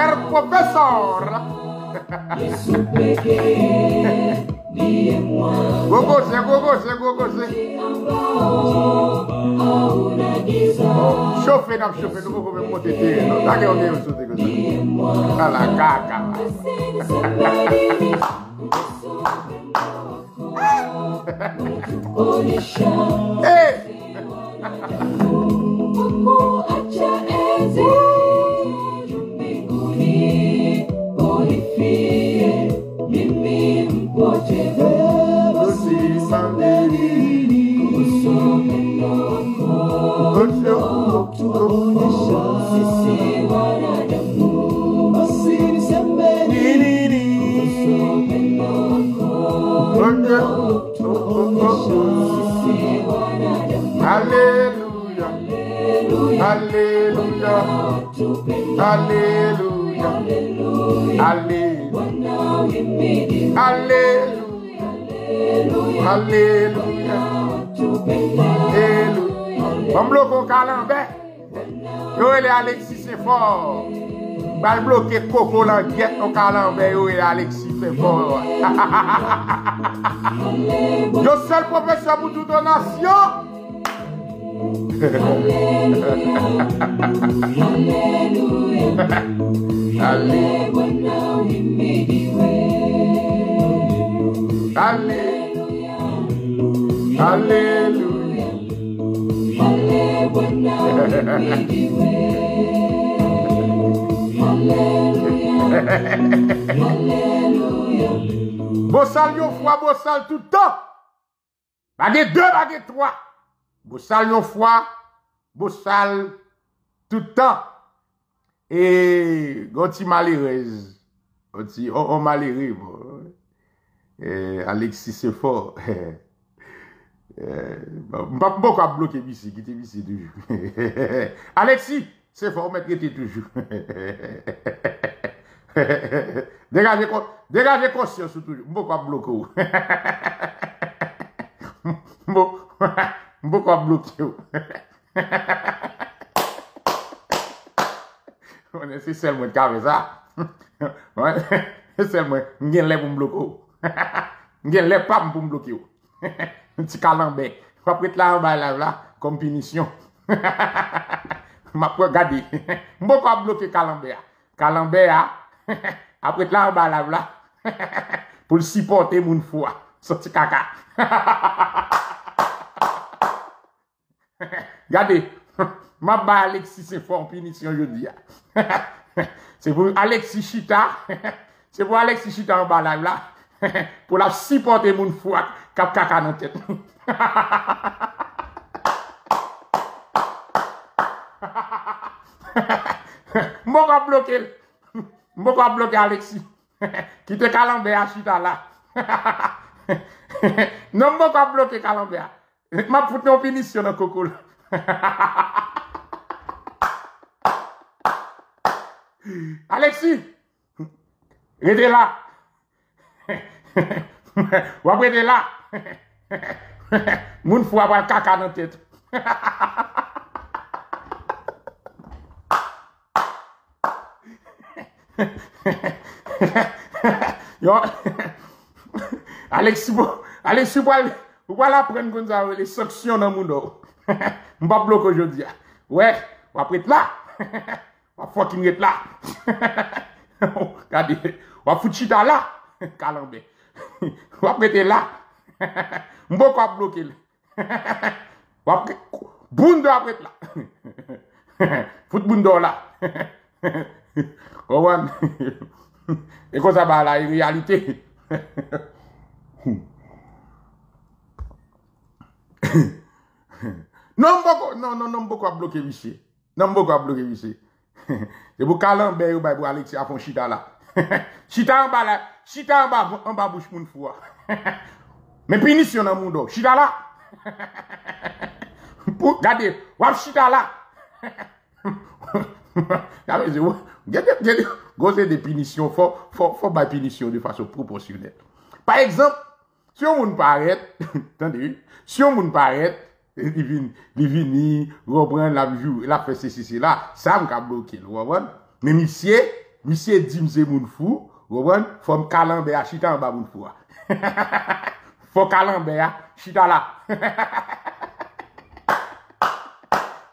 prof, er professeur. Yesu pekee ndiye mwanga Gogoze, gogoze, gogoze. ambao hauna giza, Chauffe, nam chauffe, nous pouvons monter terre. Nous allons on est sauter comme ça. ndiye mwanga À Alléluia. Alléluia. Bon bloquer au calambé. Yo ele Alexis c'est fort. Bal bloquer Coco la guette au calambé. Yo ele Alexis c'est fort. Yo seul professeur pour toute nation. Alléluia. Bwana uhimidiwe Alléluia. Alléluia. Bossal yon fwa, bossal tout temps. Bagé deux, bagé trois. Bossal yon fwa, bossal tout temps. Et gonti malheureux. Gonti, on, malheureux. bon. Eh, Alexis c'est Eh, Mpap mbo ka bloke bisi, ki te bisi toujou. Alexi, se fò mèt ki te toujou. Degaje konsyons ou toujou. Mbo ka bloke ou. Mbo ka bloke ou. Mwen se sel mwen kave sa. Mwen se sel mwen, mwen gen lè pou mbloke ou. Mwen gen lè pap pou mbloke ou. Bloki yo. Ti kalanbe. Wapret la an bay la vla. Kom pinisyon. Ma pou gade. Mbo kwa bloke kalanbe ya. Kalanbe ya. Apret la an bay la vla. Pou l sipote moun fwa. Soti kaka. Gade. Ma ba Alexis se fwa an pinisyon jodi ya. Se pou Alexis Chita. Se pou Alexis Chita an bay la vla. Pou la sipote moun fwa. Kap kaka nan tet. Mbo kwa bloke Mbo kwa bloke Alexi. Ki te kalambe a chita la. Non mbo kwa bloke kalambe a. Ma poute yon finisyon nan kokol Alexi Rete la. Wap rete la Moun fwa wal kaka nan tet. Yo, Alexi bo, Alexi bo, wala pren kon zavè le soksyon nan moun do. Mba blok ojodi ya. Wè, wap ret la. Wap fokin ret la. Gade, wap fout chita la. Kalanbe. Wap rete la. Mbo kwa bloke l. Wapre, boun do apret la. Fout bundo la. Owen, e kon sa ba la e realite. Non mbo kwa, non, non, non mbo kwa bloke vise. Non mbo kwa bloke vise. Se pou kalan be yo bay pou Alexi a fon chita la. Chita an ba la, chita an ba, an ba bouch moun fwa. Men pinisyon nan moun do, chita la. Pou, gade, wap chita la. Gade, gade, gade, goze de pinisyon, fò, fò, fò bay pinisyon de fason proporsyonel. Par exemple, si yon moun paret, tande, si yon moun paret, li vin, li vini, repren la vijou, la fè se se se la, sa m ka bloke, repren, men misye, misye di mse moun fou, repren, fò m kalanbe a chita an ba moun fou. Fò alanbe ya, chita la.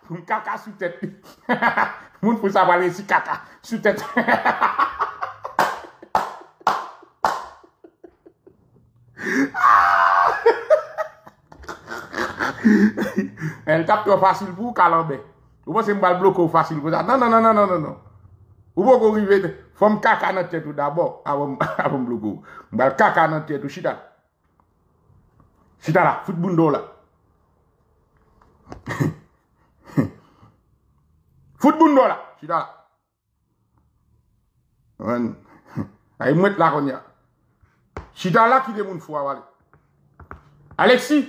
Moun kaka sou tèt. Moun pou sa valen si kaka sou tèt. El tap to fasil pou kalanbe. Ou pou se mbal bloko fasil pou sa. Nan nan nan nan nan nan. Ou pou kou rive fòm kaka nan tèt ou d'abord avon bloko. Mbal kaka nan tèt ou chita la. la, fout bundo la. fout bundo la, sitara. Wan, ay mwet la kon ya. Sitara ki de moun fwa wale. Aleksi,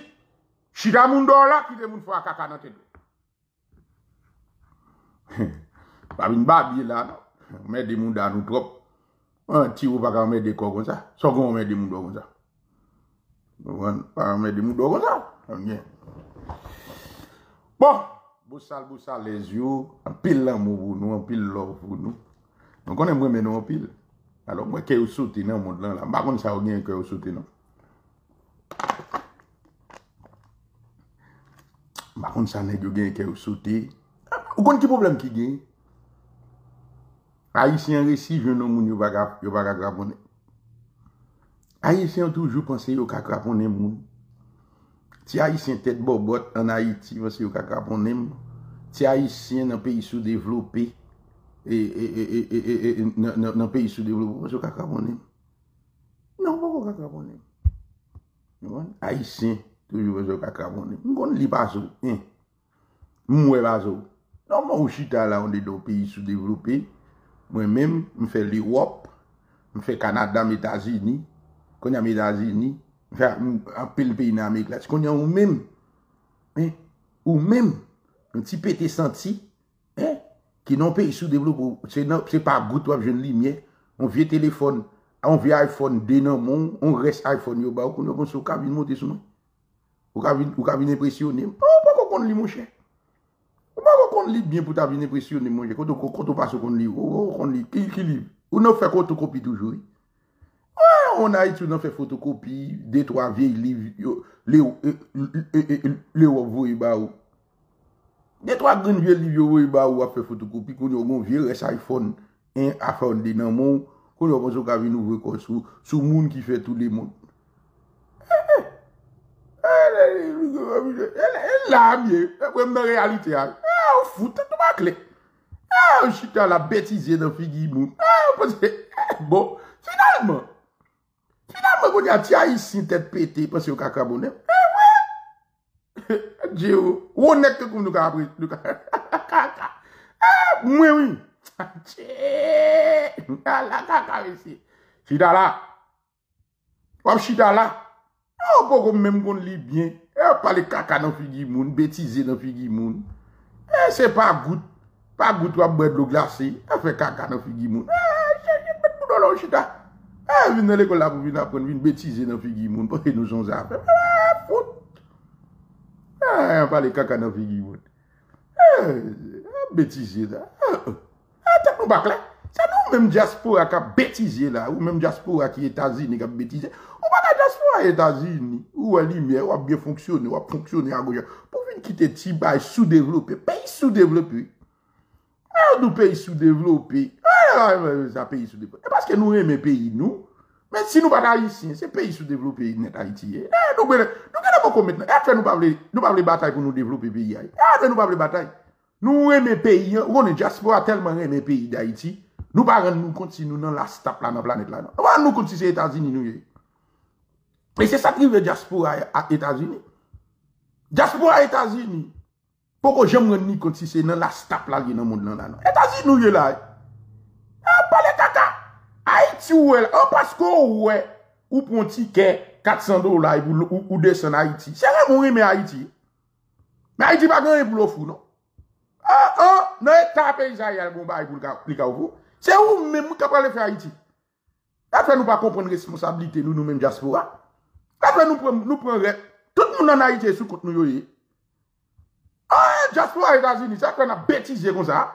sitara moun do la ki de moun fwa kaka nan te do. Babin babi la. Mè de moun dan nou trop. An ti ou bagan mè de kò kon sa. Sogon mè de moun do kon sa. Mwen parame di mou do kon sa. Mwen. Bon. Bousal, bousal les yo. An pil lan mou pou nou. An pil lor pou nou. Mwen konen mwen men nou an pil. Alo mwen ke ou soti nan moun lan la. Bakon sa ou gen ke ou soti nan. Bakon sa neg yo gen ke ou soti. Ou kon ki problem ki gen? Haitien resi, joun nou moun yo baga gravonen. Haitien toujou panse yo kakraponem moun. Ti Haitien tet bobot an Haiti panse yo kakraponem. Ti Haitien nan peyi sou devlopi e, e, e, nan, nan peyi sou devlopi panse yo kakraponem. Non, panse yo kakraponem. Haitien toujou panse yo kakraponem. Mkon li baso. Mwe baso. Non, mwen ou chita la an de do peyi sou devlopi. Mwen men mwen fe l'Europe, mwen fe Kanada, mwen Etazini. qu'on a aux États-Unis, un pile pays en Amérique latine, qu'on a ou même, hein, ou même, un petit pété senti, hein, qui n'ont pays sous-développé, c'est pas goutte ou jeune lumière, on vieux téléphone, on vieux iPhone, dénommons, on reste iPhone, yo, bah, on a sur cabine monté sur nous. Ou cabine, ou cabine impressionné. Pas, pas qu'on lit, mon cher. Ou qu'on lit bien pour ta vie impressionné, mon cher. Quand on passe qu'on lit, on lit, qui lit. Ou non fait qu'on copie toujours, on a étudiant fait photocopie, des trois vieilles livres, les voyez ba ou. Deux, trois grandes vieilles livres, a fait photocopie, qu'on a un vieux iPhone, un iPhone de mon, qu'on a pensé qu'à venir ouvrir comme sous, monde qui fait tout le monde. Elle réalité. Ah, clé. Ah, je suis à la bêtise de figure. Ah, parce bon, finalement, finalman kon ya tia isi tet pete, pwese yo kakabounen. E wè, dje ou, ou nek te koum nou ka kaka. Mwen wè, dje, la kaka vese. Chita la, wap chita la, ou pou kon mèm kon li bien, e pale kaka nan figi moun, betize nan figi moun. E se pa gout, pa gout wap kaka moun. E, se a, vin nan l'ekol la pou vin apren, vin betize nan figi moun, pou ki nou son sa apre. A, fout. A, yon pale kaka nan figi moun. A, betize da. A, tak nou bak la. Sa nou menm diaspora ka betize la, ou menm diaspora ki Etazini ka betize. Ou baka diaspora Etazini, ou alimye, ou ap bien fonksyone, ou ap fonksyone a goja. Pou vin kite tibay sou-devlope, peyi sou-devlope. Ah, nous pays sous-développés. Ah, ça pays sous-développé. Parce que nous aimons pays, nous. Mais si nous pas haïtiens, c'est pays sous-développé net Haïti. Ah, eh, nous eh, nous pas maintenant. Après nous pas nous pas bataille pour nous développer pays. Eh. Après nous pas bataille. Nous aimons pays, hein. on est diaspora tellement aimé pays d'Haïti. Nous pas nous dans la stap là dans planète là. Nous nous continuons aux États-Unis nous. Et c'est ça qui veut diaspora à États-Unis. Diaspora à États-Unis. Poko jem ren ni konti se nan la stap la li nan moun nan e nan. Etazi nou ye la. E, a pale kaka. A iti ou el. A pasko ou e. Ou pon ti ke 400 do la ou desen a iti. Se re moun reme a iti. Me a iti pa gen e pou lo fou non. A an nan e tape Israel bon ba e li ka ou fou. Se ou mè mou kapal e fe a iti. La fè nou pa kompon responsabilite nou nou mèm diaspora. La fè nou pren rep. Tout moun nan a iti e sou kont nou yo ye. Yoye. A, diaspora Etats-Unis, sa fè nan betize kon sa.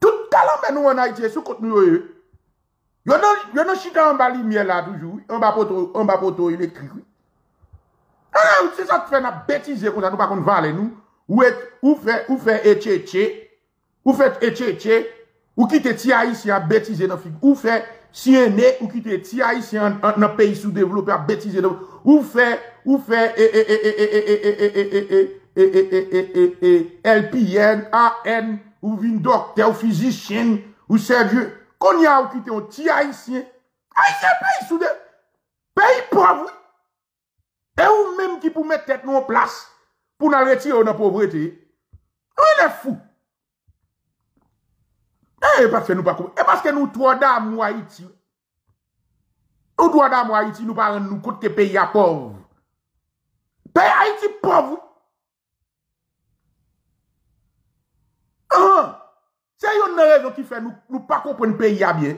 Tout kalan mè nou nan Haiti sou kote nou yoye. Yon nou chita an bali miè la toujou. An ba poto elektrik. A, se sa fè nan betize kon sa, nou pa kon vale nou. Ou fè etche etche. Ou etche. Ou ti a a betize nan fig. Ou si ene, ou te ti a isi an nan peyi sou devlope a betize nan fig. Ou fe, ou fe, e, e, e, e, e, e, e, e, e, e, e, e, e, e, e, e, e, LPN, AN, ou vin dokte, ou fizisyen, ou servye. Kon ya ou ki te an ti a isi, a isi a peyi sou devlope. Peyi povri. E ou menm ki pou met tet nou an plas, pou nan reti ou nan povreti. Ou en e fou. E paske nou pa kou, e paske nou twa da mwa iti. Nou twa da mwa iti, nou pa ren nou kote ke peyi a. Peyi a iti pov. An, se yon nan rezon ki fe nou, nou pa kompren peyi a bie.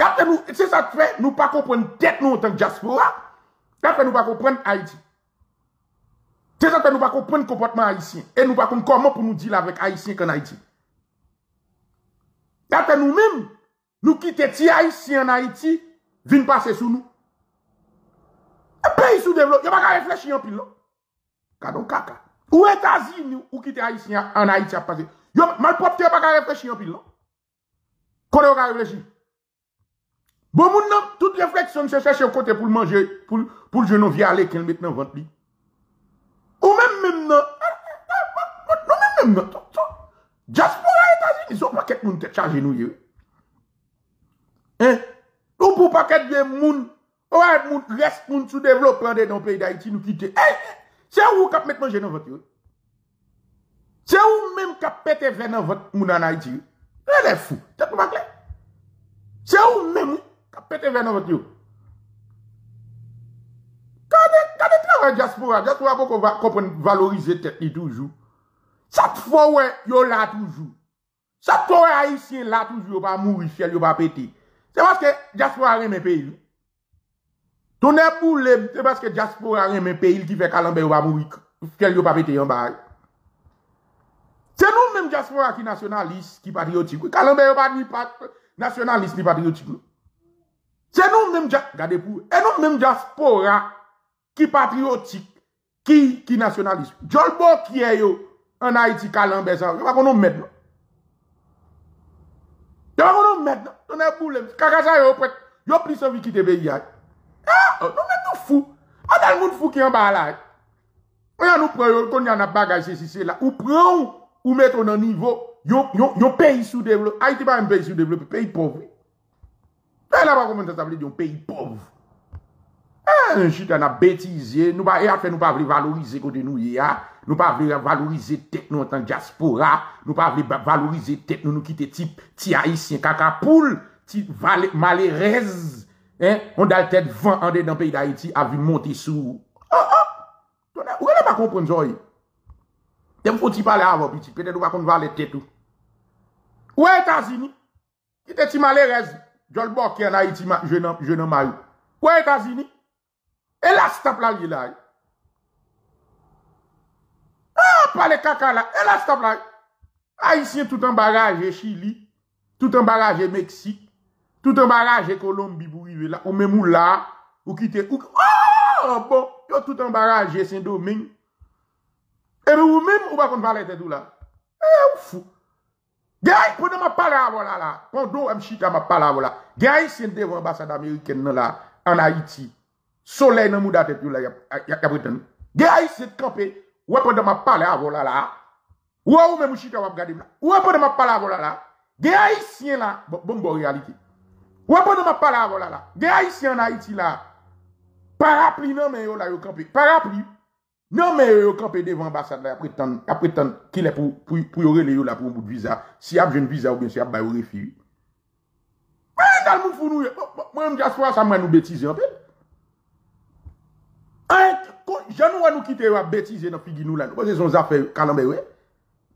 Kate nou, se sa te fe, nou pa kompren tet nou an diaspora. kate nou pa kompren Haiti. Se sa te nou pa kompren kompotman Haitien. E nou pa kompren koman pou nou dil avèk Haitien kan Haiti. Kate nou mèm, nou kite ti Haitien an Haiti, vin pase sou nou. E peyi sou devlop, yon baka reflechi yon pil non? lò. Kadon kaka. Ou États-Unis ou quitter Haïtien en Haïti à passer. Yo, malpropre, pas réfléchir en pile, non? Quand on réfléchir. Bon, moun nan, toute réflexion, se cherche un côté pour manger, pour, pour le jeune vialet qu'il met dans ventre Ou même, même nan, non, même nan, diaspora États-Unis, son paquet moun tête chargé nous, yo. Hein? Ou pour paquet de moun, ou moun, reste moun sous-développement dans le pays d'Haïti, nous quitter. Hey, Se ou kap met manje nan vot yo? Se ou menm kap pete ven nan vot moun nan iti yo? E le fou, tet mou bakle. Se ou menm kap pete ven nan vot yo? Kade, kade travay diaspora, diaspora pou kon va, kon valorize tet li toujou. Sa tfo we yo la toujou. Sa tfo we haisyen la toujou yo pa mouri chel, yo pa pete. Se maske diaspora reme peyi yo. Tonè pou le, se baske diaspora remen peyil ki fe kalanbe yo pa moui, kel yo pa pete yon bay. Se nou menm diaspora ki nasyonalist, ki patriotik, kalanbe yo pa ni pat, nasyonalist ni patriotik. Se nou menm diaspora, gade pou, e nou menm diaspora ki patriotik, ki, ki nasyonalist. Jolbo kye yo, an Haiti kalanbe sa, yo pa konon met nou. Yo pa konon met nou, tonè pou le, kaka yo pret, yo pli sovi ki te beyi ak. Ah, nou men nou fou. A dal moun fou ki an ba la. Ou la. Ou pre ou, nan nivou, yo, yo, yo peyi sou devlop. Haiti pa yon peyi sou devlop, peyi povre. E la pa komen te tabli di yon peyi povre. E, chita nan betize, nou pa, e a fe nou pa vle valorize tan diaspora. Nou pa vle valorize tek nou ti haisyen kakapoul, ti. Hein, on dal tèt van an de nan peyi d'Haïti a vi monte sou. Ah, ah. Tonè, ou gane pa kompren zoy? Dem foti pale avon piti, pete nou pa kon vale tèt ou. Ou e Etazini? Kite ti malerez, jol bok ki an Haïti je nan mayou. Ou e Etazini? E la stap la li la. Ah, pale kaka la, e la stap la. Haïtien tout an baraj Chili, tout an baraj e Meksik, Tout an baraj e Kolombi pou rive la, ou men mou la, ou kite, ou... Oh, bon, yo tout an baraj e Saint-Domingue. Eh Ebe ou men, ou bakon valet e dou la. E, eh, ou fou. Gay, pou nan ma pala vola la, pondo m chita ma pala vola. Gay sen devon ambasade Ameriken nan la, an Haiti. Soleil nan mou da tep yo la, ya Britan. Gaya, sen kampe, wè pou nan ma pala vola la. Wè ou men mou chita wap gade m la. Wè pou nan ma pala vola la. Gaya, sen la, bon bon, bon realite. Wè pou nan ma palavol la la. Gen Haitien na Haiti la. Parapli nan men yo la yo kampe. Parapli. Nan men yo kampe devan ambasade la. Apre tan, apre tan, ki le pou, pou, pou yo rele yo la pou mbout visa. Si ap jen visa ou ben si ap bay ou refi. Mwen dal moun foun nou ye. Mwen mja swa sa mwen nou betize anpe. An, jan nou an nou kite yo a betize nan figi nou la. Mwen se son zafè kalambe we.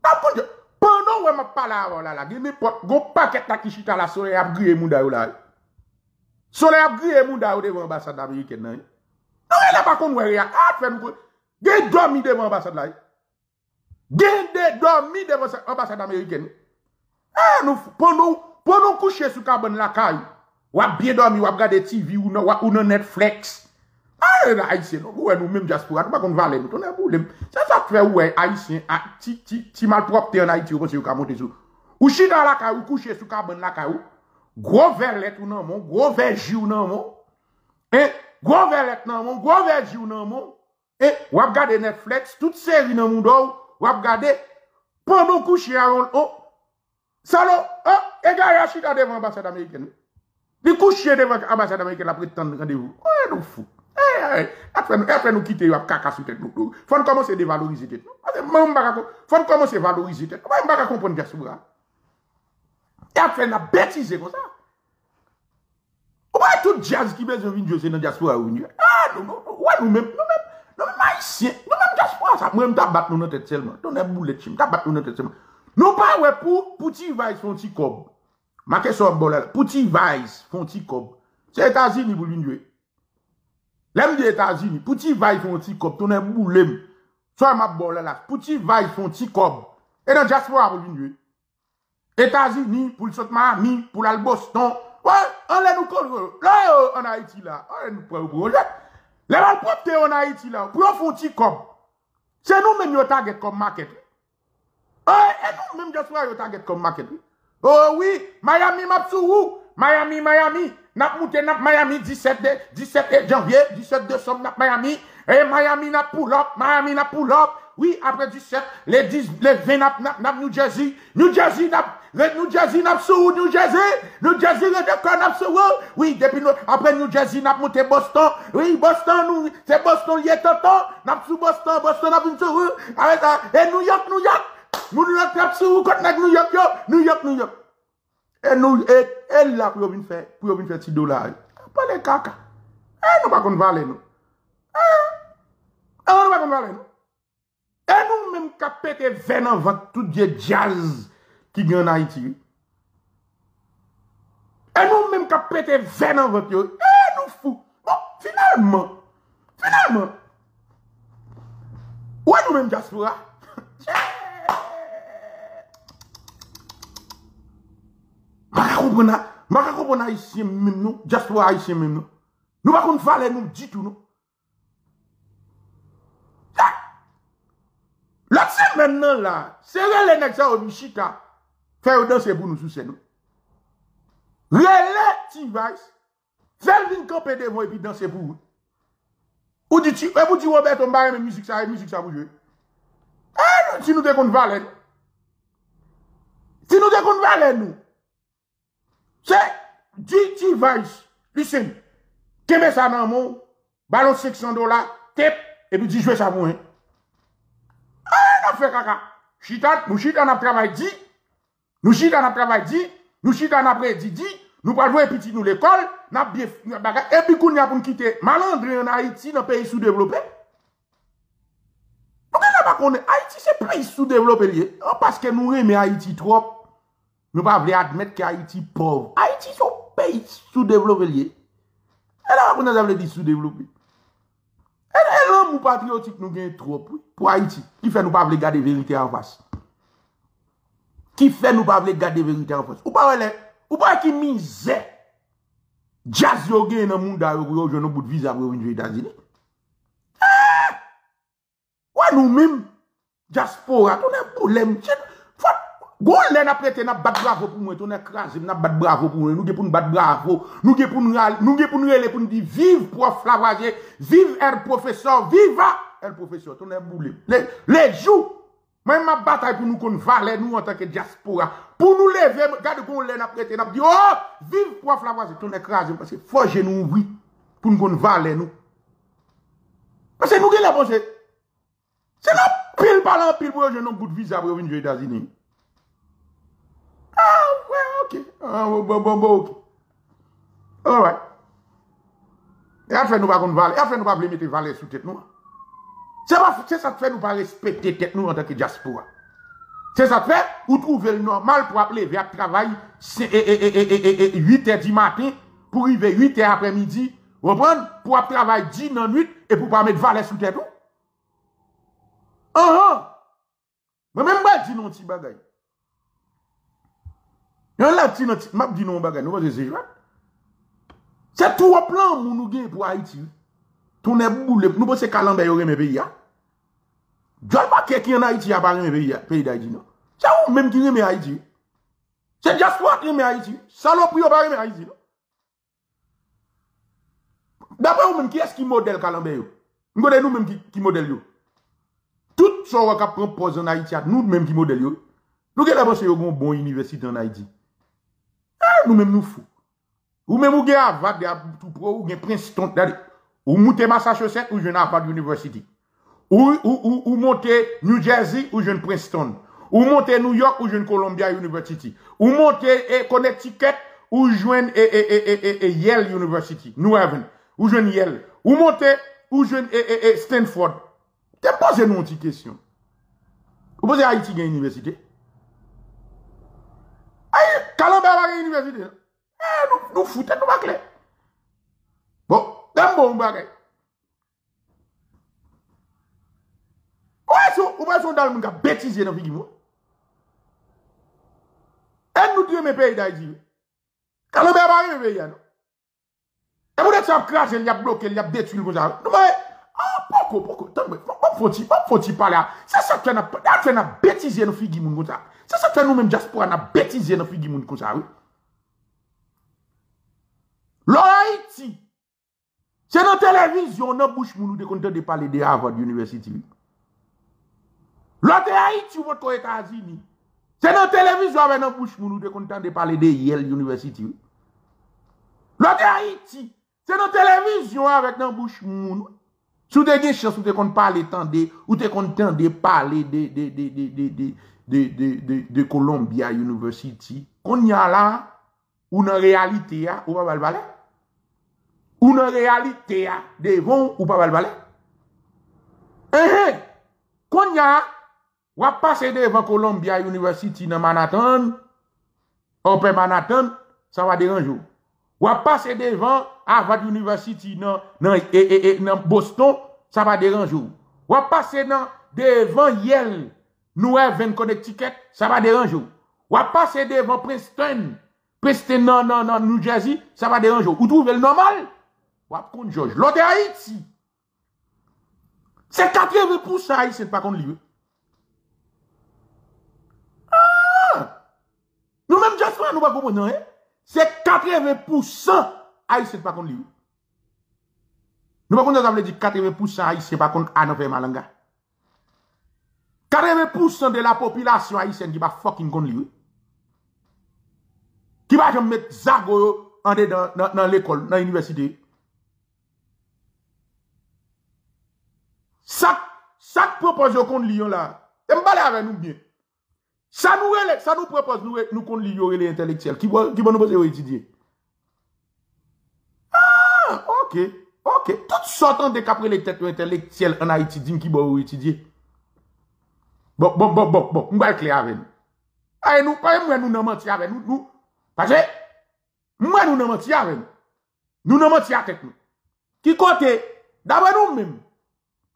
Nan pou diyo. Pendon wè mè pala avon la la. Gen me pot. Gon paket la ki chita la sore ap griye moun da yo la. Sole ap griye moun da ou devan ambasade Ameriken nan. Nan el ap akon wè reak. Ah, a fèm kou. Gen domi devan ambasade la. Gen de domi devan ambasade Ameriken. A nou pon nou. Pon nou kouche sou kabon lakay. Wap bien domi wap gade TV ou nan, ou nan Netflix. A e la Haitien. Ou e nou mèm diaspora. Nou bakon valem. Ton e boulem. Se sa te fè ou e Haitien. Ti, ti, ti malpropte en Haiti ou kon se ou ka monte sou. Ou chi nan lakay ou kouche sou kabon lakay ou. Gro verlet ou nan moun, gro verji ou nan moun, e, gro verlet nan moun, gro verji ou nan moun, e, wap gade Netflix, tout seri nan moun do, wap gade, pendon kouche aron, oh, Salo, oh, e gaya chita devan ambasade Ameriken. Di kouche devan ambasade Ameriken la pretende randevou. Oye nou fou. E, e, apre nou kite yo ap kaka sou tet nou. Fon koman se devalorize tet nou. Fon koman se valorize tet nou. Mwen baka kompon diaspora. E apre nou betize kon sa. Ouwa tout jazz ki bezon vin jose nan diaspora ou vinyo. A, nou, nou, ouwa nou men, nou men, nou men maisyen, nou men diaspora sa. Mwen mta bat nou nan tet selman. Donen boulet chim, mta bat nou nan tet selman. Nou pa wè pou, pou ti vayz fon ti kob. Ma ke so bolè la. Pou ti vayz fon ti kob. Se Etazini bou linjwe. Lem di Etazini, pou ti vayz fon ti kob, tonè bou lem. So ma bolè la. Pou ti vayz fon ti nan pou pou l'al Boston. Wè, an lè nou kon, lè yo an Haiti la. An lè nou pre ou pou ou. Lè wè l'popte an Haiti la. Pou yo fon ti kob. Se nou men yo target kob market. E nou mèm jaswa yo target kom market. Oh oui, Miami map sou ou? Miami, Miami. Nap nap Miami 17 de, 17 janvier, 17 de som nap Miami. E Miami nap pull up, Miami nap pull up. Oui, apre 17, le 10, le 20 nap, nap New Jersey. New Jersey nap, New Jersey sou ou, New Jersey. New Jersey dekor nap sou ou. Oui, depi nou, apre New Jersey nap moute Boston. Oui, Boston nou, se Boston liye tonton. Nap sou Boston, Boston nap sou ou. Awe sa, e New York, New York. Moun nou la trap sou kote nèk nou yop yo, nou yop nou yop. E nou, e, e la pou yo vin fè, pou yo vin fè ti dolar. Pa le kaka. E nou pa kon vale nou. E, e nou pa kon vale nou. E nou mèm ka pete venan vant tout diye jazz ki gen nan iti. E nou menm ka pete ven an vant yo. E nou fou. Bon, finalman. Finalman. Ou e nou menm jaspoura. Maka koupon a, maka koupon a isye menm nou. Diaspora a isye menm nou. Nou pa kon fale nou di ditou nou. Lòt se men nan la. Se re le nek sa ou mi chita. Fe ou danse pou nou sou se nou. Re le ti vais, fel vin kampe devon epi danse pou ou. Ou di ti, e pou ti Roberto mbare men müzik sa, e müzik sa pou jwe. E, nou, ti nou de kon vale nou. Ti nou de kon vale nou. Se, di ti vais, lisen, keme sa nan moun, balon 600 dola, tep, epi di jwe sa pou en. E, nan fe kaka. Chitan, nou chitan ap travay di, nou chitan ap travay di, nou chitan ap re di di, nou pa jwe piti nou l'ekol, nap biye, epi koun ya pou nkite, malandre en Haiti, nan peyi sous-developé. Nou gen la pa konen, Haiti se peyi sous-developé liye, an paske nou reme Haiti trop, nou pa vle admet ki Haiti pov. Haiti sou peyi sous-developé liye. E la pa konen zavle di sous-developé. E lan mou patriotik nou gen trop, pou Haiti, ki fe nou pa vle gade verite an fas. Ki fè nou pa vle gade verite an fos. Ou pa wè ou pa ki mizè. jaz yo gen nan moun da yo yo joun bout viza pou yo vinjou Etazini. Ah! Wè nou mim, jazz pora, tonè boulem, chen, fwa, goun lè na prete na bat bravo pou mwen, tonè krasim na bat bravo pou mwen, nou ge pou nou bat bravo, nou ge pou nou rale, nou ge pou nou rele pou nou di, viv prof lavaje, viv er profesor, viva er profesor, tonè boulem. Le, le jou, Mwen ma batay pou nou kon vale nou an tanke diaspora. Pou nou leve, gade kon lè na prete, nap di, oh, viv prof la vwa, ton ekraze, parce foje nou wou, pou nou kon vale nou. Parce nou gen la bonse, se nou pil palan pil pou yo jenon nou gout viza pou yo vin jwe Etazini. Ah, wè, ok, ah, bon, bon, bon, bon ok. Alright. E a fè nou pa kon vale, e a fè nou pa ble mette vale sou tèt nou an. Se sa te fè nou pa respekte tet nou diaspora. Se sa te fè, ou trouve l normal pou aple ve ap travay 8 è di matin, pou rive 8 è apre midi, repren, pou ap travay 10 nan 8, e pou pa met valè sou tet nou. An an! Mwen mwen mba di nou ti bagay. Yon la ti nou ti, bagay, nou wè se jwè. Se tou wè plan moun. tourner boule, nous pensons que Kalambé aurait mes pays. John Baké qui en Haïti a pas mes pays, pays d'Haïti, non. C'est vous même qui remet Haïti. C'est diaspora qui remet Haïti. Saloperie pas remet Haïti, non. D'après vous même, qui est-ce qui modèle Kalambé? Nous connaissons nous-mêmes qui, qui modèle yo. Tout ce qu'on prend pose en Haïti, nous-mêmes qui modèle yo. Nous avons pensé qu'on bon université en Haïti. Eh, nous-mêmes nous fous. Ou même ou gen avad de tout pro, ou gen Princeton. Dade, Ou moute Massachusetts ou jwen Harvard University. Ou moute New Jersey ou jwen Princeton. Ou moute New York ou jwen Columbia University. Ou moute Connecticut ou jwen Yale University. New Haven. Ou jwen Yale. Ou moute ou jwen Stanford. Te pose nou ti kesyon. Ou pose Haiti gen universite? Aye, Kalamba gen universite. E, nou foute nou bakle. Bon. Dem bon bagay. Ouwe sou, ouwe sou dal mwen ka betize nan figi mwen. En nou diye men peyi da yi diye. Kalon be abari men peyi anon. E moun et sa ap krasel, yap blokel, yap detuil pou zave. Nou mwen, ah, poko, poko, tan mwen, mwen foti, mwen foti pala. Se sa kwen ap, dan kwen ap betize nan figi moun kon sa. Se sa kwen nou men jaspora nan betize nan figi moun kon sa. Lora iti. Se nan televizyon nan bouch moun nou de konten de pale de Harvard University. Lote Haiti ou voto Etazini. Se nan televizyon nan bouch moun nou de konten de pale de Yale University. Lote Haiti. Se nan televizyon avèk nan bouch moun nou. Sou de gen chans ou te tende, ou te konten de pale de Columbia University. Kon nyan la, ou nan realite ya, ou pa. Ou nan realite ya, devon ou pa balbale. Ehe, kon ya, wap pase devan Columbia University nan Manhattan, Open Manhattan, sa va deranjou. Wap pase devan Harvard University nan Boston, sa va deranjou. Wap pase devan Yale, New Haven, Connecticut, sa va deranjou. Wap pase devan Princeton, peste nan, nan, nan, New Jersey, sa va deranjou. Ou trouve l normal? Wap kon George. Lote Haiti. Se 80% Haitien pa kon liwe. Ah! Nou menm jasman nou pa kompon nan, eh? Se 80% Haitien pa kon liwe. Nou pa kon nan zavle di 80% Haitien pa kon anove malanga. 80% de la popilasyon Haitien ki pa fokin kon liwe. Ki pa jom met zago yo ande nan, nan l'ekol, nan universite yo. Sak, sak propos yo kon li yon la. E mbale ave nou bien. Sa nou, rele, sa nou propos nou, nou kon li yon rele intelektuel. Ki bon nou pose yo etidye. Ah, ok, ok. Tout sotan de kapre le tet yo intelektuel an a etidye ki bon yo etidye. Bon, bon, bon, bon, bon. Mbale kle ave nou. Aye nou, aye mwen nou nan manti ave nou. nou. Pache, mwen nou nan manti ave nou. Nou nan manti ave nou. Ki kote, dabe nou mèm.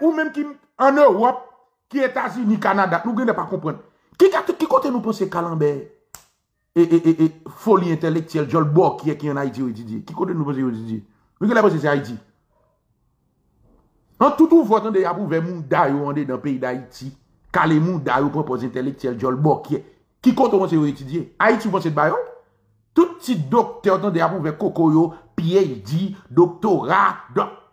ou mèm ki an Europe, ki Etats-Unis, Kanada, nou gen de pa kompren. Ki kote nou pon se kalanbe e foli intelektiel, jol bo ki e ki an Haiti ou Haiti. Ki kote nou pon se Haiti. Nou gen de pon se Haiti. An toutou votan de apou ve moun dayo an de nan peyi da Haiti, ka le moun dayo propos intelektiel jol bo ki, ki konton se yo etidye? Haiti ou pon se bayon? Tout ti dokte an de apou ve kokoyo, PhD, doktora, dokte, de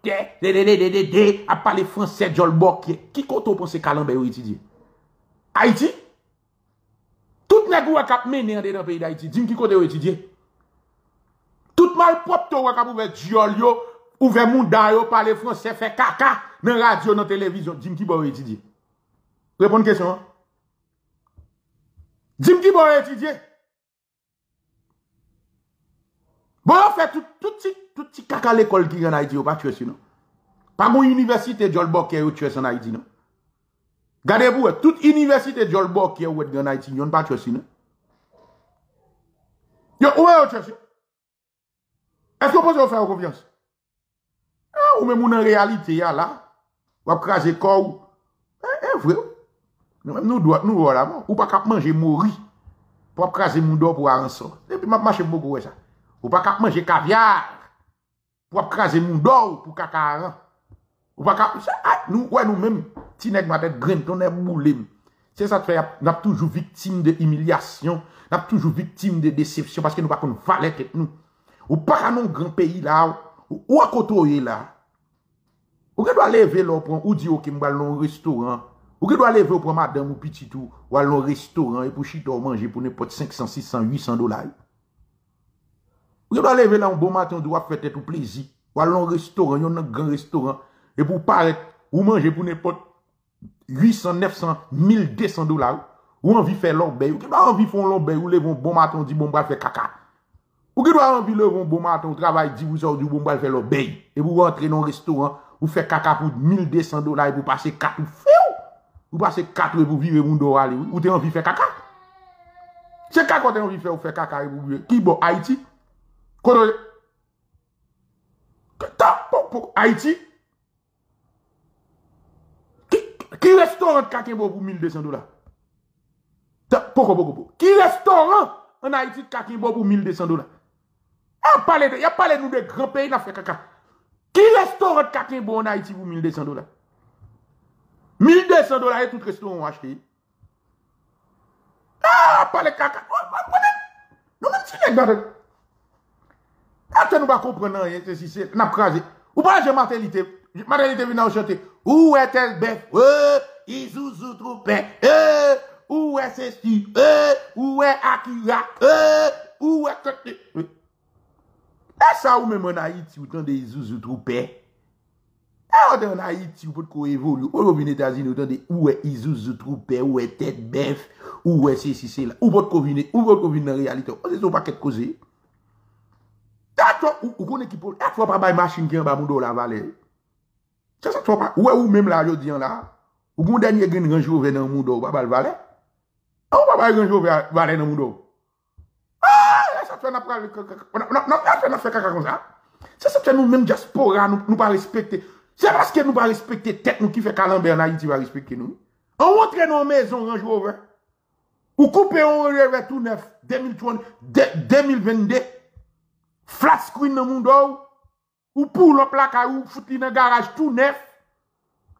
de de de de de, ap pale franse jol bo ki, ki konton pon se kalan be yo etidye? Haiti? Tout negou wakap mene an de nan peyi da Haiti, dim ki konton yo etidye? Tout mal pop to wakap ou ve jol yo, Ouve moun dayo pale franse fe kaka nan radyo nan televizyon. Jim ki bo etidye. Repon kèsyon. Jim ki bo etidye. Bo yo fe tout ti kaka l'ekol ki yon Haiti yo pa tue si nou. Pa moun universite Jol Bokye yo tue san Haiti nou. Gade bou e, tout universite Jol Bokye yo wet yon Haiti yon pa tue si nou. Yo ouwe yo tue si. Esko pose yo fè yo konfians? Ou men moun an realite ya la, wap kraje kou, e vre, nou do la ou pa kap manje mori, wap kraje moun do pou a anso, epi map mache mbogo we sa, ou pa kap manje kavyar, wap kraje moun do pou kaka an, ou pa kap, nou wè nou men, ti nek matet gren, ton e moulim, se sa te fè, nap toujou viktim de emilyasyon, nap toujou viktim de decepsyon, paske nou pa kon valet et nou, ou pa kanon gran peyi la, ou akoto ye la, Ou ke do a leve lò pran, ou di yo ke mbal lòn restoran, ou ke do a leve lò pran madame ou pititou, wal lòn restoran, e pou chito manje pou nepot 500, 600, 800 dolay. Ou ke do a leve lòn bon matin, ou do a fete tout plezi, wal lòn restoran, yon nan gran restoran, e pou paret, ou manje pou nepot 800, 900, 1200 dolay, ou fe lòn bey, ou ke do a anvi fon lòn bey, ou levon bon matin, ou di bon mbal fe kaka. Ou ke do anvi levon bon matin, ou travay di ou sa ou di bon mbal fe lòn bey, e pou rentre nan restoran, Ou fè kaka pou 1200 dola e pou pase 4 ou fè ou? Ou pase 4 ou e pou vive moun do wale ou? Ou te anvi fè kaka? Se kaka ou te anvi fè ou fè kaka e pou vive? Ki bo, Haiti? Koto? Ta, pou, pou, Haiti? Ki restaurant kake bo pou 1200 dola? Ta, pou, pou, pou, pou. Ki restaurant an Haiti kake bo pou 1200 dola? A pale de, ya pale nou de gran peyi na fè kaka. Ki restoran kaken bo an Haiti pou 1200 dola? 1200 dola e tout restoran wache. A, pa le kaka. Nou men si nek bade. A te nou ba komprenan yon se si kraze. Ou pa la jen matelite. Matelite vi nan ou chante. Ou e tel bef. E, izou zou troupe. E, ou e se sti. E, ou e akira? E, ou e kote. E. E sa ou men a iti ou tan de izou zoutroupe? E ou te an Haiti ou pot ko evolu, ou pou vin Etasini ou tande ou e izouz troupe, ou e tet bef, ou e se si se la, ou pot ko vin, ou pot ko vin nan realite, ou se sou paket koze. E to ou, ou konen ki pou, e fwa pa bay machin ki an ba moun do la vale. Se sa to pa, ou e ou menm la yo diyan la, ou kon denye gen renjove nan moun do, ba bal vale. E ou pa bay renjove vale nan moun do. E sa to nan pral, nan fwe kaka kon sa. Se sa to nou menm diaspora, nou pa respekte, Se paske nou pa respekte tek nou ki fe kalanbe an Haiti va respekte nou. An wotre nou mezon ranjou ven. Ou koupe yon reve tout neuf, 2020, 2022, flat screen nan moun do, ou pou lo plaka ou fouti nan tout neuf,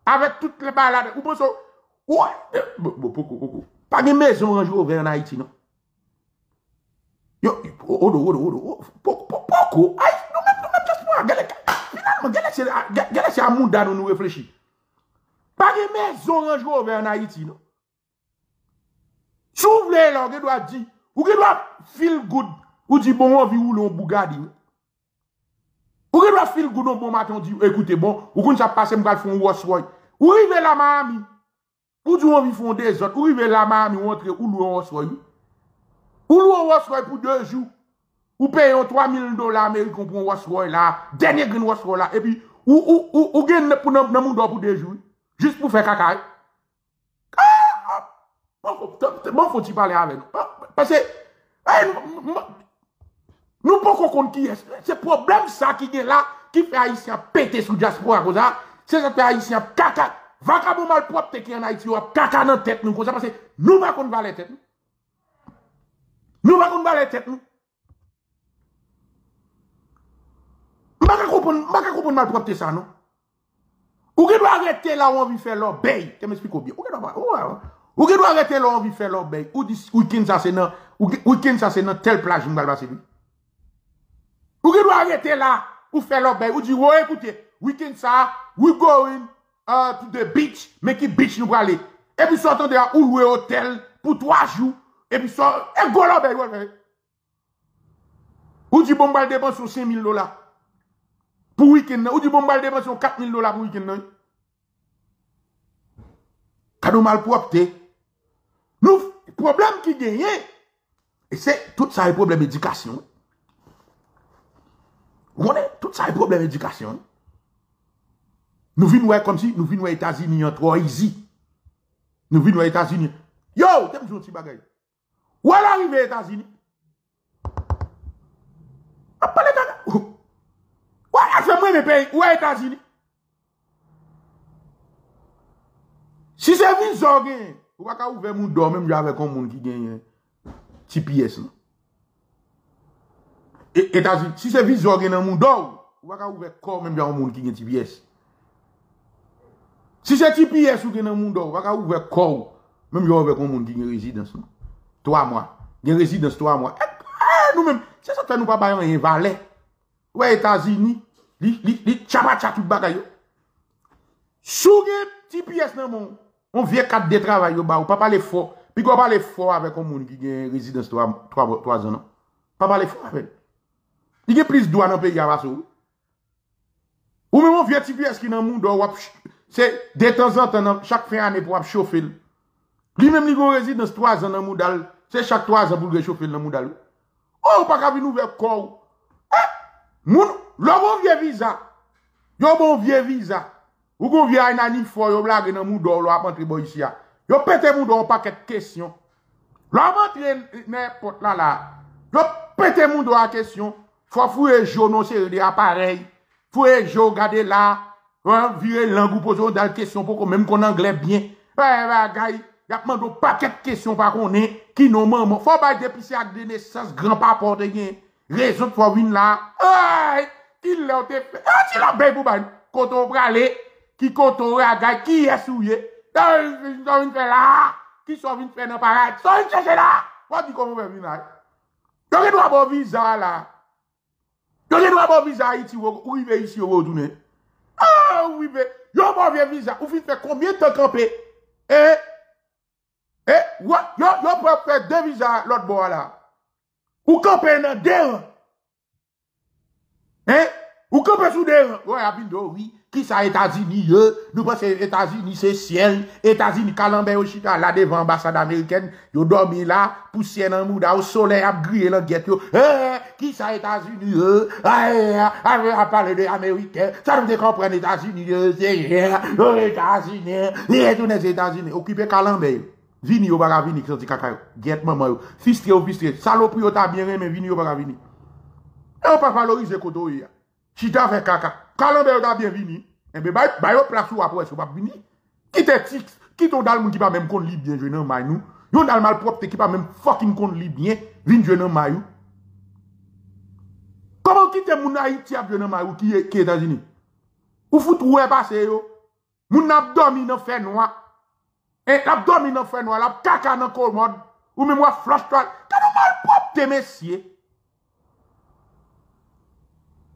avek tout le balade, ou pou so, ou, poko, pa gen mezon anjou over en Haiti, non? Yo, odo, odo, gale se, gale se a moun dan nou nou reflechi. Pa gen mezon anjou over en Haiti, non? Sou vle lò, ge dwa di, ou ge dwa feel good, ou di bon an vi ou lò bougadi. Ou ge dwa feel good an bon matin, ou di, ekoute bon, ou kon sa pase mga l fon wos woy. Ou rive la mami, ou di an vi fon de zot, ou rive la mami, ou entre ou wos woy. Ou lò wos woy pou 2 jou, ou peyon 3000 dola Amerikon pou wos woy la, denye gen wos woy la, e pi, ou gen pou nan moun do pou 2 jou, jist pou fe kakay. Bon fò ti pale ave nou. Pase, nou pou kon kon ki es. Se problem sa ki gen la, ki fe Haitien pete sou diaspora ko za, se se fe Haitien kaka, vaka mou malprop te ki an Haiti wap kaka nan tet nou ko za, pase nou bakon vale tet nou. Nou bakon vale tet nou. Mbaka kompon, mbaka kompon malpropte sa nou. Ou gen do arete la ou anvi fe lor bey. Te me spiko bie. Ou gen do, ou, ou do arete la ou anvi fè lò bey. Ou di wikin sa se nan, wikin sa se nan tel plaj mbal basi li. Ou gen do arete la ou fè lò bey. Ou di wè ekoute, wikin sa, we going uh, to the beach. Men ki beach nou prale. E pi sotan de a ou lwe hotel pou 3 jou. E pi sotan, e go lò bey wè. Ou di bon bal depan sou 5.000 lola. Pou wikin nan, ou di bombal depansyon 4.000 dola pou wikin nan. Kado malpropte, Nou, problem ki genye, e se, tout sa e problem edikasyon. Gounen, tout sa e problem edikasyon. Nou vi nou e kom si, nou vi nou e Etazini yon tro izi. Nou vi nou e Etazini. Yo, tem joun si bagay. Ou al arive Etazini? A pale Ou la fè mwen mè ou wè Etasini? Si se vin zò gen, wè ka ouve moun do, mèm jave kon moun ki gen TPS nan. Etasini, e si se vin zò gen nan moun do, wè ka ouve kon mèm jave moun ki gen TPS. Si se TPS ou gen nan moun do, wè ka ouve kon, mèm jave kon moun ki gen rezidans nan. 3 mwa, gen rezidans 3 mwa. E, e, nou mèm, se sa te nou pa bayan yon valè. Ou e tazi ni, li chaba chatout bagay yo. Sou gen nan moun, On vie de travay yo ba ou, pa pale fo. Pi kwa pale fo avek o moun ki gen rezidans 3 an an. Pa pale fo avek. Di gen plis douan an pe yava sou. Ou men moun vie tipi eski nan moun se de tan zan tan an, chak fe ane pou wap chofil. Li men li go rezidans 3 an an moun dal, se chak 3 an pou ge chofil nan. Ou pa kavi nou ve kou. Moun, lò moun vie viza. Yo moun vie viza. Ou kon vye a yon anif fo, yo blage nan moun do, apantre bo yisi ya. Yo pete moun do, pa ket kesyon. Lo apantre ne pot la la. Yo pete moun do a kesyon. Fwa fwe jo non se de aparey. Fwe jo gade la. Vire langou pozo dal kesyon pou kon menm kon angle bien. E, e, gay, yapman do pa ket kesyon pa konen. Ki non man, fwa bay depise ak dene sas gran pa apote gen. rezon fwa win la, ay, ki lè ou te fè, a ti la bè pou ban, koto pralè, ki koto ragay, ki yesouye, dan so win fè la, ki so win fè nan parat, so win chèche la, wad di kon mwen vin la. Yo gen wap wap viza la, yo gen wap wap viza iti wou, ou i ve isi wou dounen. A, ou i ve, yo wap wap viza, ou fin fè koumye te kampe, e, e, eh, yo, wap wap fè de viza lot bo la. Ou campé dans deux. Hein? Ou campé sous deux rangs. Oui, Abindo, oui. Qui ça, États-Unis, eux? Nous pensons que États-Unis, c'est ciel. États-Unis, calambé au chita, là devant l'ambassade américaine. Yo dormi là, poussière dans le mouda, au soleil, à griller dans le eh, Qui ça, États-Unis, eux? Ah, eh, ah, ah, ah, de américain. Ça nous fait comprendre, États-Unis, eux, c'est eh, rien. États-Unis, eux, tous les États-Unis, occupez calambé. Eh? Vini yo baka vini, ksanti kaka yo. Get maman yo. Fistre yo fistre. Salopri yo ta bien reme, vini yo baka vini. E nan pa valorize koto yo ya. Chita fe kaka. kalambe yo ta bien vini. Enbe bayo plasou apwe sou pap vini. Kite tik, kito dal moun ki pa menm kon li bien jwen nan may nou. Yon dal mal propte ki pa menm fucking kon li bien. Vin jwen nan may yo. Koman kite moun na iti ap jwen nan may yo ki e Etasini? Ou fout wè pase yo. Moun ap domi nan fe noa. E ap domi nan fe noa. Lap kaka nan kol mod. Ou men mwa flash toal. Kano malpropte mesye?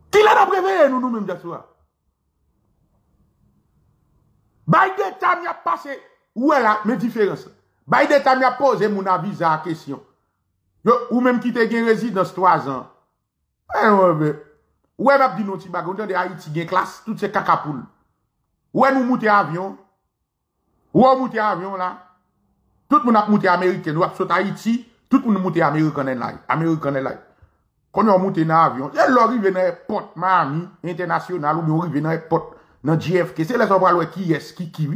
Ki la nan preveye nou nou menm jaswa? Bay de tam ya pase, ou e la, men diferens. Bay de tam ya pose moun aviza a kesyon. Yo, ou menm ki te gen rezidans 3 an. E, ou e, ou e map di nou ti bagon, ten de Haiti gen klas, tout se kakapoul. Ou e nou avyon, ou a mouté avion là. Tout le monde a mouté américain, ou a sauté Haïti, tout le monde a mouté américain là. Américain là. Quand on monte dans avion, c'est là arrivé dans l'aéroport Miami international ou bien arrivé dans l'aéroport dans JFK, c'est là qu'on va qui est qui qui.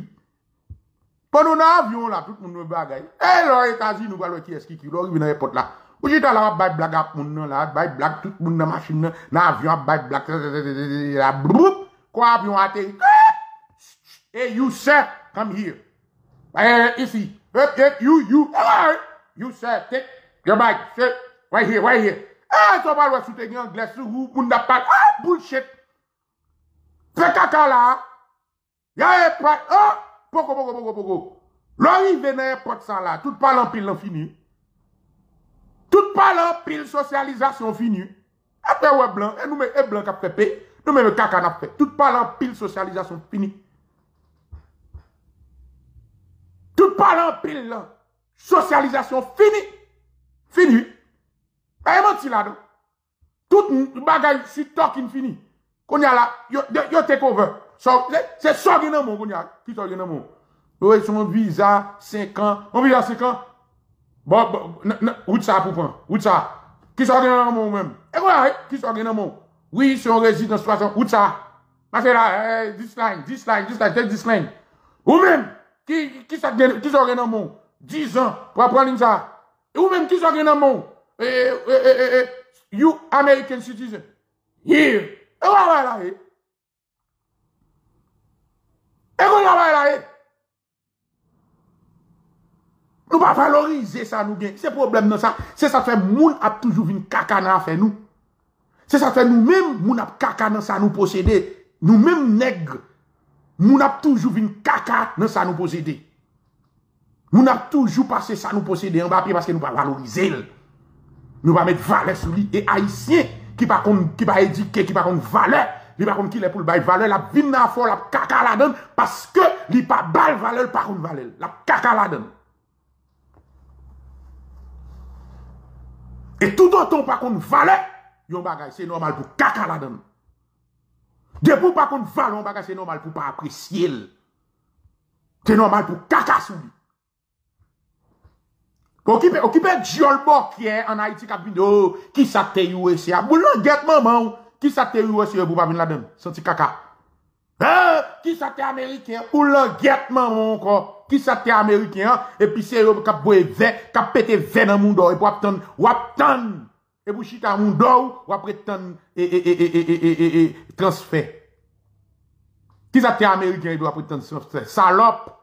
Pendant avion là, tout le monde bagaille. Eh là États-Unis nous va qui est qui qui, là arrivé dans l'aéroport là. Ou j'étais là bail blague à moun là, bail blague tout le monde machine dans avion bail blague la broup quoi avion atterri. Et Youssef come here. Where is he? You, you, alright. You said, take your mic, shit, right here, right here. Ah, somebody was shooting en anglais sur vous ne. Ah, bullshit. Fais caca là. Un. Ah, poco, poco, poco, poco. L'arrivée dans n'importe ça là, tout parle en pile, fini. Tout parle en pile, socialisation fini. Après, ouais, blanc, et nous, et blanc, qui a fait paix. Nous, caca, n'a fait. Tout parle en pile, socialisation fini. Tout pal an pil lan, sosyalizasyon fini. Fini. A yon ti la. Tout bagay si talking fini. Kon ya la, yo, yo take over. So, se so gen nan moun. Yo, son visa 5 an. On visa 5 an. Bon, bon, wout sa pou pan. Wout sa. Ki so gen nan moun mèm. E moun. Oui, si on réside dans situation, wout sa. Mase la, eh, this line, this line, this line, take this line. Ou mèm, Ki, ki sa gen, ki sa gen nan moun? 10 an, pou apren lin sa. E ou menm ki sa gen nan moun? E, e, e, e, e, you American citizen. Here. E wala la e. E wala la e. Nou pa valorize sa nou gen. Se problem nan sa, se sa fe moun ap toujou vin kaka nan fe nou. Se sa fe nou menm moun ap kaka nan sa nou posede. Nou menm negre. nous avons toujours une caca dans ça nous posséder. Nous avons toujours passé ça nous posséder en papier parce que nous ne pas valoriser. Nous ne pas mettre valeur sur lui. Et haïtien qui pas qui pas éduqué, qui pas valeur, qui pas qui est pour le bail valeur, la vine la folle, la caca la donne parce que li pas balle valeur, pas contre valeur. La caca la donne. Et tout autant pas contre valeur, yon bagay, c'est normal pour caca la donne. De pou pa kon valon baga se normal pou pa apresye l. Se normal pou kaka sou li. Okipe, okipe diol bokye an Haiti kap bin oh, ki sa te yu ese a. Boulon get maman ki sa te yu ese a pou pa vin la den. santi kaka. Eh, ki sa te Ameriken, boulon get maman ou ko. Ki sa te Ameriken, epi se yo kap boye ve, kap pete ve nan moun do, epi wap tan, wap tan. Et vous chita moun dou, ou après tant et et et et transfert. Qui ça t'es américain il doit prétendre transfert? Salope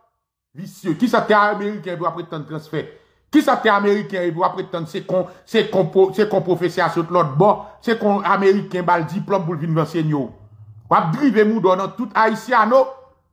vicieux. Qui ça t'es américain il doit prétendre transfert? Qui ça t'es américain il doit prétendre c'est qu'on c'est qu'on c'est qu'on professeur sur l'autre bord, c'est qu'on américain bal diplôme pour venir enseigner. Ou a driver moun dans tout haïtiano,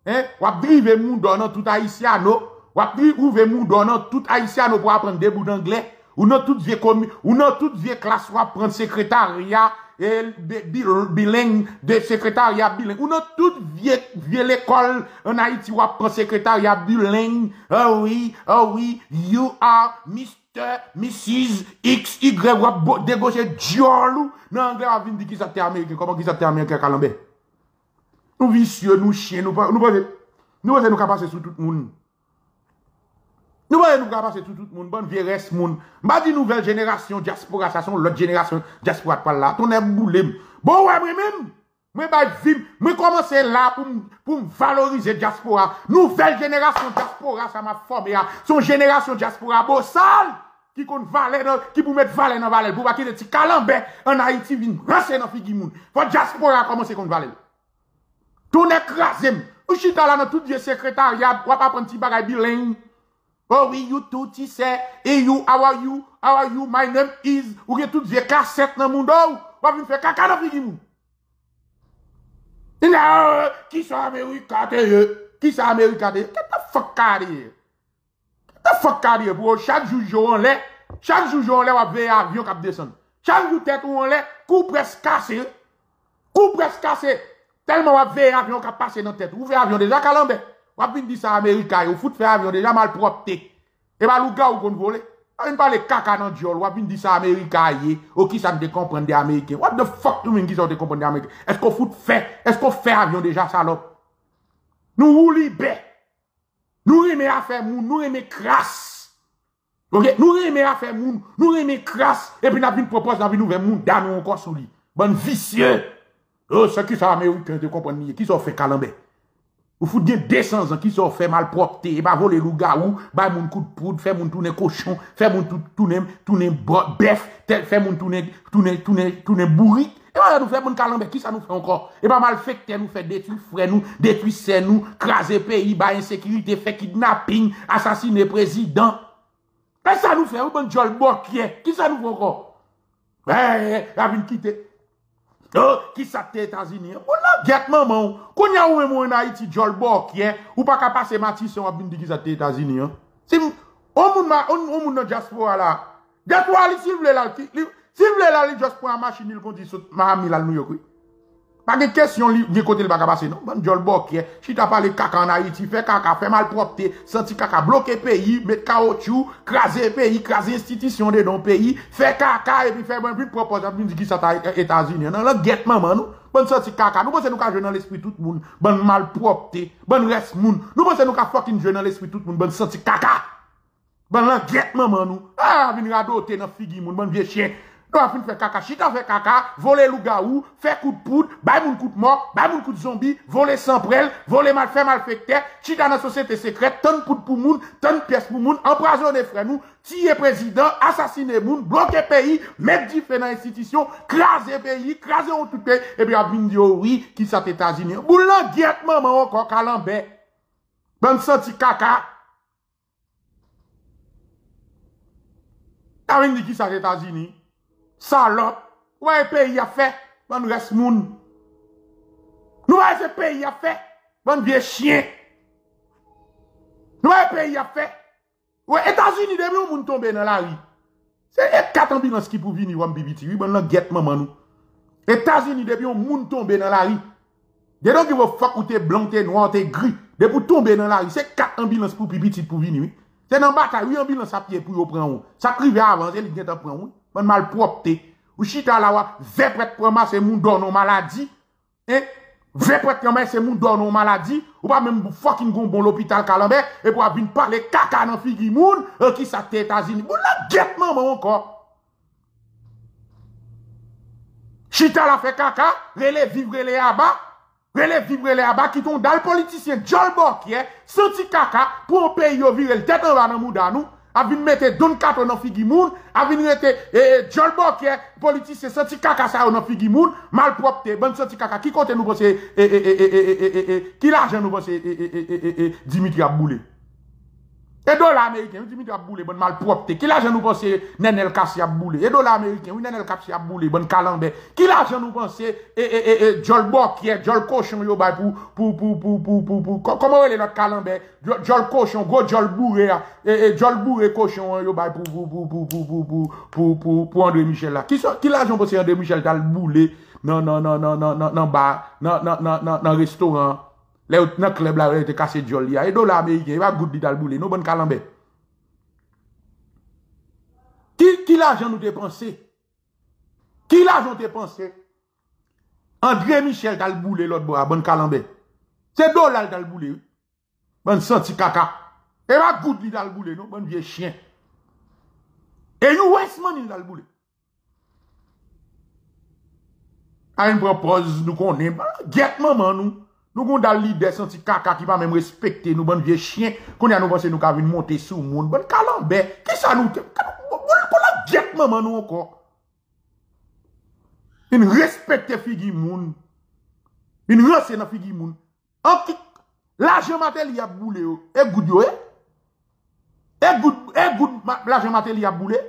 hein? Ou a driver moun dans tout haïtiano, ou a driver moun dans tout haïtiano pour apprendre des bouts d'anglais. Ou dans toute vieille commune, ou dans toute classe, ou prendre secrétariat et bilingue, de secrétariat bilingue. Ou dans toute vieille, vieille école en Haïti, ou prendre secrétariat bilingue. Oh oui, oh oui, you are Mr. Mrs. X, Y, ou dégaucher Diolou. Anglais, on qui ça américain, comment qui ça américain, Kalambé. Nous vicieux, nous chiens, nous pas, nous pas, nous pas, nous pas, nous pas, nous nous voyons nous passer tout, tout le monde, bonne vieille reste monde. M'a dit nouvelle génération diaspora, ça sont l'autre génération diaspora par là. Ton est boulé. Bon, ouais, moi-même. Moi, bah, vim, moi, commencer là pour, pour valoriser diaspora. Nouvelle génération diaspora, ça m'a formé, hein. Son génération diaspora, beau sale, qui compte valer qui pour mettre valer dans valer, pour pas quitter petit calambé hein. en Haïti, vin, rasser dans figi moun. Votre diaspora commencer compte valer. Ton écrasé, ou chita là dans tout vieux secrétariat, ou pas prendre petit bagay bilingue. Oh oui, you tout, tu sais. Et you, how are you? How are you? My name is. Ou que tout vieux cassette dans le monde. Ou venir faire caca dans le monde. Là, qui sont américains, Qui sont américains, Qu'est-ce que fuck, carrière? Qu'est-ce que fuck, carrière? Pour chaque jour, on l'est. Chaque jour, on l'est, on va avion qui descend. Chaque jour, tête, on l'est. Coup presque cassé. Coup presque cassé. Tellement on va avion qui passe dans la tête. Vous avez avion déjà, calambert? Wap vin di sa Amerika yo, fout feye avyon deja malpropte. E ba louga ou kon vole. A vin pale kaka nan diol, wap vin di sa Amerika ye, ou ki sa de komprende Ameriken. What the fuck you mean ki sa de komprende Ameriken? Esko fout fe, esko fe avyon deja salop? Nou ou li be. Nou reme a fe moun, nou reme kras. Ok, nou reme a fe moun, nou reme kras. E pi nan vin propos nan vin nou moun dan nou ankon sou li. Bon visye. Oh, se ki sa Ameriken de komprende niye, ki sa fe kalanbe? Ou fout bien 200 ans qui sont fait mal et pas voler loup garou, ba moun coup de poudre, faire moun tourner cochon, faire moun tourner bœuf, faire moun tourner tourner tourner tourner bourrique. Et bah, voilà, nous faisons bon calambé, qui ça nous fait encore? Et pas mal fait nous fait détruire frère nous, détruire c'est nous, craser pays, bah insécurité, fait kidnapping, assassiner président. Et ça nous fait un bon jol qui ça nous fait encore? Eh, eh, eh, quitter. Oh, ki sakte Etasini. Moun la get maman ou. Koun ya ou e moun na iti jol bok ye. Ou pa ka pase matis yon wap bin di ki sakte Etasini. Si moun ma, moun nan jaspo ala. Jaspo ali si vle la li, si vle la li jaspo an machinil kon di sot ma amil al nou yo kwi. Pas de question, ni côté le baga non. Bon, Jol Bokye, si t'as parlé caca en Haïti, fait caca, fait mal propre, senti caca, bloquer pays, mettre caoutchouc, craser pays, craser institution de don pays, fait caca, et puis fait bon, plus propre, ça dit ça t'a États-Unis. Hein. Non, là, guette maman, nous. Bon, sorti caca, nous pensons nous qu'à jouer dans l'esprit tout le monde, bon mal propre, bon reste moun, nous pensons nous qu'à fucking jouer dans l'esprit tout le monde, bon sorti caca. Bon, là, guette maman, nous. Ah, vin radoter dans figi moun, bon vieux chien. Doit fin faire caca, chita fait caca, voler loup-garou, faire coup de poudre, bay moun coup de mort, bay moun coup de zombie, voler sans prel, voler mal fait, mal fait chita dans la société secrète, tant de poudre pour moun, tant de pièces pour moun, empoisonner frère nous, tirer président, assassiner moun, bloquer pays, mettre du fait dans l'institution, craser pays, craser en tout pays, et puis à oui, qui s'est États-Unis. Boulan, guette maman encore, calambé. Bonne senti caca. T'as dit qui s'est États-Unis. Salop, wè e peyi a fe, ban res moun. Nou wè se peyi a fe, ban vie chien. Nou wè peyi a fe, wè Etasini demi ou moun tombe nan la ri. Se et katan bi nan ski pou vini wam bibiti, wè ban nan get maman nou. Ou moun tombe nan la ri. De don ki wè fok ou te blan, te noan, te gri, de pou tombe nan la ri. Se nan ski pou bibiti pou vini. Se nan bata, wè yon bi nan sa pye pou yo pran ou. Sa krive avan, se li gen ta pran ou. bonne malpropreté. Ou chita la wa, vrai prêtre pour moi, c'est mon don maladie. Hein? Vrai prêtre pour moi, c'est mon don maladie. Ou pas même fucking bon l'hôpital Calambert, et pour venir parler caca dans figi moun, e qui sa te États-Unis. Bon la guette maman encore. Chita la fait caca, relève vivre les abats. Relève vivre les abats qui tombe dans le politicien John Borkier, senti caca pour un pays yo vire le tête en va dans moudanou. a vin mette Don Kato nan figi moun, a vin mette eh, John Bokye, politisye, senti kaka sa yo nan figi moun, malpropte, bon senti kaka, ki kote nou bose, eh, eh, ki la jen nou bose Dimitri Aboulé. Abboulé. E do la Ameriken, Dimitri Abboulé, ban malpropte, ki lajen nou pose, Nenel Kassi Abboulé. E do la Ameriken, Nenel Kassi Abboulé, ban kalanbe, ki lajen nou pose, jolbo kye, jol koshon yo bay pou, pou, pou, pou, pou, pou, pou, komo wè le lot kalanbe, jol koshon, go jol bouré, jol bouré koshon yo bay pou, pou, pou, pou, pou, pou, pou, pou, pou, pou André Michel la. Ki lajen pose André Michel tal boulé, nan, nan, nan, nan, nan, nan, nan bar, nan, nan, nan, nan, nan restaurant, Le ou nan kleb la ou te kase jol ya. E do la Ameriken, e va gout di dal boule. Nou bon kalanbe. Ki la jan nou te pense? Ki la? André Michel tal boule l'autre bois, bon dollar tal boule. oui. Bon senti caca. Et pas goud li tal boule, non, bon vieux chien. Et you Westman il tal boule. A une propose, nous connaît, get maman nous. Nous avons dans l'idée senti caca qui va même respecter nous, bon vieux chien. Qu'on a nous pensé nous qu'avons monter le monde. Bon calambe. Qui ça nous, pour la maman nous encore. Une respecte figi moun. Une rase nan figi moun. An ki, l'argent matel y a boule yo. E goud yo, eh? E goud, e goud, l'argent matel y a boule.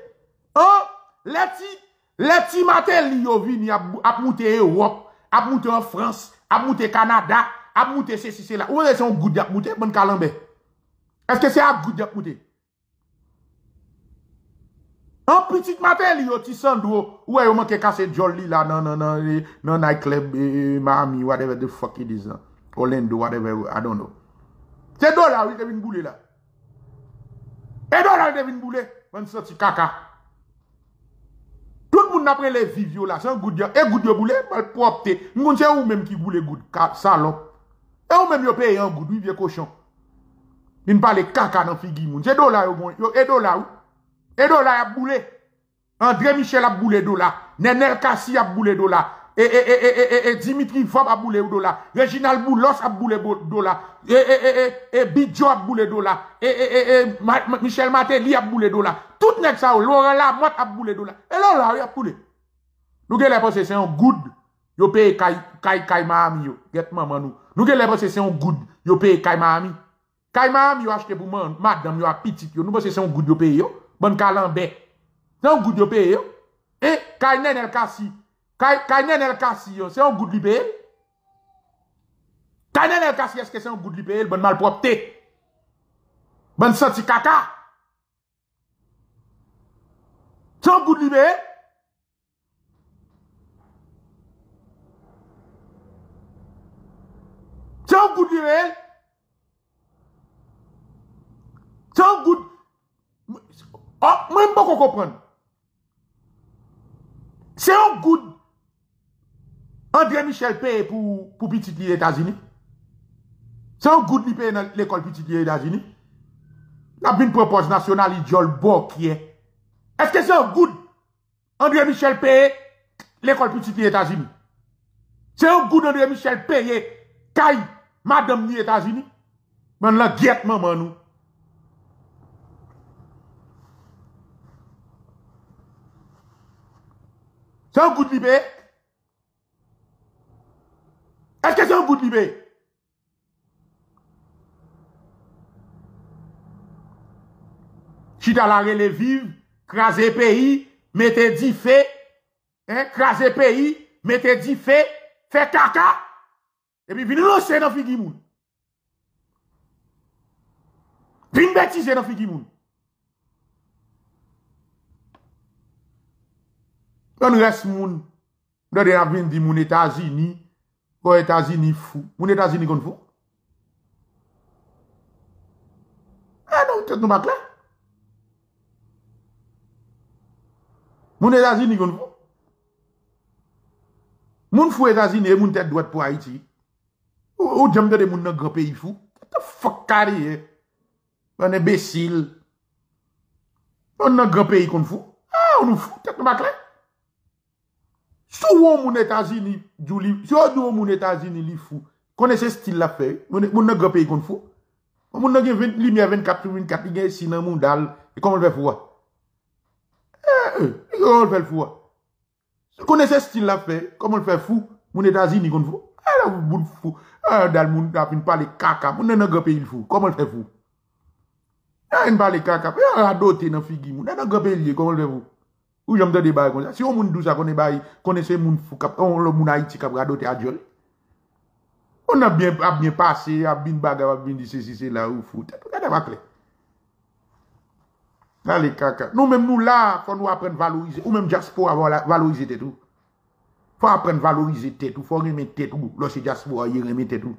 An, leti, leti matel yo vini ap, ap moute Europe, ap moute en France, ap moute Kanada, ap moute se si se la. Ou e se yon gout di ap moute, bon kalanbe? Eske se ap gout di ap moute? An pitit maten li yo ti sandou, ou e yo manke kase jolly la nan nan nan, nan nightclub, eh, Miami, whatever the fuck it is, uh, Orlando, whatever, I don't know. Se do la ou devin boule la. E do la ou devin boule, bon, man se ti kaka. Tout le monde après les vivio là, c'est un goût de, et goût de boule, mal propre. Nous, c'est ou même qui boule goût, ka- salope. Et ou même yo paye un goût, oui, vieux cochon. Il parle caca dans figi moun. Dollar, yo, bon, yo, et dollar, oui. Et dollar a boulé. André Michel a boulé dollar. Nenel Kassi a boulé dollar. Et, et, et, et, et, Dimitri Fob a boulé dollar. Reginald Boulos a boulé bo- dollar. Et, et, et, Bidjo a boulé dollar. Et, Michel Matéli a boulé dollar. Tout nek ça, Laurent Lamotte a boulé dollar. Et là, il a boulé. Nous les pensé c'est un good. Yo paye kay, kay, Miami yo. Get maman nous. Nous les pensé c'est un good. Yo paye kay Miami. Kay Miami yo acheté pour man, madame yo a petit yo. Nous pensé c'est un good yo paye yo. Bon calambe. C'est un good yo paye yo. Et kay nenel kasi. Kanyen el kasi yo, se yon goud libe el? Kanyen el kasi eske se yon goud libe el, bon malpropte? Bon senti kaka? Se yon goud libe el? Se yon goud libe el? Se yon goud... Mwen mbo kon kompren. Se yon goud... André Michel paye pou, pou pitit li Etasini. Se ou gout li paye nan l'ekol pitit li Etasini. La bin propos nasyonal li diol bo kye. Eske se ou gout André Michel paye l'ekol pitit li Etasini. Se ou gout André Michel paye kay madame li Etasini. Man la gyetman man nou. Se ou gout li paye. Eske se ou bout libe? Chita la releviv, krasè peyi, mette di fe, krasè peyi, mette di fe, fe kaka, epi vin losè nan figi moun. Vin betise nan figi moun. An res moun, do de avin di moun Etasini, Ko Etasini fou. Moun Etasini kon fou? Eh e nou, tet nou bak la. Moun Etasini kon fou? Moun fou Etasini e moun tet dwet pou Haiti. Ou, ou jemde de moun nan gre peyi fou? What the fuck kari e? An e besil. Moun nan gre peyi kon fou? A, ah, ou nou fou, tet nou bak la. Sou wou moun Etazini, li, sou wou moun Etazini li fou, kone se stil la fe, moun nan gwa peyi kon fou. Moun nan gen 20, li mi a 24, 24, gen si nan moun dal, e koman fè fou wè? E, eh, e, eh, e koman fè fou wè? Kone se stil la fe, koman fè fou, moun Etazini kon fou. E la moun fou, e dal moun apin pale kaka, moun nan gwa peyi fou, koman fè fou? E an pale kaka, e an adote nan figi moun, nan gwa peyi li, koman fè fou? Ou j'aime de débat comme ça. Si on moun dou ça connaît bail, connaissez moun fou on le moun Haïti Dieu. On a bien a bien passé, a bien a bien dit ceci c'est là ou fou. Regardez pas clair. Allez caca. Nous même nous là, faut nous apprendre à valoriser ou même diaspora va valoriser tout. Faut apprendre à valoriser tout, faut remettre tout. Lorsque diaspora y remettre tout.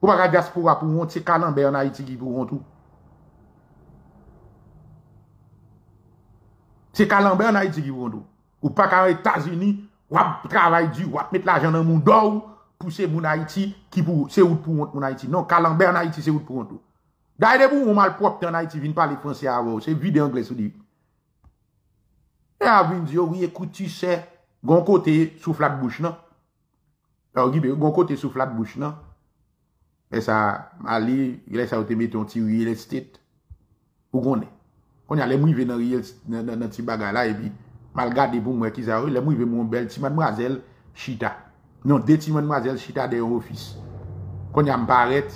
Ou pas diaspora pour monter calambé en Haïti qui pour tout. C'est Calambert en Haïti qui tout. Ou pas qu'à États-Unis, wap travay di, wap met l'ajan nan moun do ou, pousse moun Haiti, ki pou, se wout pou ont moun Haiti. Non, se wout pou ont ou. Da e de pou moun malprop te an Haiti, vin pale franse avou, se vide anglais ou di. E avin di yo, oui, ekout, tu se, gon kote sou flat bouche, nan? Or, gibe, gon kote sou flat bouche, nan? E sa, ali, gile sa ou te mette yon ti real estate, ou konen. Konen ale mwive nan real, nan nan ti bagay la, e bi, mal gade pou mwen ki sa ou, le mwive moun bel, ti mademoiselle Chita. Non, de ti mademoiselle Chita de yon ofis. Konen mparet,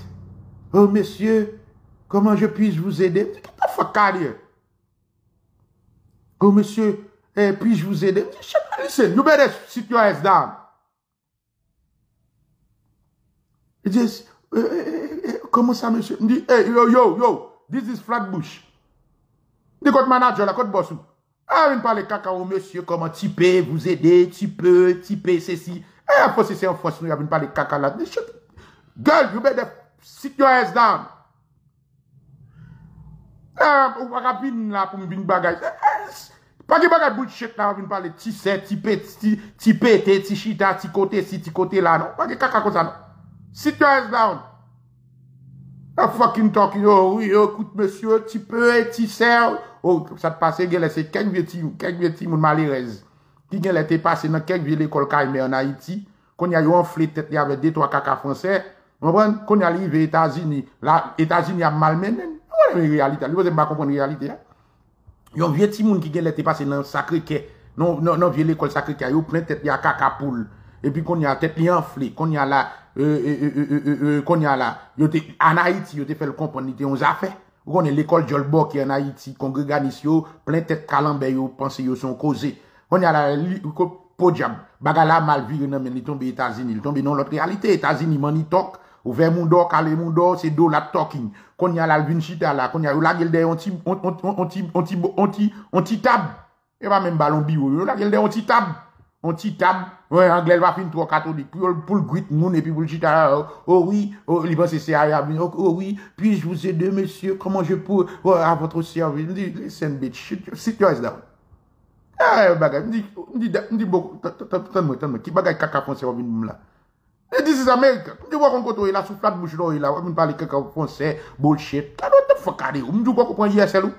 oh, monsieur, koman je puis vous aider? Fuck out here. Oh, monsieur, eh, puis-je vous aider? Shut up, listen, you better sit your ass down. Just, eh, eh, eh, comment ça, monsieur? Me dit, hey, yo, yo, yo, this is Flatbush. Di kote manager la, kote boss ou. Ah, vin pale kaka ou, monsieur, comment tu peux vous aider, tu peux, tu peux, ceci. Eh, après, c'est en France, nous, vin pale kaka la. Girl, you better sit your ass down. Eh, ou wak vin la pou m bagay. Eh, eh, pa ki bagay bullshit la, vin pale ti se, ti pe, ti, chita, ti kote si, ti la, non? Pa ki kaka kon. Sit your ass down. A fucking talking, oh oui, oh, écoute monsieur, ti peu, ti serre. Oh, sa te passe, gèle, se kek vie ti, kek vie ti moun malérez. Ki gèle te passe nan kek vie l'école kaime en Haïti. Kon ya yo enflé tête ya avec 2-3 kaka français. Mwen kon ya li ve Etats-Unis. La, Etats-Unis a malmenen. Mwen mwen realite, li wè mba kompon realite ya. Yon vie ti moun ki gèle te passe nan sakre ke, nan, nan, nan vie l'école sakre ke, yo plen tête ya kaka poule. Et puis qu'on y a tête li enflé, qu'on y a là, euh, euh, euh, qu'on y a là, yo te, en Haïti, yo te fait le comprendre, te on affaire. Ou est l'école Jolbo qui est en Haïti, congréganis yo, plein tête calambé yo, pense yo sont causés. On y a là, li, ko- podium, bagala mal viré nan men, li tombe États-Unis, li tombe non l'autre réalité, États-Unis, money talk, ou vers mundo, kale mundo, c'est do la talking. Qu'on y a là, le vin chita là, qu'on y a yo la gueule de, on ti, on, ti, on ti, on ti, on ti tab. Et pas même ballon bio, yo la gueule de, on ti tab. On ti tab, ouais, anglais va fin trop catholique, pour, pour le grit moun, et puis pour le chita, oh, oh oui, oh, il pense c'est oh, oh oui, puis-je vous aider, monsieur, comment je peux, oh, à votre service, me dit, listen, bitch, sit, your ass down. Eh, bagay, dit, me dit, me dit beaucoup, tanne-moi, tanne-moi, qui bagay kaka français, wabin moum la. Eh, this is America. Me dit, wakon koto, il a sou flat bouche là, il a, wabin parle kaka français, bullshit. Ah, what the fuck are you? Me dit, wakon prend ISL ou?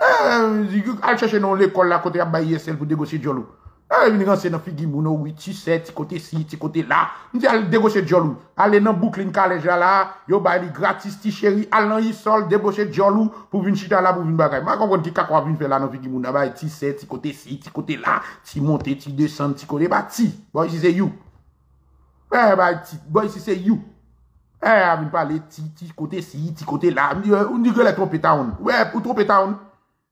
Eh, me dit, al chercher dans l'école là, côté à ISL pour négocier jolou. Ah, e, vini ranse nan figi moun ou, ti se, ti kote si, ti kote la. Mwen di al deboshe djolou. Ale nan bouklin kaleja la, yo bay li gratis ti cheri, al nan yi sol deboshe djolou pou vin chita la pou vin bagay. Ma kon kon ti kakwa vin fe la nan figi moun, abay ti se, ti kote si, ti kote la, ti monte, ti desen, ti kote ba ti. Boy si se you. Eh, e, bay ti, boy si se you. Eh, e, vini pale ti, ti kote si, ti kote la. Mwen di, mwen di ke le trompeta on. We, ou trompeta on.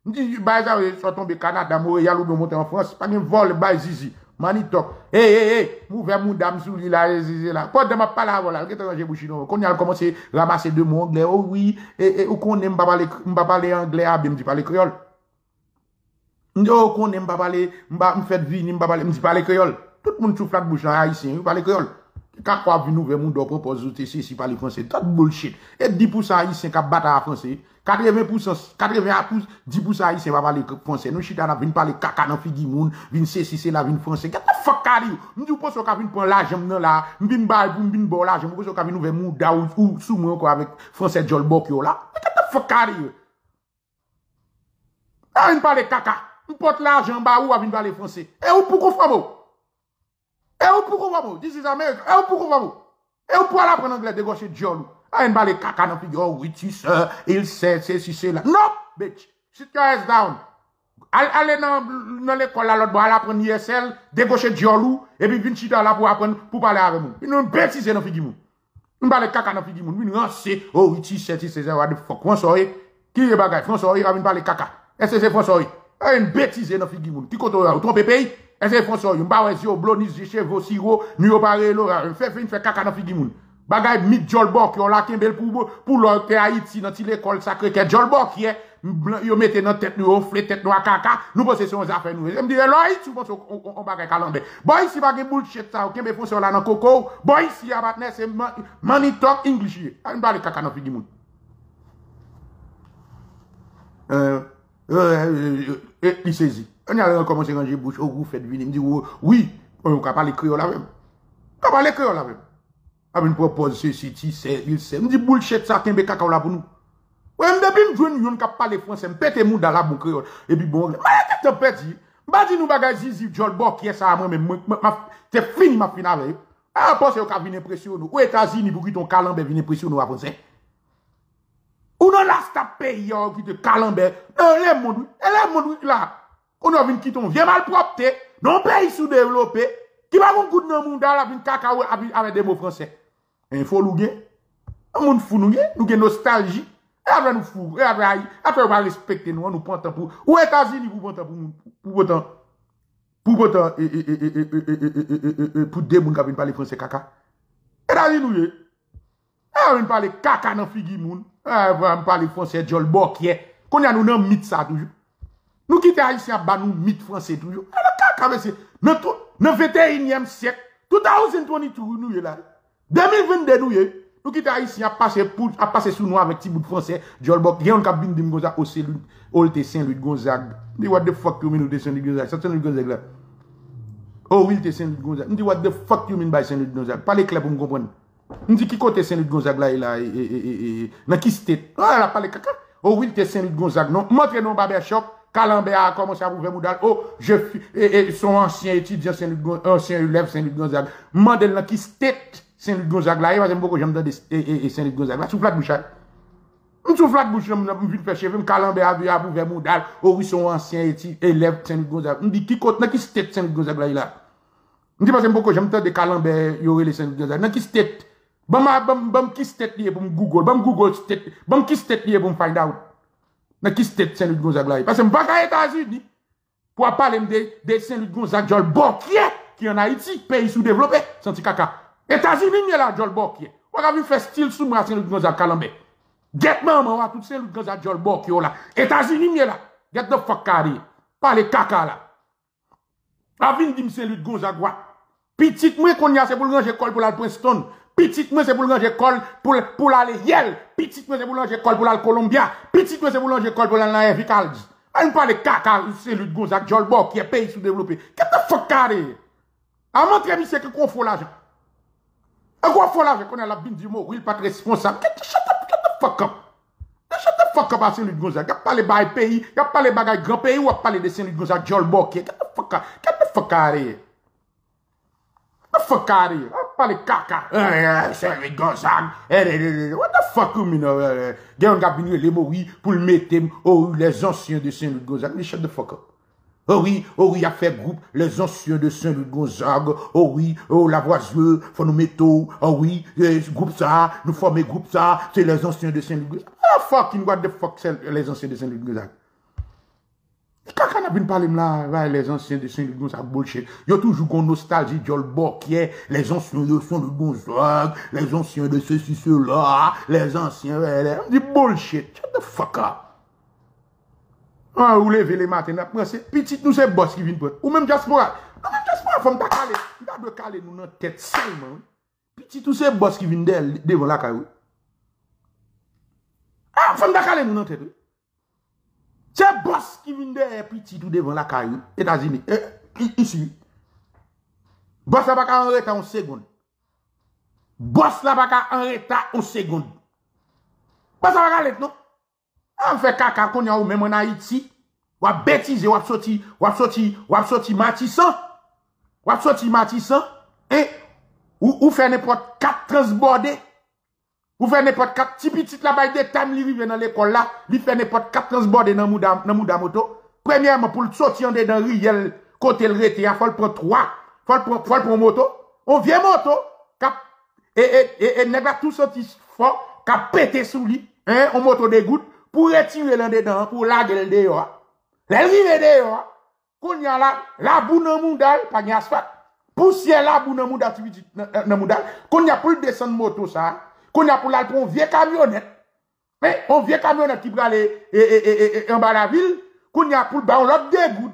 Mdi, bay za we, so tombe Canada, mo yalou be monte en France, pa gen vol, bay zizi. Mani tok. Hey, hey, hey, mou ve mou dam sou li la, zizi la. Pot de ma pala vola, ke te ranger bouchi nou. Kon yal komanse ramase de mou anglais, oh oui, e, e, ou konen mba pale, mba pale anglais abe, mdi pale kriol. Mdi, oh, konen mba pale, mba mfet vini, mba pale, mdi pale kriol. Tout moun sou flat bouche nan haïtien, mba pale. Kakwa vi nou ve moun do propos ou te se si pali franse. Tot bullshit. E 10% Haitien kap bata a franse. 80%, 80%, 10% Haitien va pali franse. Nou chita na vin pali kaka nan figi moun. Vin se si se la vin franse. Gata fok kari ou. Mdi ou poso ka vin pon la jem nan la. Mbin bay pou mbin bo la jem. Mdi ou poso ka vin nou ve moun da ou, ou sou moun ko avik franse jol bok yo la. Gata fok kari ou. A vin pali kaka. Mpot la jem ba ou a vin pali franse. E ou pou kon famo ou. E ou pou kon wabou? This is America. E ou pou kon wabou? E ou pou ala pren anglè de goshe djolou? A yon bale kaka nan figyon, se, il se, se, si, se la. No, bitch. Sit your ass down. Al, ale nan, nan l'ekol la lot bo, ala pren ISL, de goshe e epi vin chita la pou apren pou pale ave moun. Yon betize nan figyon moun. Yon bale kaka nan figyon moun. Yon anse, oh, oui, witis, se, ti se, se, what wade fok. Fonsoye, ki ye bagay, fonsoye, avin bale kaka. E se se fonsoye. Yon betize nan figyon moun. Ki koto yon, ou trompe peyi? Ese François, yon ba wè si yo blonis, si chevo siro, yo, ni yo pare lo, fè fin fè kaka nan figi moun. Bagay mit jolbok yon lakin bel pou, pou lò te Haiti nan ti l'ekol sakre ke jolbok ye, yo mette nan tet nou, yo fle tet nou a kaka, nou pose se yon zafè nou. E mdi, lò Haiti ou pose on, bagay kalambe. Boy si bagay bullshit sa, kembe fon François la nan koko, boy si abatne se money talk English ye. An bale kaka nan figi moun. Euh, euh, euh, et li sezi. On a commencé à ranger bouche, oh, vous faites venir, me dit, oh, oui, on ne peut parler créole là-même. On peut parler créole là-même. A me propose ceci, c'est, il sait. Me dit, bullshit, ça, qu'un cacao là pour nous. Ouais, me depuis, je ne qui parle français, me pète mou dans la bouche créole. Et puis bon, mais qu'est-ce que petit? M'a dit nous bagay zizi, jol bo, qui est ça, moi, même, t'es fini, ma fin avec. Ah, pense que vous impressionné. Ou États-Unis, pour que ton calambe vienne impressionné à français. Ou non, là, c'est un pays oh, qui te calambe. Dans le monde, dans le monde, là on a vin quitter un vieux malpropre dans un pays sous-développé qui va un coup de monde la vin cacao avec des mots français. Il faut nous un monde fou nous nous gen nostalgie et après nous fou et après après pas respecter nous nous prend temps pour aux États-Unis pour prendre pour pour temps pour pourtant pour deux moun qui viennent parler français caca. Et là nous yé. Ah on parler caca dans figi moun. Ah parler français jol bokier. Qu'on a nous dans mythe ça toujours. Nous quittons Haïtien, bah nous mythe français tout. Alors, caca, monsieur. Dans le 21e siècle, 2022, nous là. 2022, nous nous quittons Haïtien, passer pour, à passer sous nous avec petit bout de français. Jol Bok, yon kabin dim Gonzague, au Olte Saint-Louis Gonzague. Dis what the fuck you mean ou de Saint-Louis Gonzague? Gonzague là. Oh oui, te Saint-Louis Gonzague. Nous dis what the fuck you mean by Saint-Louis Gonzague? Parlez clair pour me comprendre. Nous dis qui côté Saint-Louis Gonzague là, il a, dans qui state? Ah, là, parlez caca. Oh oui, te Saint-Louis Gonzague, non. Montrez-nous barbershop. Calambert a commencé à prouver Moudal. Oh, je et, et son ancien étudiant, ancien élève Saint-Luc Gonzague. Mandel qui tête Saint-Luc Gonzague là. Il va beaucoup j'aime et Saint-Luc Gonzague là. Souffle la bouche. Hein. Souffle la bouche, je me fais chef. Calambert a vu à prouver Moudal. Oh, oui, son ancien élève Saint-Luc Gonzague. On dit qui compte qui tête Saint-Luc Gonzague là. là. Je dis parce que beaucoup j'aime de Calambert, il y aurait les Saint-Luc Gonzague. Dans qui tête? Bam, ah, bam, bam, qui tête lié pour Google? Bam, Google, tête. Bam, qui tête lié pour find out? Nan ki stet Saint-Louis Gonzague la yi. Pase m baka Etats-Unis. Po a pale m de, Saint-Louis Gonzague jol bokye ki an Haiti, peyi sou devlopè, santi kaka. Etats-Unis nye la jol bokye. Wak avi fè stil sou mwa Saint-Louis Gonzague kalambe. Get man man wak tout Saint-Louis Gonzague jol bokye yo la. Etats-Unis nye la. Get the fuck kari. Pale kaka la. Avin di m Saint-Louis Gonzague wak. Pitit mwen konya se pou l kol pou la Princeton. Petit mwen se pou lange kol pou la yel. Petit mwen se pou lange kol la le Colombia. Petit mwen se pou lange kol pou la la Evikaldi. A yon de kaka, se lout Gonzak, Jolbo, ki e peyi sou-devlopé. Kèp te fok kare? A montre mi se ke kon fò laje. A kon fò laje konen la bin di mò, wil pat responsable. Kèp te shut up, kèp te fok up? Kèp te fok up a se lout Gonzak. Kèp pale bagay peyi, kèp pale bagay gran peyi, wap de se lout Gonzak, Jolbo, ki e. Kèp te fok kare? Kèp te fok kare? Kèp te? Here. Ap pale kaka. Saint-Louis Gonzague. What the fuck you mean? Gen yon gap binye le moui pou l metem. Ou les anciens de Saint-Louis Gonzague. Shut the fuck up. Oh oui, oh oui, a fait groupe, les anciens de Saint-Louis Gonzague. Oh oui, oh la voiseux, faut nous mettre, oh oui, groupe ça, nous former groupe ça, c'est les anciens de Saint-Louis Gonzague. Ah fucking what the fuck c'est les anciens de Saint-Louis Gonzague pas qu'on a pu parler là, les anciens de Saint-Louis, ça bullshit. Il y a toujours une nostalgie de Jolbo qui est les anciens de saint bon Gonzague, les anciens de ceci, cela, les anciens, les du bullshit. Shut the fuck up. Ah, on a levé les matins, on a pensé, petit, nous c'est boss qui vient pour Ou même diaspora. Ou même diaspora, faut me caler. A de caler nous dans tête seulement. Petit, tout c'est boss qui vient d'elle, devant la caille. Ah, faut me caler nous dans la tête. Se bas ki vin de eh, piti tout devan la kayi, Etazini, e, isi. Bas la baka an reta an segoun. Bas la baka an reta an segoun. Bas la baka let nou. An fe kaka kon ya ou men mwen a iti. Wap betize, wap soti, wap soti, wap soti matisan. Wap soti matisan. E, eh, ou, ou fe nepot kat transborde. Vous faites n'importe quatre petits petits là-bas, des tam li dans l'école là, li fait n'importe quatre transborder dans dans mouda moto. Premièrement, pour le sortir de dans riel, côté le rete, il hein, faut le prendre trois, faut le prendre, faut le prendre moto. On vient moto, cap, et, et, et, et, tout sorti fort, cap pété sous lui, hein, on moto des gouttes, pour retirer l'un dedans, pour laguer le dehors. L'arrivée dehors, qu'on y a là, la boue dans moudal, pas n'y a Poussière là, boue dans moudal, tu dis, dans moudal, qu'on y a plus descendre moto ça, qu'on a pour là pour un vieux camionnette. Mais un vieux camionnette qui peut aller et, et, et, en bas la ville. Qu'on a pour bah, on l'autre dégoût.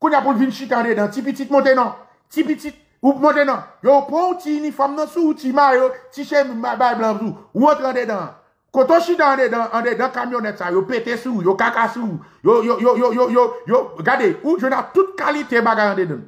Qu'on a pour venir chiter en dedans. Ti petit monter non. Ti petit. Ou monter non. Yo, prend petit uniforme dans sous, petit maillot, petit chemise, bail blanc sous. Ou entre en dedans. Quand on chita en dedans, en dedans camionnette ça, yo pété sous, yo caca sous, yo, yo, yo, yo, yo, yo, yo, regardez, ou je n'ai toute qualité bagarre en dedans.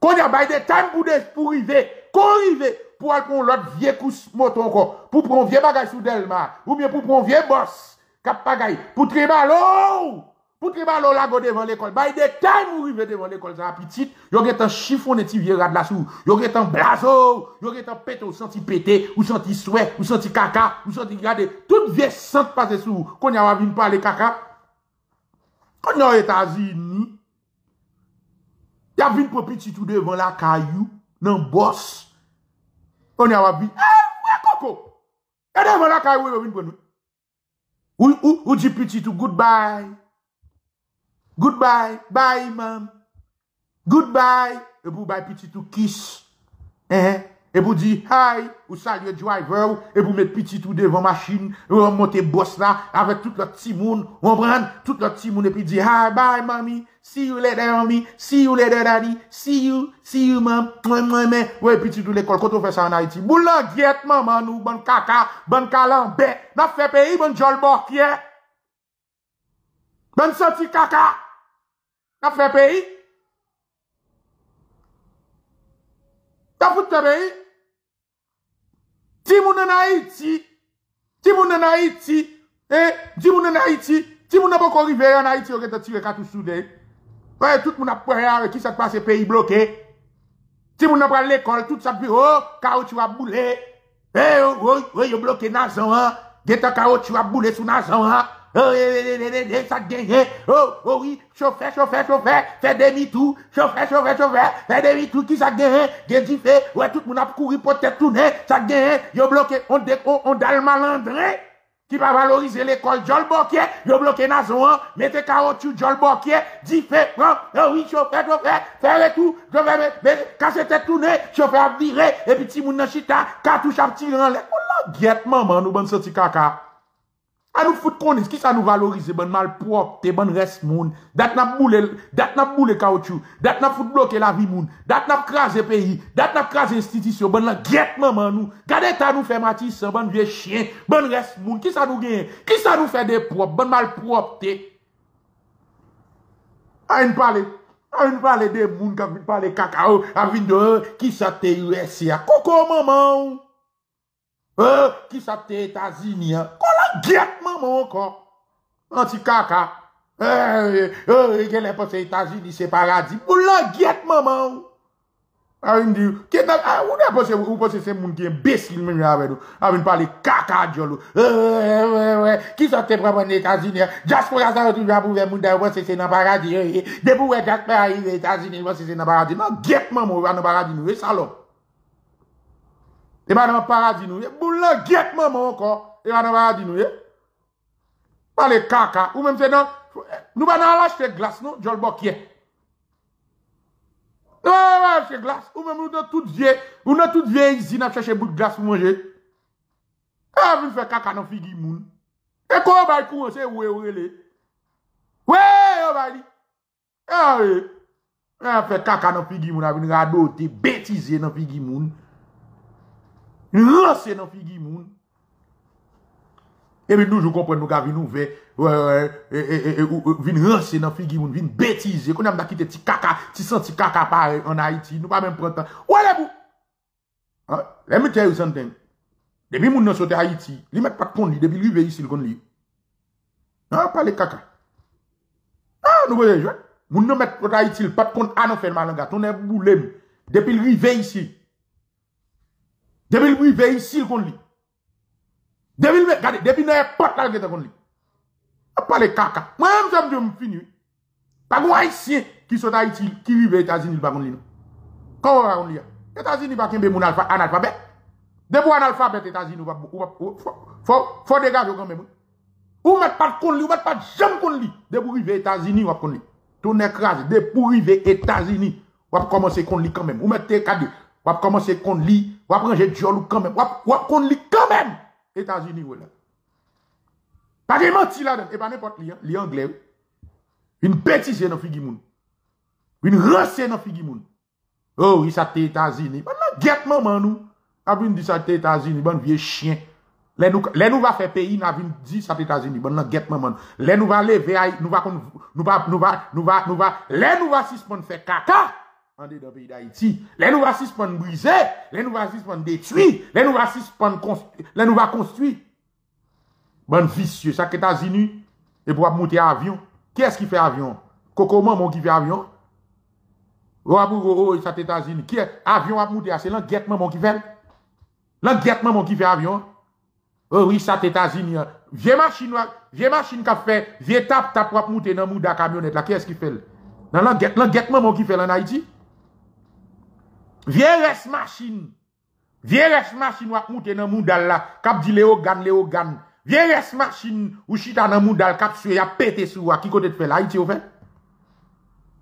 Qu'on a bail des temps pour des, pour arriver, qu'on arrive, rive, pou al pon lot vie kous moton kon, pou pron vie bagay sou delma, ou bien pou pron vie boss, kap bagay, pou trebalo, pou trebalo la go devan l'ekol, bay de time ou rive devan l'ekol sa apitit, yo gen tan chifon eti vie rad la sou, yo gen tan blazo, gen tan pete ou senti pete, ou senti swè, ou senti kaka, ou senti gade, tout vie senti pase sou, kon ya wavine pale kaka, kon yo Etazini, Ya vin pou piti tout devan la kayou, nan bos. On ya wap vin, eh, wè koko. E devan la kayou, wè vin pou nou. Ou, ou, ou di piti tout, goodbye. Goodbye, bye, mam. Goodbye. E pou bay piti tout kiss. Eh, e pou di, hi, ou salye driver, e pou met piti tout devan machin, ou an monte bos la, avek tout lot timoun, ou an pran, tout lot timoun, e pi di, hi, bye, mami. See you later, homie. See you later, daddy. See you. See you, mam. Mwen, mwen, mwen. Wè, piti tout l'ekol. Koto fè sa an Haiti. Boulan gyet, maman nou. Bon kaka. Bon kalan. Be. Na fè peyi. Bon jol borkye. Bon soti kaka. Na fè peyi. Ta fout fè peyi. Ti moun an Haiti. Ti moun an Haiti. Eh. Ti moun an Haiti. Ti moun an poko rive an Haiti. Yo ke te tire katou soudey. Ouais, tout le monde a peur, qui te passe pays bloqué. Si moun a pris l'école, tout puis oh, caoutchouc a boulé. Eh, oh, oh, oh, yo bloqué Nazan, hein. Geta caoutchouc a boulé sous Nazan, hein. Oh, eh, eh, ça gagne. Oh, oh oui, chauffeur, chauffeur, chauffeur, fait demi-tour, chauffeur, chauffeur, chauffeur, fait demi-tour, qui ça gagne? Gen fait, ouais, tout monde a couru pour tête tourner, ça gagne. Yo bloqué, on, on, on dal malandré. Ki pa valorize l'ekol Jol Bokye, yo bloke nazon an, mette karotou Jol Bokye, di fe, pran, oui, choufe, choufe, fè le tou, choufe, kase te toune, choufe ap vire, epi ti moun chita, tiran le, ou la get maman nou ban soti kaka. A nou fout konis, ki sa nou valorize? Ban malprop, te ban res moun, dat nap boule, dat nap boule kaoutchou, dat nap fout bloke la vi moun, dat nap krasi peyi, dat nap krasi institisyon, ban la get maman nou, gade ta nou fe matis, ban vie chien, ban res moun, ki sa nou genye, ki sa nou fe de prop, ban malprop te. A yon pale, a yon pale de moun, ka vin pale kakao, a vin de ki sa te yue se koko maman ou. Euh, ki sa te Etazini an. Kon la get maman ankon. Anti kaka. euh, euh, e, gen le pa se Etazini se paradis. Kon la get maman ou. A yon di, ke nan, a ou ne pose, ou pose se moun ki embesil men yon avè nou. A yon pale kaka djolo. E, e, e, e, ki sa te praman Etazini an. Jaspora sa yon tou javou ve moun da yon pose se nan paradis. E, e, debou we Jaspora yon Etazini yon pose se nan paradis. Nan get maman ou an nan paradis nou. E salop. E ba nan paradis nou ye. Boul nan get maman ankon. E ba nan paradis nou ye. Pa le kaka. Ou menm se nan. Nou ba nan lache glas nou. Jol bokye. Nou ba nan lache glas. Ou menm nou nan tout vie. Ou nan tout vie izi nan chache bout glas pou manje. A vin fe kaka nan figi moun. Ah, e kou yo bay kou an se we we le. We yo bay li. A we. A fe kaka nan figi moun. A vin radote betize nan figi moun. lanse nan figi moun. E mi noujou kompren nou ka vin nou ve, vin lanse nan figi moun, vin betize, kon am da kite ti kaka, ti san ti kaka pare an Haiti, nou pa men prentan. Ouè le bou! Ah, let me tell you something. debi moun nan sote Haiti, li met pat kon li, debi li ve yisi l kon li. Ah, nan, pale kaka. An, nou veye jwen. Moun nan met pat Haiti, pat kon anon fèl malanga, on e boulem, Depi li ve yisil. Yisi. Depi li ve yisi l kon li. Depi li ve, gade, depi nou e pot la gete kon li. A pale kaka. Mwen mse mse mse fini. Pa gwa yisi ki sot Haiti ki vive Etazini l pa kon li nou. Kwa wè kon li ya? Etazini pa kenbe moun analfabet. Depo analfabet Etazini ou pa fò degaj ou kon mè moun. Ou met pat kon li, ou met pat jem kon li. Depo vive Etazini wap kon li. Ton ekrasi, depo vive Etazini wap komanse kon li kon mè moun. Ou met te kade, wap komanse kon li, wap ranger kon mè moun. Wap kon li kon mè moun. Etazini wè la. Pa gen manti la den. E pa nepot li, li angle. Vin betise nan figi moun. Vin rase nan figi moun. Oh, isa te Etazini. Ban la get maman nou. A vin di sa te Etazini, ban vie chien. Le nou va fe peyi, na vin di sa te Etazini. Ban la get maman nou. Le nou va leve ay, nou va kon, nou va, nou va, nou va, nou va, le nou va sispon fe kaka. Dan peyi d'Haïti. Le nou va suspend brise, le nou va suspend detui, le nou va suspend konstru, le nou va konstru. Ban visye, sak Etats-Unis, e pou ap mouti avyon. Ki es ki fe avyon? Koko maman ki fe avyon? Ou ap mou ou ou sat Etats-Unis, ki avyon ap mouti ase, lan get maman ki fel? Lan get maman ki fe avyon? Ou ou sat Etats-Unis, vie machin wak, vie machin ka fe, vie tap tap wap mouti nan mou da kamyonet la, ki es ki fel? Nan lan get, lan get maman ki fel an Haiti? Vieres machine. Vieres machine wak moute nan moudal la, kap di Léogan, Léogan. Vieres machine ou chita nan moudal kap sou ya pété sou wak, ki te fait là, Haïti ou fait?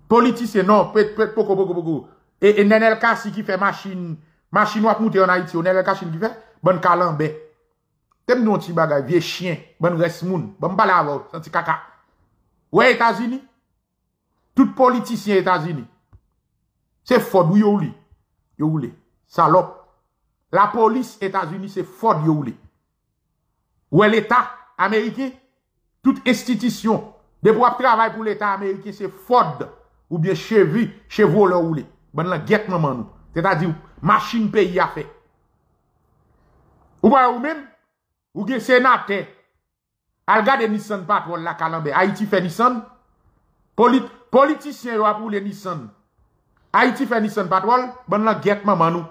Politicien, non, pète, pète, poko, poko, poko. Et, et Nenel Kassi qui fait machine, machine wak moute en Haïti, ou Nenel Kassi qui fait, bon kalambe. Tem nou ti bagay, vie chien, bon res moun, bon bala avou, santi kaka. Ouais, États-Unis? E Tout politicien États-Unis. C'est fort ou li yo. Salope. La police États-Unis, c'est Ford yo oule. Ou l'État américain, toute institution, de pouvoir travailler pour l'État américain, c'est Ford ou bien Chevy, Chevrolet oule. Bon la guette maman nous. C'est-à-dire, machine pays a fait. Ou pas ou même, ou bien sénateur, al gade Nissan patrol la kalambe, Haïti fait Nissan, politicien yo pour les Nissan, Haiti fait Nissan Patrol, bon la guette maman nous.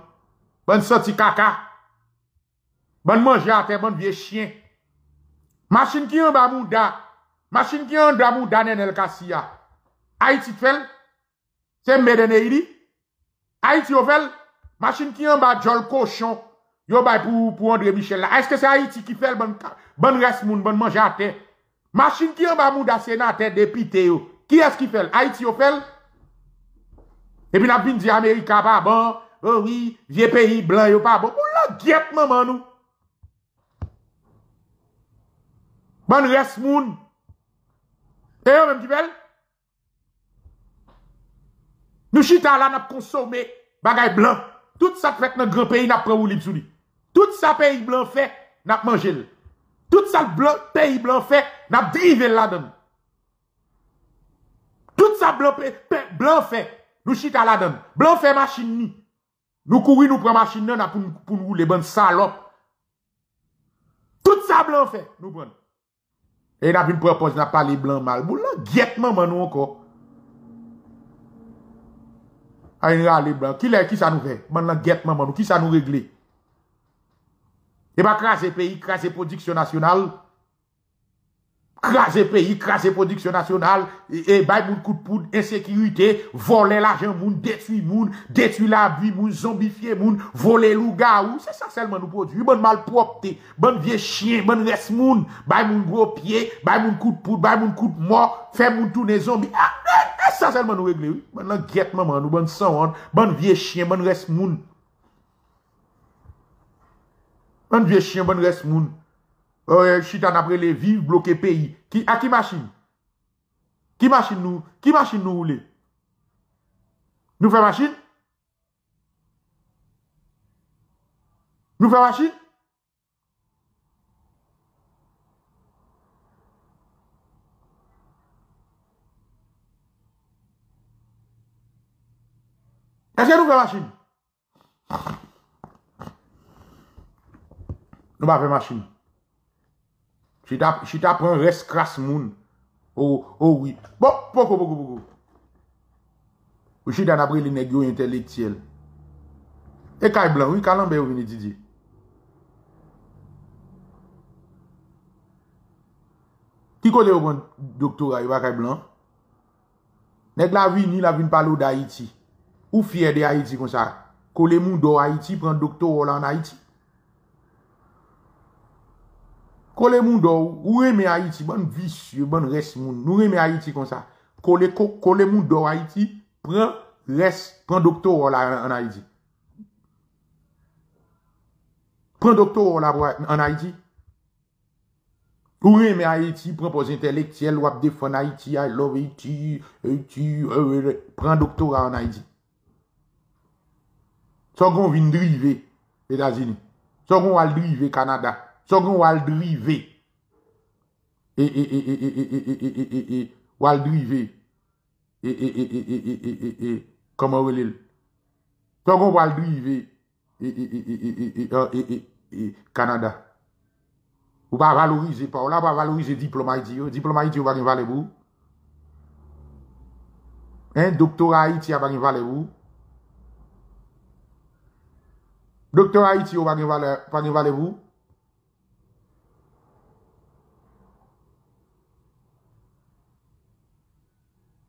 Bon sorti caca. Bon manger à terre, bon vieux chien. Machine qui en bas mouda. Machine qui en bas mouda nen el kassia. Haïti fait, c'est Medeneidi. Haïti fait, machine qui en bas jol cochon. Yo bay pour pour André Michel là. Est-ce que c'est Haïti qui fait bon bon reste moun bon manger à terre? Machine qui en bas mouda sénateur député yo. Qui est-ce qui fait? Haïti fait Et puis, la bin dit Amérique pas bon. Oh oui, vieux pays blanc, yo pas bon. Pour la guette, maman, nous. Bon reste moun. Et yo même qui belle. Nous chita là, n'a consommé bagay blanc. Tout ça fait notre grand pays n'a pris ou libre Tout ça pays blanc fait, n'a mangé. Tout ça blanc, pays blanc fait, n'a drivé là-dedans. Tout ça blanc, blanc fait, nous chita la donne. Blanc fait machine ni. Nous courir, nous prenons machine nan pour pour nous rouler bonne salope. Tout ça blanc fait, nous prenons. Et n'a une propose n'a pas les blancs mal boulan, guette maman nous encore. Ah, a une rale blanc, qui qui ça nous fait? Maintenant guette maman nous, qui ça nous régler? Et pas craser pays, craser production nationale craser pays, craser production nationale, et, et bail moun coup de poudre, insécurité, voler l'argent moun, détruire moun, détruire la vie moun, zombifier moun, voler louga ou, c'est ça seulement nous produit. Bonne malpropreté, bonne vieux chien, bonne reste moun, bail moun gros pied, bail moun coup de poudre, bail moun coup de mort, faire moun tourner zombie. Ah, ah, ça seulement nous régler, oui. Bonne guette maman, nous bonne sang, bonne vieux chien, bonne reste moun. Bonne vieux chien, bonne reste moun euh, Chita n'a les vivre, bloquer pays. Qui, à qui machine? Qui machine nous, qui machine nous roule? Nous faisons machine? Nous faisons machine? Est-ce que nous faisons machine? Nous ne faisons machine. Chita, chita pren res kras moun. Ou, oh, ou, oui. Bon, poko, poko, poko. Ou chita napre li negyo intelektiel. E kay blan, ou yi kalan be ou vini didi. Ki kote ou bon doktora yi wakay blan? Neg la vini, la vini palo da Haiti. Ou fye de Haiti kon sa. Kole moun do Haiti, pren doktor ou lan Haiti. Kole moun do ou, ou reme Haiti, ban visye, ban res moun, nou reme Haiti kon sa. Kole, kole, kole moun do Haiti, pren res, pren doktor ou la an Haiti. Pren doktor ou la an Haiti. Ou reme Haiti, pren pos intelektiel, wap defon Haiti, I love Haiti, Haiti, euh, euh, euh, pren doktor ou la an Haiti. So kon vin drive Etasini, so kon al drive Kanada. Second, on driver. Et, et, et, et, et, et, on driver. Et, et, et, et, et, et, comment on le Second, on driver. Et, et, et, et, Canada. Ou pas valoriser, pas, ou là, pas valoriser diplomatie. Diplomatie, ou pas une valeur pour Un doctorat Haïti, a pas une valeur pour Docteur Haïti, ou pas une valeur pour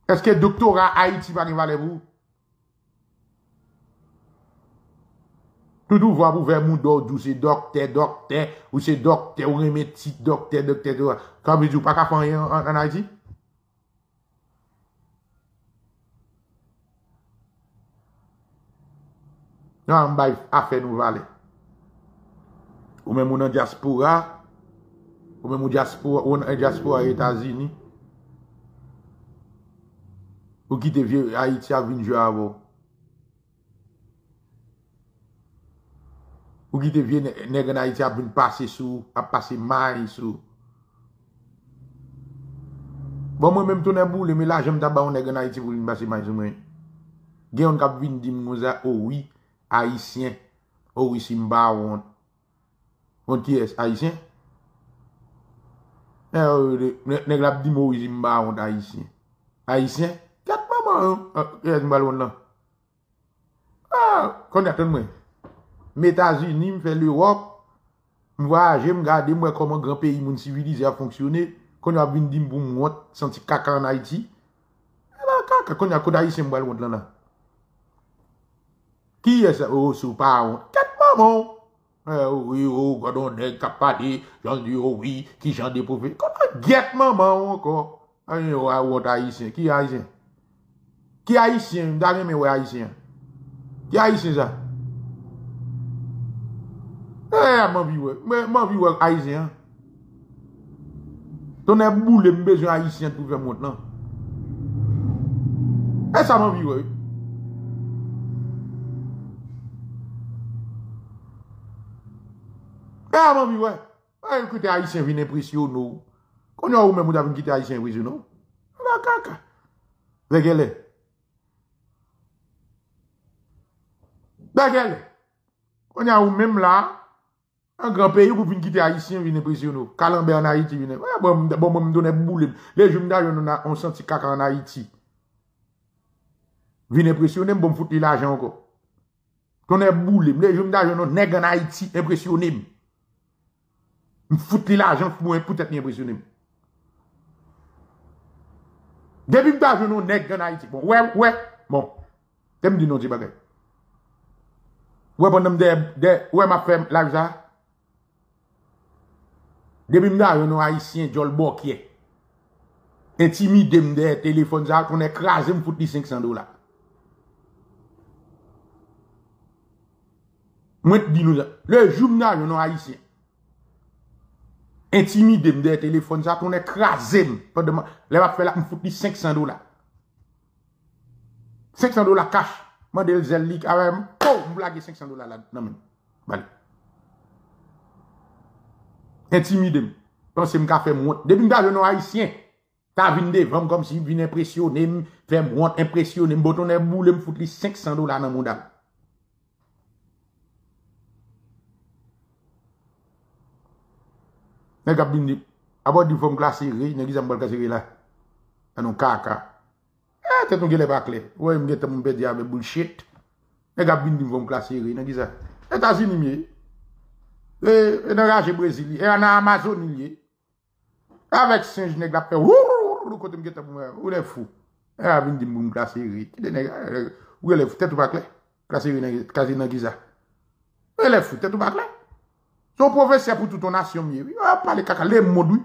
Eske doktora Haiti pa ni vale pou? Toutou vwa pou ve moun do dou se dokte, dokte, ou se dokte, ou reme tit, dokte, dokte, dokte. Kabe djou pa ka fanyen an, an Haiti? Nan mbay afe nou vale. Ou men moun an diaspora, ou men moun diaspora, ou an diaspora Etazini. Ou ki te vie Haiti avin jwe avon. Ou ki te vie neg an Haiti avin pase sou, ap pase may sou. Bon mwen menm tonen boule, me la jem taba ou neg an Haiti pou vin pase may sou mwen. Gen yon kap vin dim nou za, ou oh, Haitien, ouwi oh, Simba woun. Woun ki es, Haitien? Eh, oh, neg lap dim ou oh, oui Simba woun an Haitien. Haitien? an, yon balon lan. Ah, kon yaten mwen. Metazini m fè l'Europe, m voyaje m gade mwen koman gran peyi moun sivilize a fonksyone, kon ap vin dim pou m wot, santi kaka an Haiti. E la kaka, kon akoda yi se m balon lan lan. Ki yè se ou sou pa an? Kat maman! E oh, Ou ou oh, gado neg kapade, jan di ou yi, ki jan de poufe. Kon an get maman an kon. A yon wot a yise, ki a yise? Ki Haitien, mda reme wè Haitien. Ki Haitien sa? E, man vi wè, man vi wè Haitien. Tonè boule mbezyon Haitien pou fè mwot nan. E sa man vi wè. E, man vi wè. E, kite Haitien vin impresyon nou. Konyon ou men mwot avin kite Haitien vizyon nou. La kaka. Vè gè lè. Bekele, kon ya ou menm la, an gran peyi ou vin kite Haitien vin impresyonou. Kalanbe an Haiti vin. Ouais, bon, bon, bon, mdone boule. Le jom da yon on senti kaka an Haiti. Vin impresyonem, bon foute il ajan ko. Tone boule. Le jom da yon on neg an Haiti impresyonem. Mfoute il ajan pou mwen pou tèt ni impresyonem. Debi mda yon on neg an Haiti. Bon, wè, ouais, wè, ouais. bon. Tem di non ti bagay. Ouè bon nom de, de ouè ma fèm la vza? Debi mda yon nou haisyen jol bokye. Intimide e mde telefon za kon ekraze m fout li 500 dola. Mwen di nou za. Le jou mda yon nou haisyen. Intimide e mde telefon za kon ekraze m. Le wap fè la m fout li 500 dola. 500 dola kash. Mwen del zel lik avèm. encore, nous blaguer 500 dollars là non Vale. Intimide. Pensez me faire moins. Depuis que nous haïtien, t'as devant comme si venu impressionner, faire moins impressionner, me boule, me foutre 500 dollars dans mon dame. Nèg ap rè, klasè kaka. Eh, tèt nou gele bakle. Ouais, m'gete m'pè diable bullshit. E nè gab bin di mvon klasere, nè gizè. Etasini miye. E, e nan raje Brezili, e nan Amazoni liye. Avèk sinj nè gab pe, wou kote mge te mwen, ou lè fou. E a bin di mvon klasere, ki de nè gab, e, ou lè fou, tèt ou bak lè. Klasere nan gizè. Ou lè fou, tèt ou bak lè. Son profese pou touton nasyon miye, wap pale kaka, lè modou.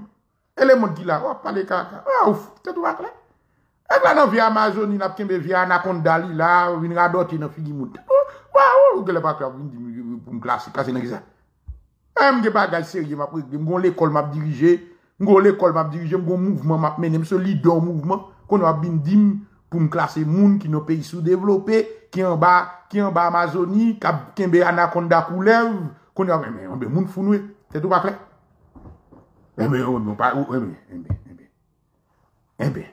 E lè mod gila, wap pale kaka, wap fou, tèt ou bak lè. Ek la nan via Amazon, in ap kembe via Anakondali la, vin radoti nan figi mout. Ou gele pa kwa vin di m klasik, kase nan gisa. E m ge bagay serye m ap rege, m gon l'ekol m ap dirije, m gon l'ekol m ap dirije, m gon mouvman m ap mene, m se lidon mouvman, kon ap bin dim pou m klasen moun ki nou peyi sou devlope, ki an ba, ki an ba Amazoni, kembe Anakonda pou lev, kon ap mene, mbe moun founwe, se tou pa kle. Mbe, mbe, mbe, mbe, mbe, mbe, mbe.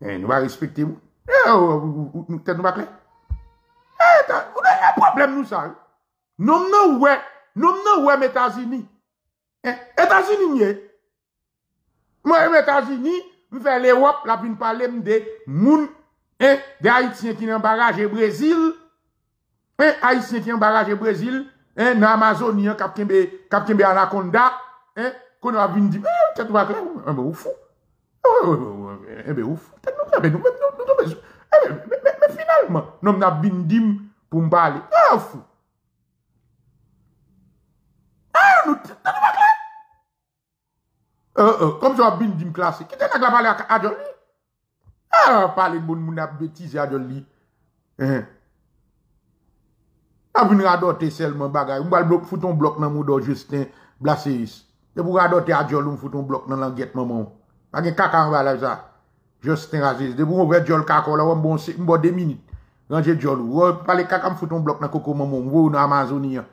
Eh, nous va respecter vous. Eh, nous nous pas clair. Eh, on a un problème nous ça. Non non ouais, non non ouais États-Unis. Eh, États-Unis Moi États-Unis, me faire l'Europe la vinn parler de des haïtiens qui dans barrage Brésil. Eh haïtiens qui dans e Brésil, eh dans Amazonie cap cap anaconda, eh qu'on a vinn dire, eh, pas clair, un fou. Ebe ouf, tek nou krebe nou, nou dobe sou. Ebe, me finalman, nou mna bindim pou mbali. A ou fou. A ou nou, nan nou bak la. E, e, kom sou a bindim klasi. Kite nag la pale ak adyon li. A, pale moun moun ap betize adyon li. E. A vin radote selman bagay. Mbal blok, fouton blok nan mou do Justin Blaseis. E pou radote adyon loun fouton blok nan langet maman ou. Pas de caca en bas ça. Justin Aziz, de vous ouvrir Diol Kako, là, bon, bon, deux minutes. Ranger Diol, ou, parler caca, me foutre un bloc dans Coco Maman, ou, dans Amazonie. Hein.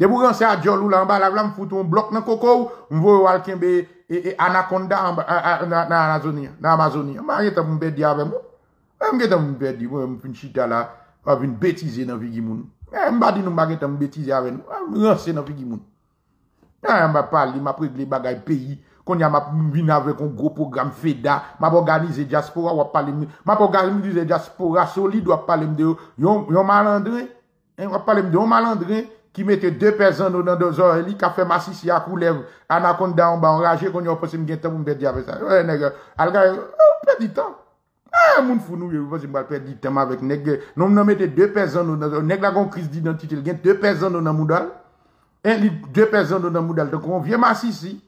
De vous renser à Diol ou là, en bas là, me foutre un bloc dans Coco, ou, vous, Walkembe, et Anaconda, dans Amazonie. Hein. Dans Amazonie. Ma, y'a un bête avec moi. Mwen gen tan mwen perdi, mwen mwen chita la, mwen mwen betize nan figi moun. Mwen badi nou mwen gen tan mwen betize aven, mwen mwen ranse nan figi moun. Mwen bagay peyi, qu'on y a m'a venu avec un gros programme FEDA, m'a organisé diaspora, ou parler, m'a organisé diaspora solide, ou parler hein, de, yon, yon malandrin, on parler de yon malandrin, qui mettait deux personnes dans deux oreilles, qui a fait massissi à coulèvre, anaconda en bas enragé, qu'on y a pensé me gagner temps pour me perdre avec ça. Ouais, nègre, alga, oh, du temps. Ah, moun fou nous, je pense que je perdre du temps avec nègre. Non, non, mettez deux personnes dans, nègre, la grande crise d'identité, il y a deux personnes dans moudal. Hein. Hein, Et deux personnes dans moudal. Donc, on vient massissi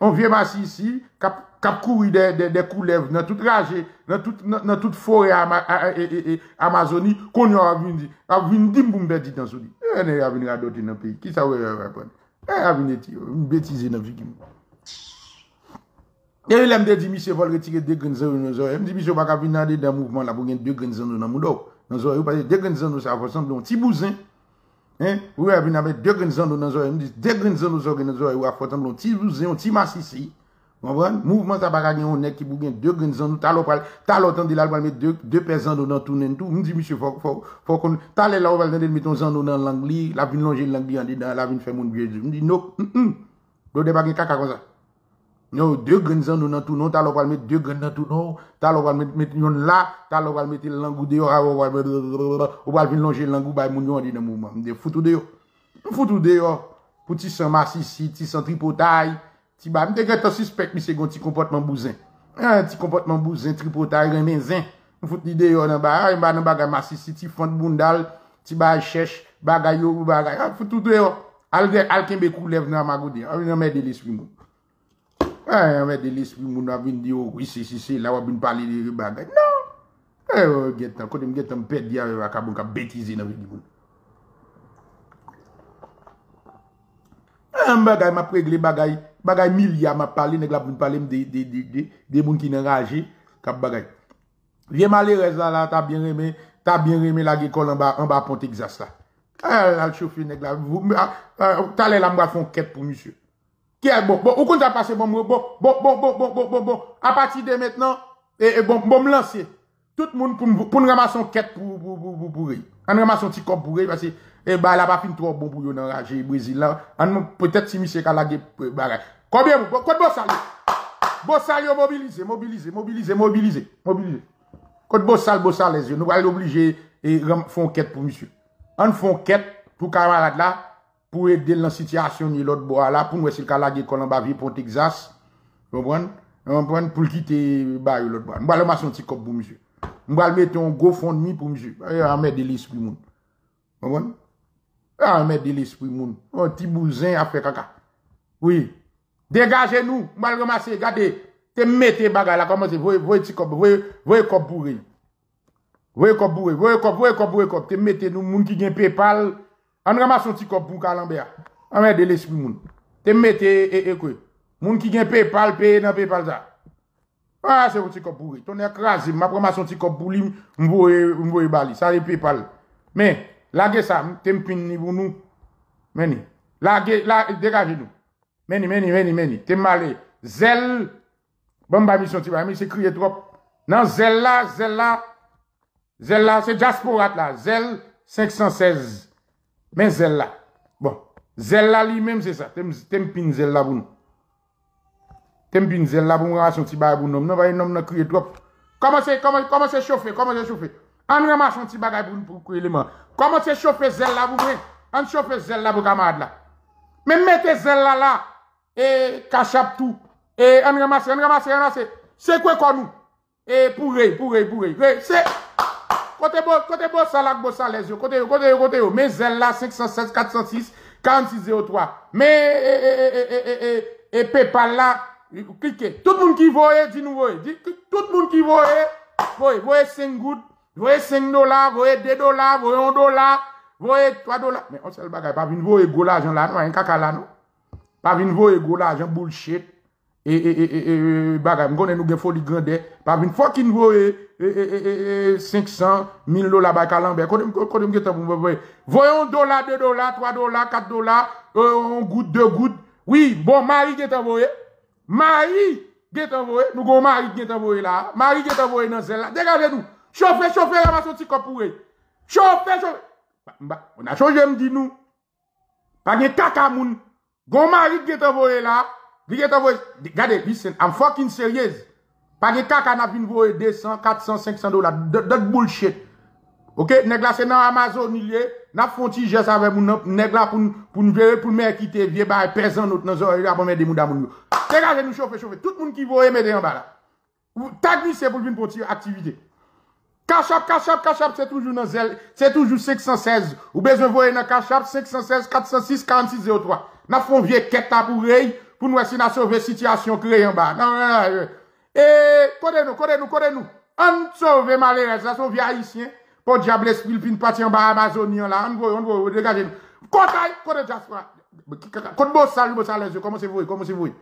on vient masse ici, cap, cap des, des, dans toute rage, dans toute, dans toute forêt ama, a, e, e, e, Amazonie, qu'on y a venu, a venu boum, dit dans ce lit. On à dans le pays. Qui ça veut répondre? Eh, on est venu bêtiser dans le pays. Et il dit, monsieur, va retirer deux graines dans nos oreilles. Il dit, monsieur, va venir dans des mouvements là pour gagner deux graines dans nos oreilles. Dans nos oreilles, parce que deux graines dans ça ressemble à un petit. Hein? Ou yon vin nan de gen zan nou nan zoye. Di de gen zan nou zoye nan zoye ou a fosan blon. Ti bouzen, ti masisi. Kompren? Mouvman sa baka gen yon nek ki bou gen de gen zan. Talo pal, talo tan di la pal met de pe zan nou nan tou nen tou. M di misye fok, fok, fok. Tale la ou val den de meton. La vin longe lang li an di. La vin fè moun biye di. M di no. Mm -mm. Do de bagen. Non, deux graines dans nous dans tout non, t'as l'opal mettre deux graines dans tout non, t'as l'opal mettre yon là, t'as l'opal mettre langou dehors, ou va venir longer langou bay moun yon di dans mouvement. De foutou dehors. Foutou dehors. Pour ti sans massissi, ti sans tripotaille, ti ba m'te gâte suspect mi c'est gon ti comportement bousin. Un ti comportement bousin, tripotaille, remezin. Fout li dehors nan ba, ba nan bagay massissi, ti fond bundal, ti ba cherche, bagay yo bagay. Ah, Foutou dehors. Al al kembe kou lèv nan magodi. Al nan de l'esprit moun. Ah, yon mè de l'esprit moun avin di yo, oh, oui, si si, si, la wabin pali di ri bagay. Non. E oh, get nan, kote m get nan pet di ave wakabon ka betize nan vè di moun. m bagay ma pregle bagay, bagay milya ma pali, neg la pou pali m de, de, de, de de moun ki nan raje, kap bagay. Vye male rez la la, ta bien reme, ta bien reme la ge kol an ba, an ba pon Texas la. Ah, eh, Al chofi neg la, vou, ah, ah, talè la m wafon ket pou misyo. Ki a bon, bon, ou kon sa pase bon, bon, bon, bon, bon, bon, bon, bon, bon, bon, a pati de maintenant, e, e bon, bon, m lanse, tout moun pou, m- pou n ramason ket pou, pou, pou, pou, pou rey. An ramason ti kop pou rey, parce, e ba, la pa fin tro bon pou yo nan raje, Brésil an moun, peut-être si mi se kalage, bagay. Koubyen mou, kote bo sal yo? Bo sal yo mobilize, mobilize, mobilize, mobilize, mobilize. Kote bo sal, bo sal les yo, nou al oblige, e, ram, fon ket pou misyo. An fon ket pou kamarad pour aider dans la situation de l'autre bois là, pour nous, si le cas là, il pour Texas, vous comprenez? Pour quitter bah, l'autre bois. Nous allons mettre un petit cop pour monsieur. Nous allons mettre un gros fond de mi pour monsieur. Eh, Et on met de l'esprit, moun. Vous comprenez? Eh, on met de l'esprit, moun. Un petit bousin a fait caca. Oui. Dégagez-nous. Nous allons ramasser, regardez. Te mettez bagaille là, comment c'est? Voyez, voyez, petit cop, voyez, voyez, cop bourré. Voyez, cop bourré, voyez, cop, voyez, cop, voyez, cop. Te mettez nous, moun qui gagne PayPal. An ramas yon ti kop pou kalanbe ya. Ah. An mè de l'esprit moun. Te mette e e, e kwe. Moun ki gen paypal, paye nan paypal za. A, ah, se yon ti kop pou re. Ton e krasi, mè pramas yon ti kop pou li mvoye, mvoye bali. Sa e paypal. Mè, lage sa, te mpin ni pou nou. Meni. Lage, lage, degaje nou. Meni, meni, meni, meni. Te male. Zel. Bon ba misyon ti ba, mi se kriye trop. Nan zel la, zel la. Zel la, se jasporat la. Zel 516. Men zel la. Bon. Zel la li menm se sa. Tem, tem pin zel la pou nou. Tem pin la pou nou ramasyon ti bagay pou nou. Nou baye nom nan kriye trop. Koman se, koman, koman se chofe, koman se chofe. An ramasyon ti bagay pou nou pou kriye li man. Koman se chofe zel la pou mwen. An chofe zel la pou kamad la. Men mette zel la la. E kachap tou. E an ramase, an ramase, an ramase. Se kwe kon nou. E pou rey, pou rey, pou rey. Kote bo, kote bo salak bo salez yo. Kote yo, kote yo, kote yo. Men zel la 516, 406, 4603. Men e, e, e, e, e, e, e, pepal la, klike. Tout moun ki voye, di nou voye. Tout moun ki voye, voye, voye 5 goud, voye 5 dola, voye 2 dola, voye 1 dola, voye 3 dola. Men on sel bagay, pa vin voye go la jan la, nou, en kaka la nou. Pa vin voye go la bullshit. E, e, e, e, e, bagay, mgonen nou gen foli grande, pa vin fokin vwe, e, e, e, e, e, 500, 1000 dola bay kalanbe, konen mgen tan pou mwen vwe, voyon dola, 2 dola, 3 dola, 4 dola, 1 gout, 2 gout, oui, bon, mari gen tan vwe, mari gen tan vwe, nou gon mari gen tan vwe la, mari gen tan vwe nan zel la, degaje nou, chofe, chofe, ramason ti kopouwe, chofe, chofe, mba, on a choje mdi nou, pa gen kaka moun, gon mari gen tan vwe la, Li gen ta voye, gade, listen, I'm fucking serious. Pa ge kaka na vin voye 200, 400, 500 dola, dat bullshit. Ok, neg la se nan Amazon ilye, na fonti jes ave moun, neg la pou nou vere pou mè kite, vie ba e pezan not nan zon, yon apon mè de mou da moun yo. Te gade nou chofe chofe, tout moun ki voye mè de yon bala. Tag mi se pou vin poti aktivite. Kachap, kachap, kachap, se toujou nan zel, se toujou 516. Ou bezon voye nan kachap, 516, 406, 46, 03. Na fon vie keta pou rey, pou nou esi na sove sityasyon kre yon ba. Nan, nan, nan. E, kode nou, kode nou, kode nou. An sove malerez, la sove haisyen, po diables filpin pati yon ba Amazonian la. An voye, an voye, degade nou. Kotay, kode jaswa. Kote bo sal, bo sal lezo, koman se voye, koman se voye.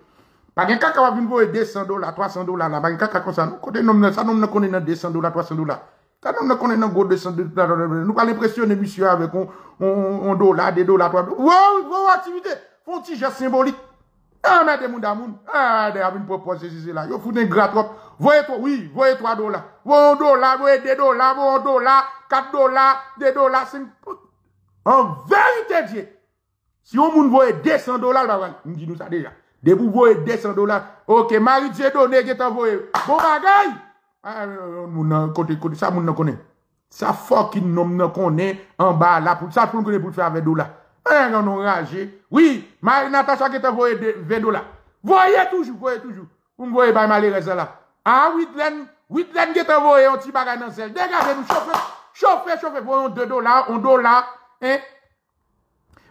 Pagin kaka wap vin voye 200 dola, 300 dola la. Pagin kaka konsan nou. Kote nom nan, sa nom nan konen nan 200 dola, 300 dola. Sa nom nan konen nan go 200 dola. Nou pa l'impresyon emisyon avek on dola, 2 dola, 3 dola. Wow, wow, aktivite. Fon ti jes symbolik. A mè de moun da moun, a de avin propose se se la, yo foute n gratrop, voye to, oui, voye 3 dola, voye 1 dola, voye 2 dola, voye 1 dola, 4 dola, 2 dola, 5, en verite diye, si yo moun voye 200 dola, m di nou sa deja, de pou voye 200 dola, ok, mari dje do, ne getan voye, bon bagay, a moun nan kote, kote, sa moun nan kone, sa fokin nom nan kone, an ba la, sa pou m kone pou te fè avè dola, An raje. Oui, Natasha ke te voye 20 dola. Voye toujou, voye toujou. Ou m voye bay mali reze la. An, Witlen, Witlen ke te voye yon ti bagay nan sel. Degade nou, chofe, chofe, chofe. Voye yon 2 dola, 1 dola.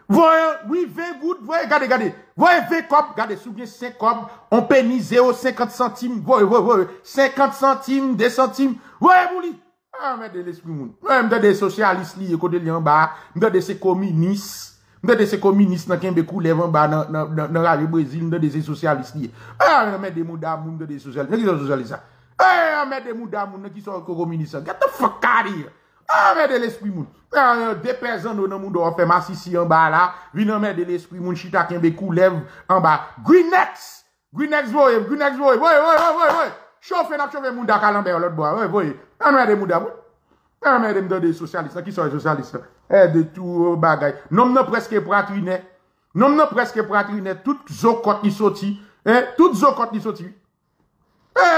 Voye, oui, 20 gout, voye, gade, gade. Voye 20 kob, gade, soubyen 5 kob. On peni 0,50 centime. Voye, voye, voye. 50 centime, 2 centime. Voye mouli. An, mè de l'esprit moun. Mè de de sosyalist li, ekode li an ba. Mè de se kominis. Mwen de se kominist nan kenbe kou levan ba nan rari Brazil, mwen de se sosyalist liye. E, an men de mou da moun, mwen de se sosyalist. Mwen ki son sosyalist sa? E, an men de mou da moun, mwen ki son kominist sa? Get the fuck here! An men de l'esprit moun. An, de pezan nou nan moun do an fe masisi an ba la, vi nan men de l'esprit moun, chita kenbe kou lev an ba. Greenex! Greenex voye, Greenex voye, voye, voye, voye, voye! Chofe nan chofe moun da kalanbe yon lot bo, voye, voye. An men de mou da moun. An men de mou de sosyalist, nan ki son sosyalist sa? E de tou bagay. Nom nan preske pratrine. Nom nan preske pratrine. Tout zokot ni soti. E, tout zokot ni soti. E,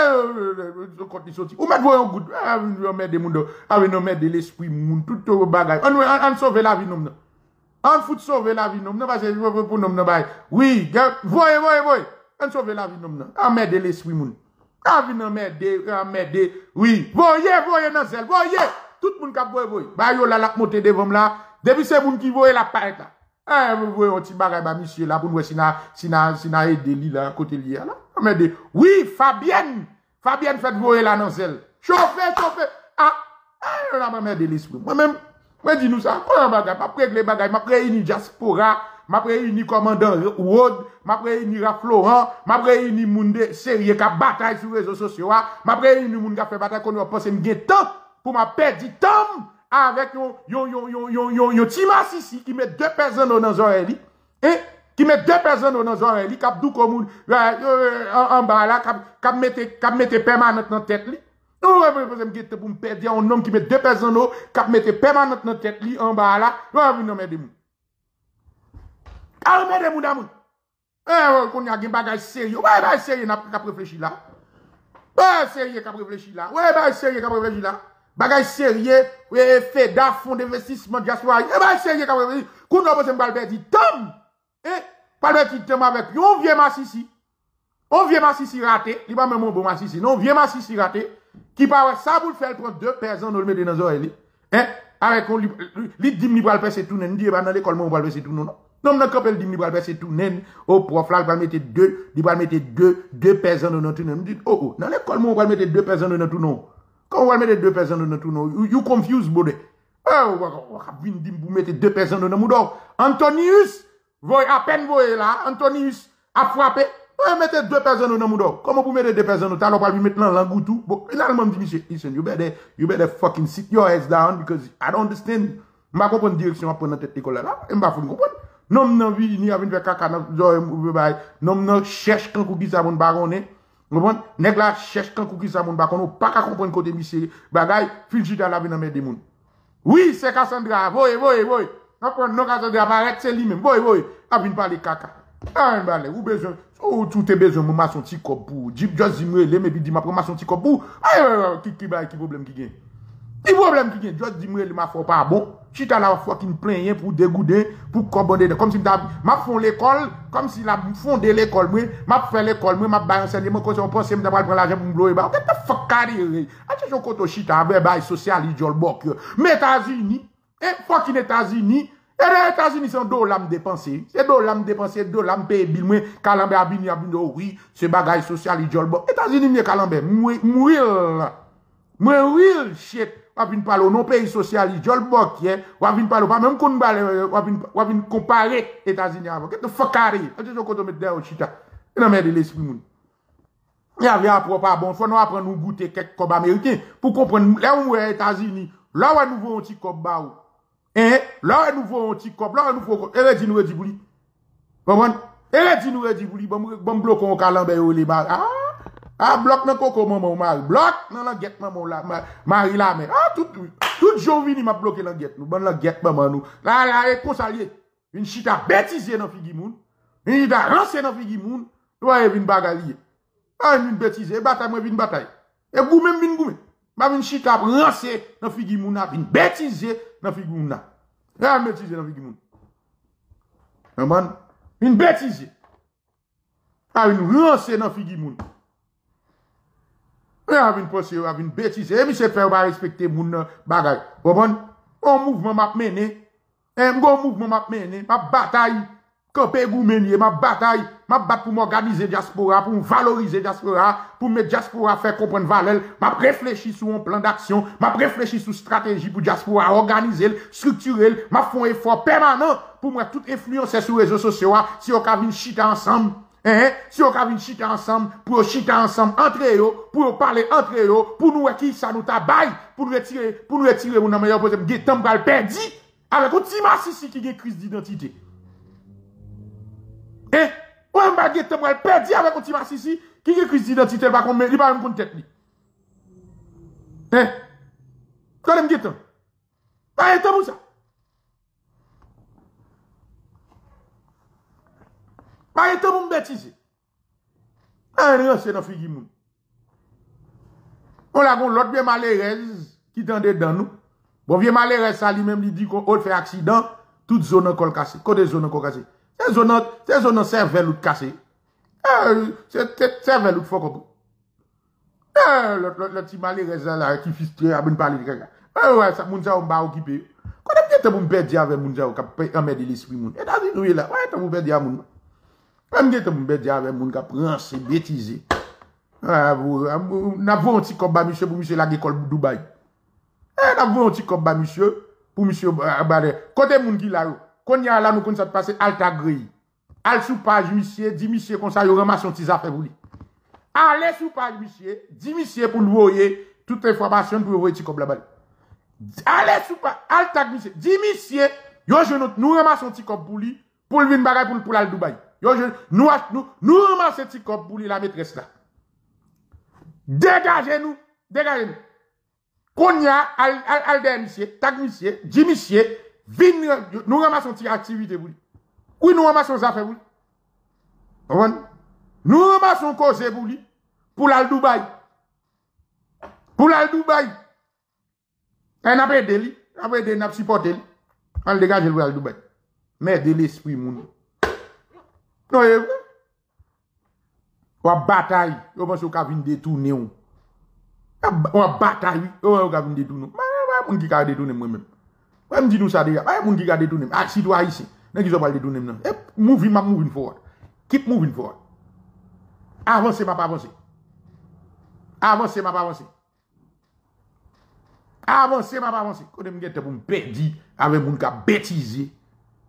zokot ni soti. Ou met voyon gout. A, yon met de moun do. A, yon met de l'esprit moun. Tout tou bagay. An, an sove la vi nom nan. An foute sove la vi nom nan. Vase, pou nom nan bagay. Oui, voye, voye, voye. An sove la vi nom nan. An met de l'esprit moun. A, vi nan met de, an met de. Oui, voye, voye nan zel. Voye. Tout moun kap voye voye. Ba yo la lak mote devom la. Depi se moun ki voye la paret la. E, moun voye yon ti bagay ba misye la. Poun wè sina, sina, sina e deli la kote liye la. Mè de, oui, Fabienne. Fabienne fèt voye la nan sel. Chofè, chofè. A, a, yon la mè de l'esprit. Mwen mèm, mwen di nou sa. Mwen yon bagay, prek le bagay. Mè prek yon ni Jaspora. Mè prek yon ni Komandan Wood. Mè prek yon ni Rafloran. Mè prek yon ni moun de serye ka batay sou rezo sosyo wa. Mè prek yon ni moun ka fè batay kon yon pose mge top. Pou ma pedi tom avèk yon timas isi ki met 2 pezen nou nan zore li ki met 2 pezen nou nan zore li kap dou komoun an ba la kap mette permanent nan tet li Ou wè mwen mwen gete pou mpè di an nom ki met de pezon nou, kap mette permanent nan tèt li, an ba la, wè vin nan mè de moun. A mè de moun da moun. E wè kon y a gen bagay serye, wè bagay serye nap kap reflechi la. Wè serye kap reflechi la, wè bagay serye kap reflechi la. Bagay serye, wè fè da fond investisman diaspora, wè bagay serye kap reflechi. Koun nou pwese mbal bè di tom, e, pal bè di tom avèk, yon vie masisi, yon vie masisi rate, li ba mè moun bon masisi, non vie masisi rate, Ki pa wè sa boul fèl pran 2 pezan nou l mè de nan zore li. Hein? Awè kon li, li dim li pral pese tou nen. Di e ba nan l'ekol pese tou nou non? Non nan kapel dim li pral pese tou nen. Ou prof la pral mette 2, li pral mette 2, 2 pezan nou nan tou nen. Di, oh oh, nan l'ekol ou pral mette 2 pezan nou nan tou nou. Kon ou pral mette 2 pezan nou nan tou nou. You confuse bode. Oh, wak ap vin dim pou mette 2 pezan nou nan mou do. Antonius, voy apen voy la. Antonius ap fwape. Wè mette dwe pezon nou nan mou do. Komo pou mette dwe pezon nou? Ta lopal vi mette lan lan goutou. Bo, finalman di mi se, listen, you better, you better fucking sit your heads down because I don't understand. Mba kompon direksyon apon nan tet ekole la. Mba foun kompon. Nom nan vi, ni avin ve kaka nan zoye mou bay. Nom nan chèche kan kouki sa moun bagone. Kompon? Neg la chèche kan kouki sa moun bagone. Ou pa ka kompon kote bagay. Fil chita la vi nan moun. Oui, se Kassandra. Voye, voye, voye. Napon, non Kassandra li men. Voye, voye. Avin pale kaka. A, mbale, ou bezon. Ou tout te bezon mou mason ti kop pou. Jip jos zimwe di ma pre mason ti ki ki ki ki. Ki problem ki gen, jos zimwe le ma fò pa bon. Chita la fò ki m plenye pou degoude, pou kobonde de. Kom si m ma fòn l'ekol, kom si la fonde l'ekol mwen, ma fè l'ekol mwen, ma bayan sènye mwen, kon se m ponsè m dabal pren l'ajen pou m blowe ba. Koto chita, be bay sosyal ijol bok yo. Me Etazini, e fucking Etazini, E do la m depanse, se do la m depanse, do la m peye bil mwen, abini abini do, oui, se bagay sosyal ijol bo. Etats-Unis mwen kalanbe, mwen mwen shit, wapin palo, non peye sosyal ijol bo kye, wapin palo, pa mwen kon bale, wapin kompare Etats-Unis avon. Get the fuck out of here. Ate so koto met ou chita. E nan de l'esprit moun. Ya vya apropa bon, fwa nou apren nou goute kek kob Ameriken, pou kompren, lè ou mwen Etats-Unis, lò wè nou vou an ti kob ba ou. E, la e nou fò an ti kop, la e nou fò kop, e re di nou e di bouli. Komon? E re di nou e di bouli, blokon. A, A blok nan koko maman ou mari. Blok nan lan get maman ou la, mari la men. A tout, tout joun vini ma bloke lan get nou. Ban lan get maman nou. La la e konsalye. Vin chita betize nan figi moun. Vin chita ranse nan figi moun. Dwa e vin bagaliye. A vin betize. E batay mwen vin batay. E goumen vin goumen. Ma vin chita ranse nan figi moun na. Vin betize nan figi moun na. A betize nan figi moun. Eman. Vin betize. A vin ranse nan figi moun. E a vin pose, a vin betize. E mi se fè ou ba respekte moun bagay. O man, ou mouvman map mene. E mgo mouvman map mene. Ma batay. Kope gou ma batay, ma bat pou m'organize diaspora, pou m'valorize diaspora, pou mè diaspora fè kompren valel, ma preflechi sou an plan d'aksyon, ma preflechi sou strategi pou diaspora organize l, strukture l, ma fon permanent pou mwen tout influense sou rezo sosyo a, si yo ka vin chita ansam, si yo ka vin chita ansam, pou yo chita ansam entre yo, pou yo pale entre yo, pou nou ekil sa nou tabay, pou nou etire, pou nou etire moun nan meyo posèm getan mbral perdi, avek ou ti masisi ki gen kriz d'identite. E, ou yon bagye te mwen perdi avè konti masisi, ki ki kriz di identite bakon men, li ba yon kon tet li. E, kone mge te? A, e te mou Pa yon tan moun betize. An yon se nan figi moun. On la kon lot vie malerez ki tan de dan nou. Bon vie malerez sa li menm li di kon ol fe aksidan, tout zonan kol kase. Kote zonan kol kase. Se zonan, se zonan servel ou kase. Se servel ou fokopou. Lot ti malerez la ki fistre abon pali di kaka. Moun sa ou mba okipe. Kote mwen te moun bedi ave moun sa ou kap amedi l'esprit moun. E da zi nou ye la, wè te moun bedi ave moun moun. Mwen te moun pedi ave moun ka pranse betize. Na vou an ti kop ba misye pou misye la gekol Dubai. Na vou an ti kop ba misye pou misye bade. Kote moun ki la ou. Kon ya la nou kon sa te pase alta gri. Al page misye, di misye kon sa yo remasyon ti zafè vou li. Ale page misye, di misye pou l'voye, tout informasyon pou l'voye ti kop la bali. Ale sou page, alta gri misye, di misye, yo jenot nou remasyon ti kop pou li, pou l'vin bagay pou l'al. Yo jenot, nou remasyon ti kop pou li la metres la. Degaje nou, Dégagez. Konya, al, al, al de monsieur, tag nous ramassons une activité pour lui. Oui, nous ramassons ça fait pour? Nous ramassons cause pour pour l'al Dubaï. Pour l'al Dubaï. Et aidé, n'a supporté lui. On dégage le Dubaï. Mais de l'esprit, moun. Non e vre. Wap batay, yo mwen sou kavin detounen ou. Wap batay, yo mwen sou kavin detounen ou. Mwen moun ki ka detounen mwen men. Mwen mdi nou sa deya, mwen moun ki ka detounen mwen. Ak si do a yisi, nen ki zo pal detounen mwen. Ep, moving map moving forward. Keep moving forward. Avanse map avanse. Avanse map avanse. Avanse map avanse. Kote mwen gete pou m pedi, ave moun ka betize.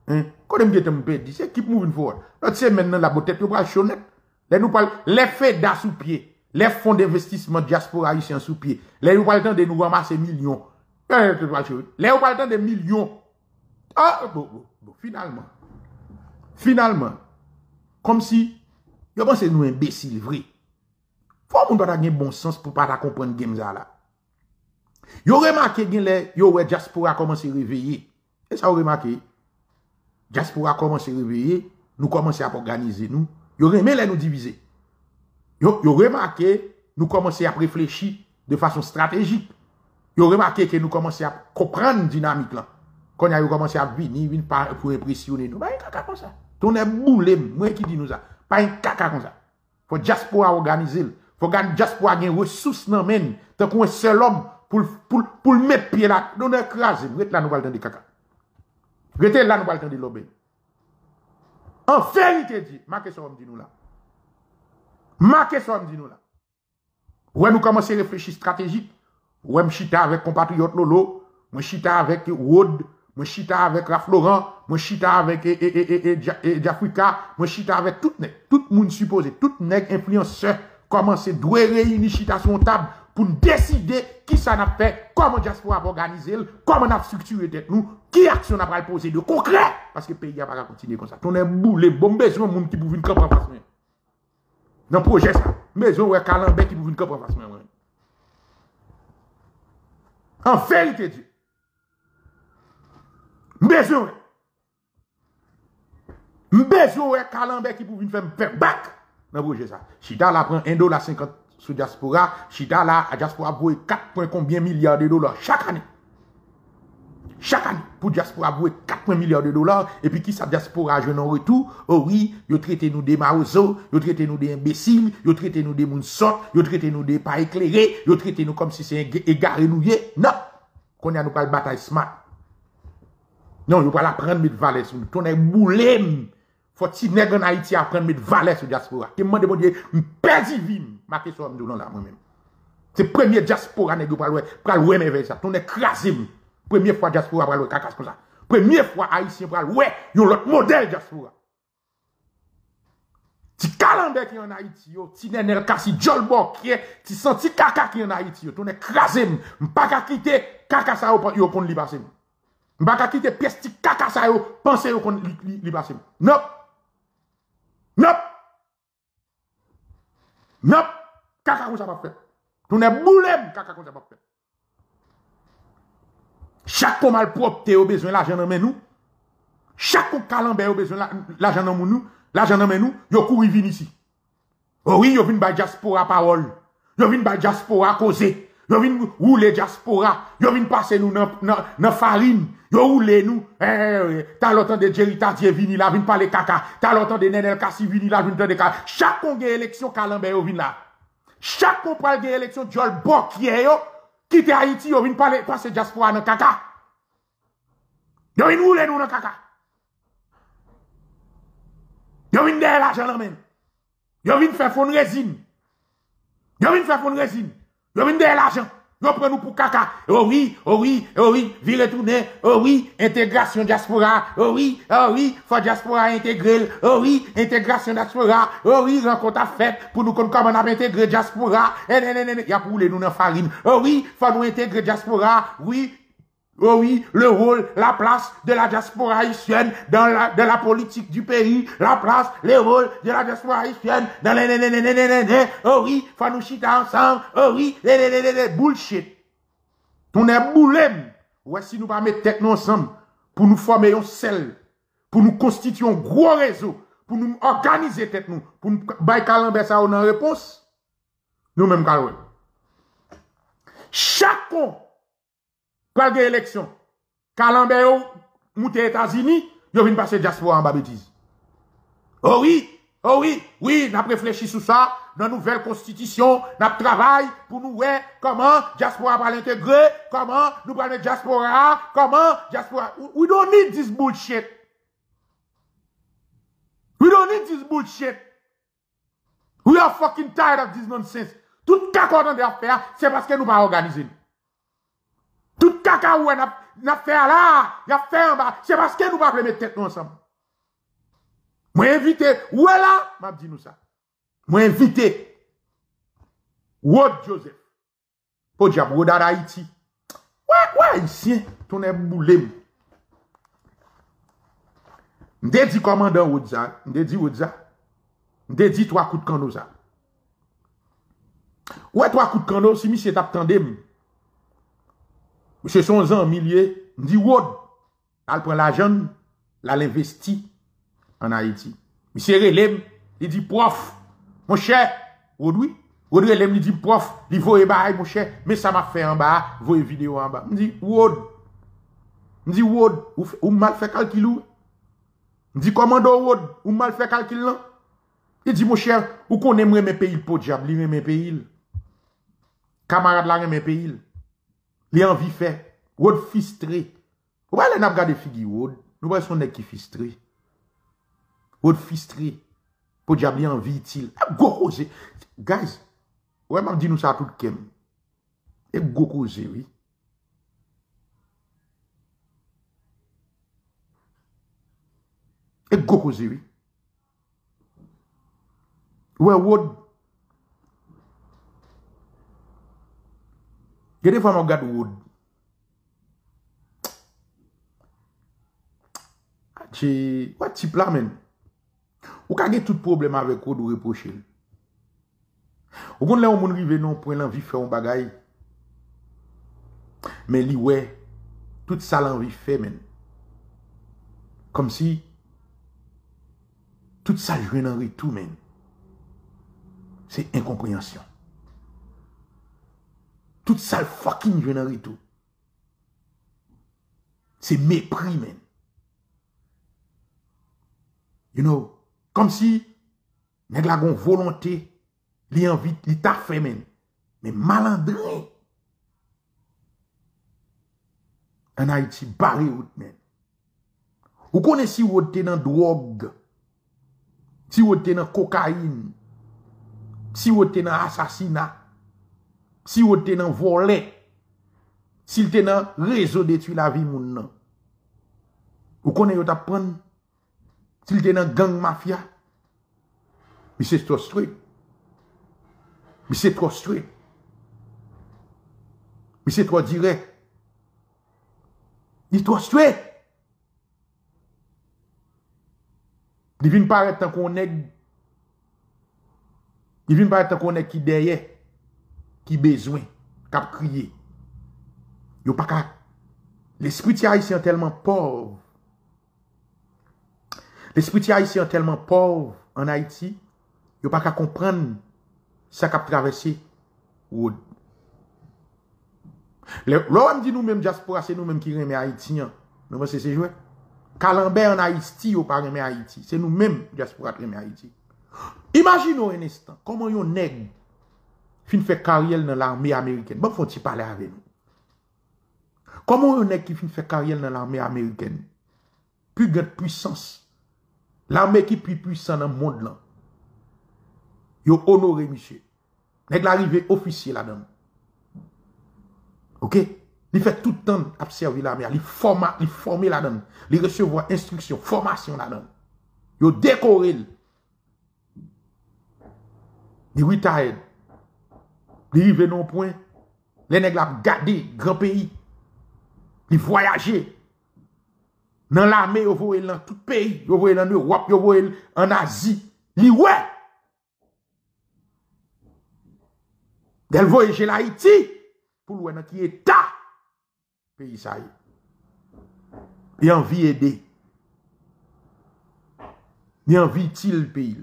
Hein? Quand me gete me perdre, c'est keep moving forward. L'autre c'est maintenant la beauté chonnette. Là nous parle les d'à sous pied, les fonds d'investissement diaspora haïtien sous pied. Là nous parle de nous ramasser millions. Eh. Là nous parle de millions. Ah bon, finalement. Finalement, comme si yo pense nous imbéciles vrai. Faut moun doit bon sens pour pas comprendre game ça là. Yo remarqué gen les yo diaspora commence à réveiller. Et ça vous remarqué diaspora commence à réveiller, nous commençons à organiser nous. Yo remet les nous diviser. Yo, yo remarqué nous commençons à réfléchir de façon stratégique. Yo remarqué que nous commençons à comprendre dynamique là. Quand yo commencé à venir, venir pour impressionner nous. Pas un caca comme ça. Ton est boulé, moi qui dis nous ça. Pas un caca comme ça. Faut diaspora organiser. Faut gagner diaspora gen ressources nan men. Tant qu'on un seul homme pour pour pour le mettre pied là, nous écraser. Rete là nous pas le temps de caca. Rete là nous pas de lobby. En vérité dit, ma question me dit nous là. Ma question me dit nous là. Ouais, nous commençons à réfléchir stratégique. Ouais, chita avec compatriote Lolo. Moi, chita avec Wood. Moi, chita avec Raf Laurent. Moi, chita avec Diafrika. Moi, chita avec tout nèg. Tout le monde supposé. Tout nèg influenceur. Commencer doit réunir chita sur table pour décider qui ça n'a fait, comment diaspora va organiser, comment on a structuré tête nous, qui action on a poser de concret. Parce que le pays n'a pas continuer comme ça. On est boulé, bon besoin de monde qui pour venir camper en face. Dans le projet, ça. Besoin ouais Calambert qui pour venir camper en face. En vérité, Dieu. Besoin. Besoin ouais Calambert qui pour venir faire back. Dans le projet, ça. Chita la prend 1 dollar 50 sur diaspora. Chita là, à diaspora pour 4 points combien milliards de dollars chaque année? Chaque année, pour diaspora avouer 4 milliards de dollars, et puis qui sa diaspora jeune en retour, oh oui, yo traité nous des maozo, yo traité nous des imbéciles, yo traité nous des moun sot, yo traité nous des pas éclairés, yo traité nous comme si c'est égaré nous. Non! Qu'on a nous pas le bataille smart. Non, yo pas la prendre mettre sur nous. Ton est boulem. Faut ti nèg en Haïti apprendre mettre valeur sur diaspora. Que moi demande me perdi vim. Ma question me là moi-même. C'est premier diaspora yo pral wè, pral wè mais ça. Ton écrasé. Première fois diaspora pral kakas comme ça. Première fois haïtien pral wè, yon l'autre modèle diaspora. Ti calendrier qui en Haïti yo, ti nenel kasi jolbo qui est, ti senti kaka qui en Haïti yo, ton écrasé. M'pa ka quitter kaka ça yo kon li passer. M'pa ka quitter pièce ti kaka ça yo, penser yo kon li, li. Non. Non. Non. Kaka kon ça pas fait. Ton est boulem kaka kon ça pas fait. Chaque mal propre te au besoin l'argent dans nous. Chaque calambert au besoin la- l'argent dans nous. L'argent dans nous, yo couri vin ici. Oh oui, yo vin ba diaspora parole. Yo vin ba diaspora causer. Yo vin rouler diaspora. Yo vin passer nous dans dans dans farine. Yo roule nous. Eh, eh, t'as l'autant de Jerry Tatier vini là, vin parler caca. T'as l'autant de Nenel Kassi vini là, vin de caca. Chaque on gagne élection calambert yo vin là. Chaque on pral gagne élection Jol Bok yo, quitte Haïti yo vin parler passer diaspora dans caca. Yo vin roule nous dans caca. Yo vin derrière l'argent là men. Yo vin faire fond résine. Yo vin faire fond résine. Yo vin derrière l'argent. Nous pour caca. Oh oui, oh oui, oh oui, vie retourner. Oh oui, intégration diaspora. Oh oui, oh oui, faut diaspora intégrer. Oh oui, intégration diaspora. Oh oui, rencontre à fait pour nous connaître comment on a intégré diaspora. Eh, eh, eh, eh, y a pour nous dans farine. Oh oui, faut nous intégrer diaspora. Oui, Oh oui, le rôle, la place de la diaspora haïtienne dans la, dans la politique du pays, la place, le rôle de la diaspora haïtienne dans les, les, les, les, les, les, les, les. oh oui, faut nous chita ensemble, oh oui, les, les, les, les, les, bullshit. On est boulem. Ouais, si nous pas mettre tête nous ensemble, pour nous former un sel, pour nous constituer un gros réseau, pour nous organiser tête nous, pour nous bailler calendrier ça en réponse, nous même calendrier. Chacun, pour des élections, calendrier monte aux États-Unis, yo vient passer diaspora en bas. Oh oui, oh oui, oui, n'a réfléchi sur ça, dans la nouvelle constitution, n'a travail pour nous voir comment diaspora va l'intégrer, comment nous prenons diaspora, comment diaspora. We don't need this bullshit. We don't need this bullshit. We are fucking tired of this nonsense. Tout caca dans des affaires, c'est parce que nous pas organisé. Tout caca où on a fait là, y a fait en bas, c'est parce que nous pas mettre tête nous ensemble. Moi invité, où est là? M'a dit nous ça. Moi invité. Wod Joseph. Pour diable, Haïti. Ouais, ouais, ici, ton est boulé. M'de commandant Wod ça, m'de dit Wod ça. M'de dit trois coups de canon ça. Ouais, trois coups de canon, si monsieur t'a Monsieur son ans millier, m'di Wod, elle prend l'argent, la l'investit en Haïti. Monsieur relève, il dit prof, mon cher, Wod oui, Wod relève, il dit prof, il voye mon cher, mais ça m'a fait en bas, voye vidéo en bas. M'di Wod, m'di Wod, ou, mal fait calcul ou? M'di commando Wod, ou mal fait calcul là? Il dit mon cher, ou qu'on aimerait mes pays pour diable, li mes pays. Camarade la mes pays. Li envie fait. Wod fistré. Ou pas les n'a regardé figi Wod. Nous pas son nèg qui fistré. Wod fistré. Pour diable li utile. E. Guys, ouais m'a dit nous ça tout kem. E go cause oui. E go cause oui. Gede fwa mwen gade Wod. Che, wè tip la men? Ou ka tout problem Wod ou reproche l? Ou kon lè ou moun rive non pwen lan vi fè ou bagay? Men li wè, tout sa lan vi fè men. Kom si, tout sa jwen nan ritou men. Se inkomprensyon. Tout l fucking jwen nan ritou. Se mépris men. You know, kom si, nèg la gon volonté, li envie, fait men. Mais malandré. En Haïti, barré out men. Ou connaît si ou te dans drogue, si ou te dans cocaïne, si ou te dans assassinat, si ou te dans volet, si te dans réseau détruit la vie. Ou connaît yo ta prendre s'il te dans gang mafia, mais c'est trop straight. Mais c'est trop straight. Mais c'est trop direct. Il est trop straight. Il vient paraître qu'on est. Il vient paraître qu'on est qui derrière, qui besoin, qui a crié. Yo qu'à- L'esprit haïtien tellement pauvre. L'esprit haïtien tellement pauvre en Haïti, yo pas qu'à comprendre ça qu'a traversé. L'homme dit nous-mêmes diaspora, c'est nous-mêmes qui remet haïtien. Nous pensons c'est joué. Calambert en Haïti, yo pas remet Haïti. C'est nous-mêmes diaspora qui remet Haïti. Imaginez un instant, comment yon nèg fin fait carrière dans l'armée américaine. Bon, faut-il parler avec nous? Comment yon nèg qui fait carrière dans l'armée américaine? Plus grande puissance. L'armée qui plus puissant dans le monde là. Yo honoré monsieur. Nèg l'arrivé officier là-dedans. OK? Il fait tout le temps observer l'armée, il forma, il formé là-dedans, il recevoir instruction, formation là-dedans. Yo décoré. Il retired. Il arrive non point. Les nèg la gardé grand pays. Li voyaje. Nan l'armée, yo voye nan tout pays. Yo voye nan Europe, yo voye en Asie. Li wè. Del voyaje l'Haïti. Pou lwen nan ki etat. Pays sa yi. Li anvi ede. Li anvi til pays.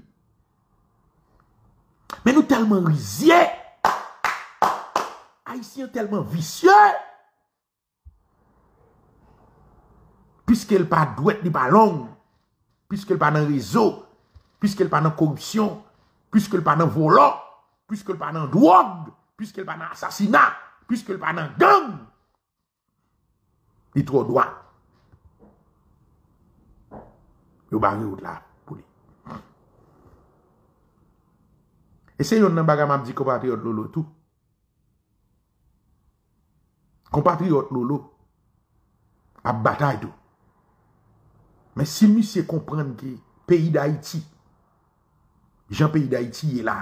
Men nou telman rizye. Haïtien telman vicieux. Puisque el pa dwet ni pa long. Puisque el pa nan réseau. Puisque el pa nan corruption. Puisque el pa nan volant. Puisque el pa nan drogue. Puisque el pa nan assassinat. Puisque el pa nan gang. Li tro doa. Yo bari ou la pou li. E se yon nan baga map di kompatriot lolo tou. Kompatriot lolo. Batay tou. Men si mi se kompren ki peyi d'Haïti. Jan peyi d'Haïti ye la.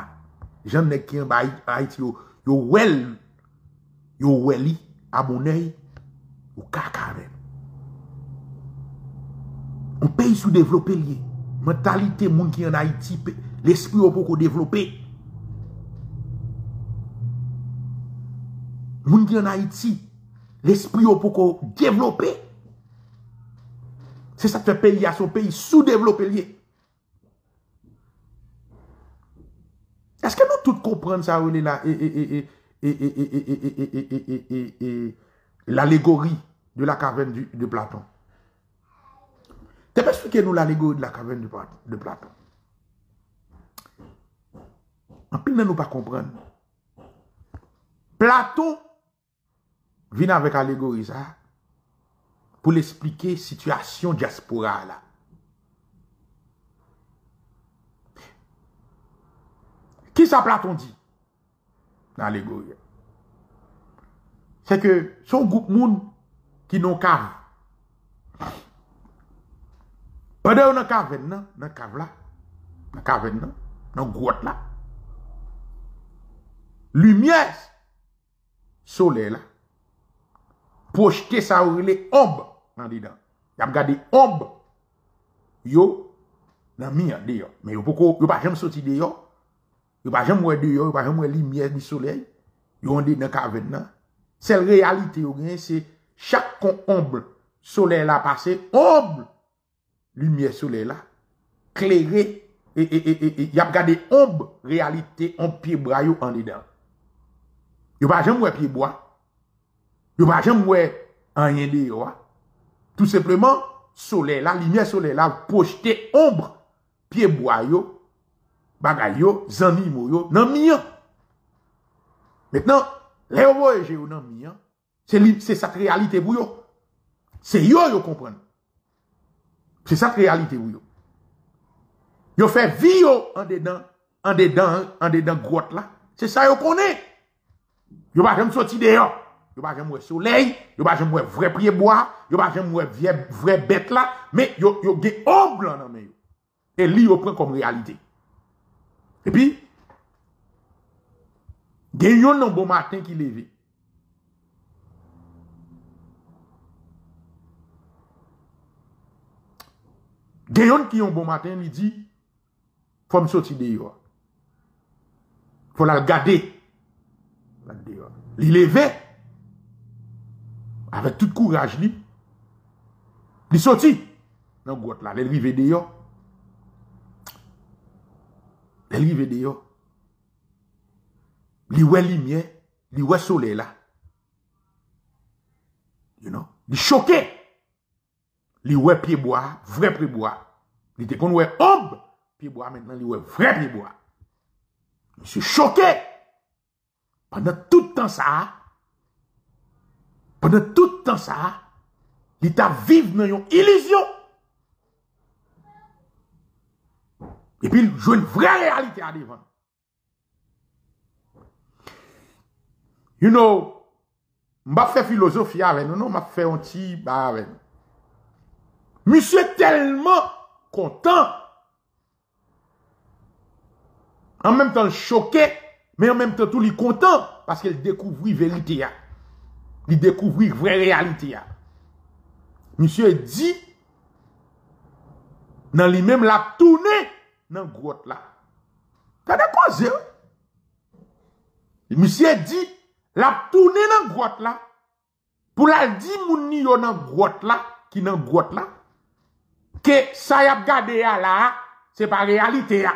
Jan nek ki yon ba Haïti yo. Yo wel. Yo weli. Aboney. Ou kakaren. Ou peyi sou devlope liye. Mentalite moun ki yon Haïti. L'esprit pou ko devlope. Moun ki yon Haïti. L'esprit yo pou ko devlope. Se sa te peyi a son peyi sou devlope liye. Eske nou tout kompren sa ou li la l'allegori de la kavene de Platon? Te pe spike nou l'allegori de la kavene de Platon? Anpil nan nou pa kompren. Platon vin avèk allegori sa pou l'explike situasyon diaspora la. Ki sa Platon di? Nan allegori. Se ke son goup moun ki non kav. Pwede ou nan kaven nan, nan kav la, nan kaven nan, nan gwot la, lumiès sole la, projete sa ou le omb nan di dan. Yam gade yo nan mi an de yo. Men yo poko, yo pa jem de yo, yo pa jem mwe de yo, yo pa jem mwe lumiès di soleil, yo an de nan kaven nan. Sel realite yo gen, se chak kon omb soleil la pase, omb lumiès soleil la, kleré, e yam gade omb realite, omb piye bra yo de dan. Yo yo pa jem mwe an yen de a, tout sepleman, soleil la, lumiè soleil la, projete ombre, piye bra yo, bagay yo, zanimo yo, nan miyan. Metnan, le yo voyeje yo nan miyan, se sat realite bou yo. Se yo yo kompren. Se sat realite bou yo. Yo fe vi yo an de dan, an de dan, an de dan grot la, se sa yo konen. Yo pa jem soti de yo. Yo pa jem mwe soleil, yo pa jem mwe vre priye boa, yo pa jem mwe vre bet la, me yo ge omble nan men yo. E li yo pren kom realite. E pi, gen yon nan bon matin ki leve. Gen yon ki yon bon matin li di, fòm soti de yo. Fò la gade. Li leve, avè tout li, li soti, nan gout la, lè rive de yo. Lè rive de yo. Li wè li miè, li wè sole la. You know, li choke. Li wè pieboa, vre pieboa. Li te kon wè ob, pieboa, mennen li wè vre pieboa. Li se choke. Pendan tout tan sa, pendan tout tan sa, li ta vive nan yon ilizyon. E pi jwen vre realite a devan. You know, mba fe filosofi aven, nou nou mba fe onti ba aven. Mi se telman kontan. An menm tan choke, men an menm tan tou li kontan, paske li dekouvri verite ya. Li dekouvri vre realite ya. Monsieur di, nan li menm la nan grot la. Kade koze? Monsieur di, la nan grot la, pou la di moun ni yo nan grot la, ki nan grot la, ke sa yap gade ya la, se pa realite ya.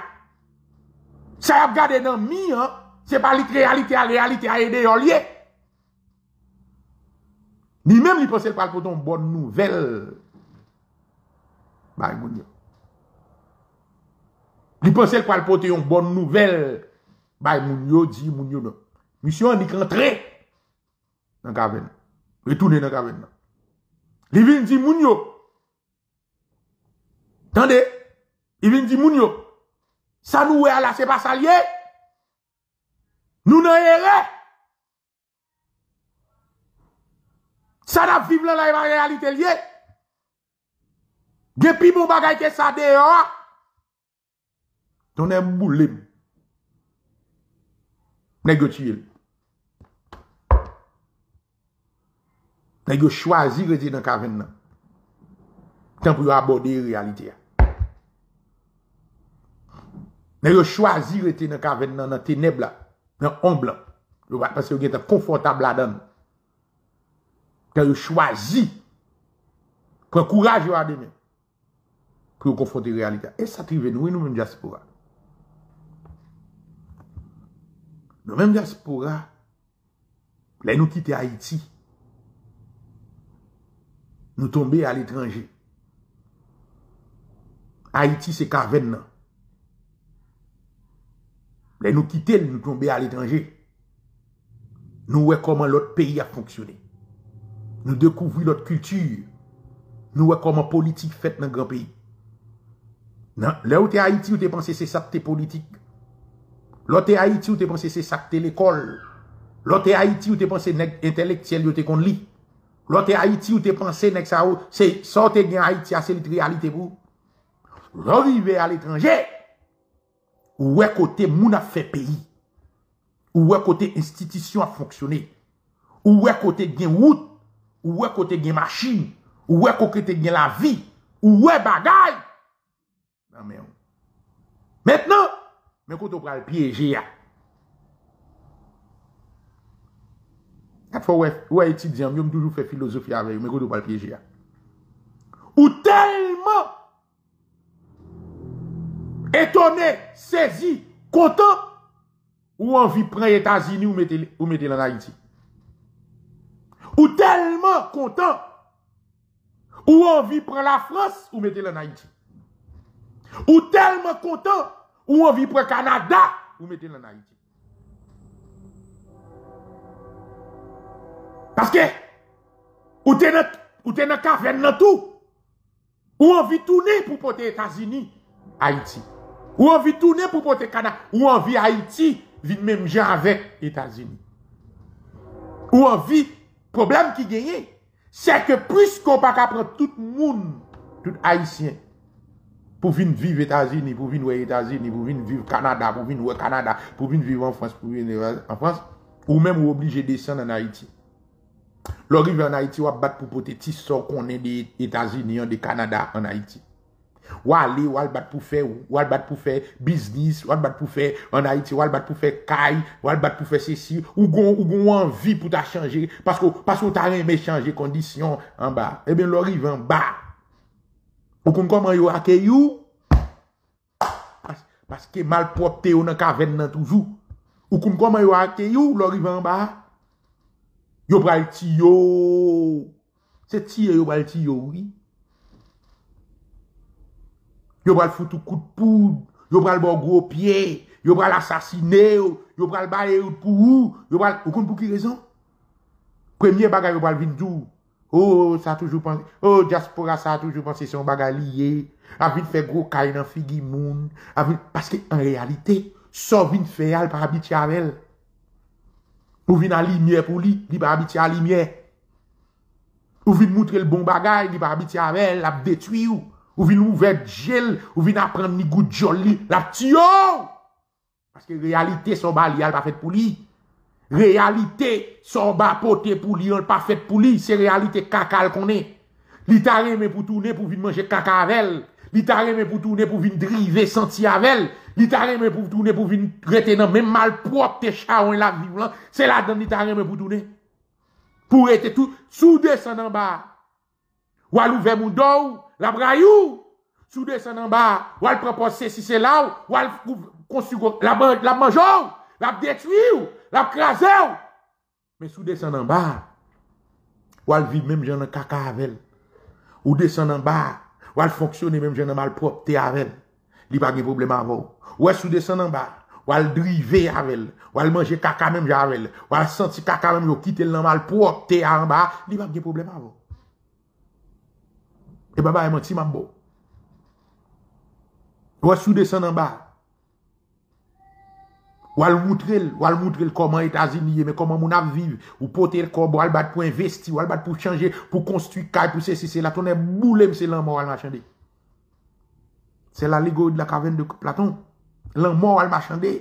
Sa yap gade nan mi, se pa lit realite ya, realite ya ede yo liye. Ni menm li pense l pral poton bon nouvel. Bay moun yo. Li pense l pral poton yon bon nouvel. Bay moun yo, di moun yo nan. Misyon ni kantre. Nan kaven. Retounen nan kaven nan. Li vin di moun yo. Tande. Li vin di moun yo. Sa nou we ala se pa salye. Nou nan yere. Sa nap viv lan la eva realite liye. Gepi moun bagay ke sa de yo. Tonen mboulim. Nèk yo tiyel. Nèk yo chwazi rete nan kaven nan. Tan pou yo abode realite ya. Nèk yo chwazi rete nan kaven nan nan teneb la. Nan yo chwazi. Pren kouraj yo ade men. Pou yo konforte realite. E sa trive nou, e nou men diaspora. Nou men diaspora, la nou kite Haiti. Nou tombe al etranje. Haiti se karven nan. La nou kite, nou tombe al etranje. Nou we koman lot peyi a fonksyone. Nou dekouvri lot kultur. Nou we koman politik fet nan gran peyi. Nan, le ou te Haiti ou te panse se sakte politik. Lo te Haiti ou te panse se sakte l'ekol. Lo te Haiti ou te panse nek intelektiel yo te kon li. Lo te Haiti ou te panse nek sa ou se sote gen Haiti ase lit realite pou. Lo vive al etranje. Ou we kote moun a fe peyi. Ou we kote institisyon a fonksyone. Ou we kote gen wout. Ou we kote gen machin. Ou we kote gen la vi. Ou we bagay. Nan men. Mètnen. Men kote ou pral piyeje ya. Kat fwa ou a etidyan. Myon toujou fè filosofi avè. Men kote ou pral ya. Ou telman. Etone. Sezi. Kontan. Ou anvi pren Etazini ou mette lan Haiti. Ou telman kontan. Ou anvi pren la Frans ou mette lan Haiti. Ou telman kontan. Ou anvi pren Kanada ou mette lan Haiti. Paske. Ou te nan kafen nan tou. Ou anvi toune pou pote Etazini. Haiti. Ou anvi toune pou pote Kanada. Ou anvi Haiti. vin menm jan avek Etasini. Ou an vi, problem ki genye, se ke pwis kon pa ka pran tout moun, tout Haitien, pou vin viv Etasini, pou vin we Etasini, pou vin viv Kanada, pou vin we Kanada, pou vin viv an Frans, pou vin viv an Frans, ou menm ou oblije desen an Haiti. Lò rive an Haiti wap bat pou pote tis so konen de Etasini, an de Kanada an Haiti. Wale, wale bat pou fè, wale bat pou fè Biznis, wale bat pou fè An Haiti, wale bat pou fè Kay Wale bat pou fè Sesi Ou gon anvi pou ta chanje Pasko ta reme chanje kondisyon An ba, e ben lor rive an ba Ou kon koman yo ake you Paske malpropte yo nan kaven nan toujou. Ou kon koman yo ake you Lor rive an ba Yo pral ti yo Se ti yo pral ti yo oui Yo pral foutou kout poud, yo pral bo gro pye, yo pral asasine yo, pral baye yo pou ou, yo pral, ou kon pou ki rezon? Premye bagay yo pral vindou, oh, sa toujou panse, oh, diaspora sa toujou panse son bagay liye, avin fè gro kay nan figi moun, avin, paske en realite, so vin fè al par abiti avel. Ou vin a limye pou li, li par abiti a limye. Ou vin moutre l bon bagay, li par abiti avel, ap detui ou. Ou vin ouvet jel, ou vin apren ni gout joli, la ptiyo! Paske realite son ba li al pa fet pou li. Son ba pote pou li al pa fet pou li. Se realite kakal konen. Li ta reme pou tourne pou vin manje kaka avel. Li ta reme pou tourne pou vin drive senti avel. Li ta reme pou pou vin rete nan men malprop te charon la viv lan. Se la dan li ta reme pou tourne. Pou rete tout sou desan nan ba. Wal ouve moun dou, la brayou. Sou desan nan ba, wal propose si se la ou, wal konsu la, la manjou, la detuyou, la krasou. Men sou desan nan ba, wal viv menm jan nan kaka avel. Ou desan nan ba, wal fonksyone menm jan nan malprop te avel. Li pa gen problem avou. Ou sou desan nan ba, wal drive avel. Wal manje kaka menm jan avel. Wal senti kaka menm yo kite l nan malprop te an ba, li pa gen problem avou. E baba e manti mambo. Ou sou desan nan ba. Wal moutrel, wal moutrel koman Etats-Unis ye, men koman moun ap viv. Ou pote l kob, wal bat pou investi, wal bat pou chanje, pou konstru kay, pou se se se la tonne boulem se lan mor wal machande. Se la ligo de la kavene de Platon. Lan mor wal machande.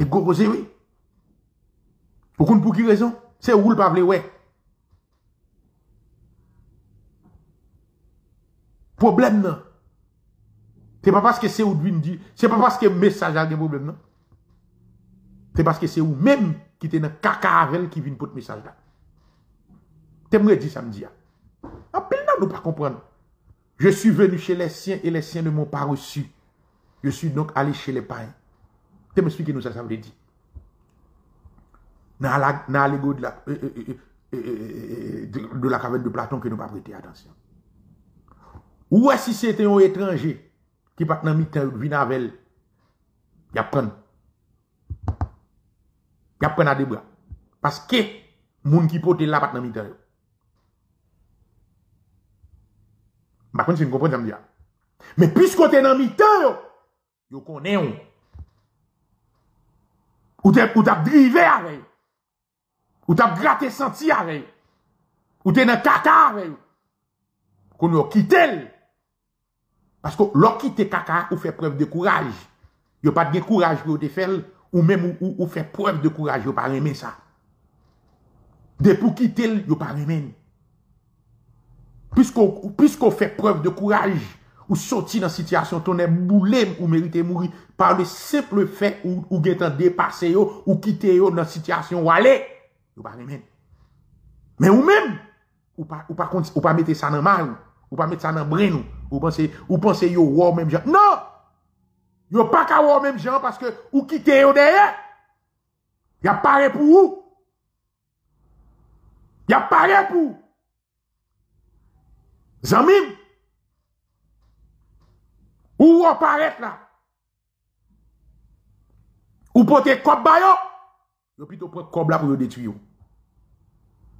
E go rose we. Ou kon pou ki rezon? Se ou l pa vle we. Problem nan. Se pa paske se ou dvin di, se pa paske mesaj al gen problem nan. Se paske se ou menm ki te nan kaka avel ki vin pot mesaj la. Te mwe di samdi ya. Apel nan nou pa kompran. Je suis venu chez les siens et les siens ne m'ont pas reçu. Je suis donc allé chez les païens. Te m'explique nou sa sa vle di. Nan la, nan l'ego de la, euh, euh, euh, euh, euh, de, de la caverne de Platon que nou pa prete atensyon. Ou est si c'était un étranger qui pat nan mitan vin avel, y ap pren. Y ap pren a debra. Parce que moun ki pote la pat nan mitan yo. Bakon si kompren jam diya. Mais puisque te nan mitan yo, yo konen yo. Ou tap drive avec. Ou tap gratte senti avec. Ou te nan kaka avec. Kon yo kitel. Parce que lò kite kaka ou fait preuve de courage. Yo pas de courage pour te faire ou même ou, fait preuve de courage, yo pas aimer ça. De pour quitter, yo pas aimer. Puisqu'on puisqu'on fait preuve de courage, ou sorti dans situation ton est boulé ou mérité mourir par le simple fait ou ou yo ou quitter dans situation ou aller, yo pas aimer. Mais ou même ou pas ou mettre ça dans mal ou pas mettre ça dans brin ou ou pensez ou pensez yo wow même gens? Non. Yo pas ka wow même gens parce que ou quitter yo derrière. Y a paré pour ou. Y a paré pour. Zamim. Ou ou paraît là? Ou pote kob ba yo? Plutôt prend kob là pour yo détruire.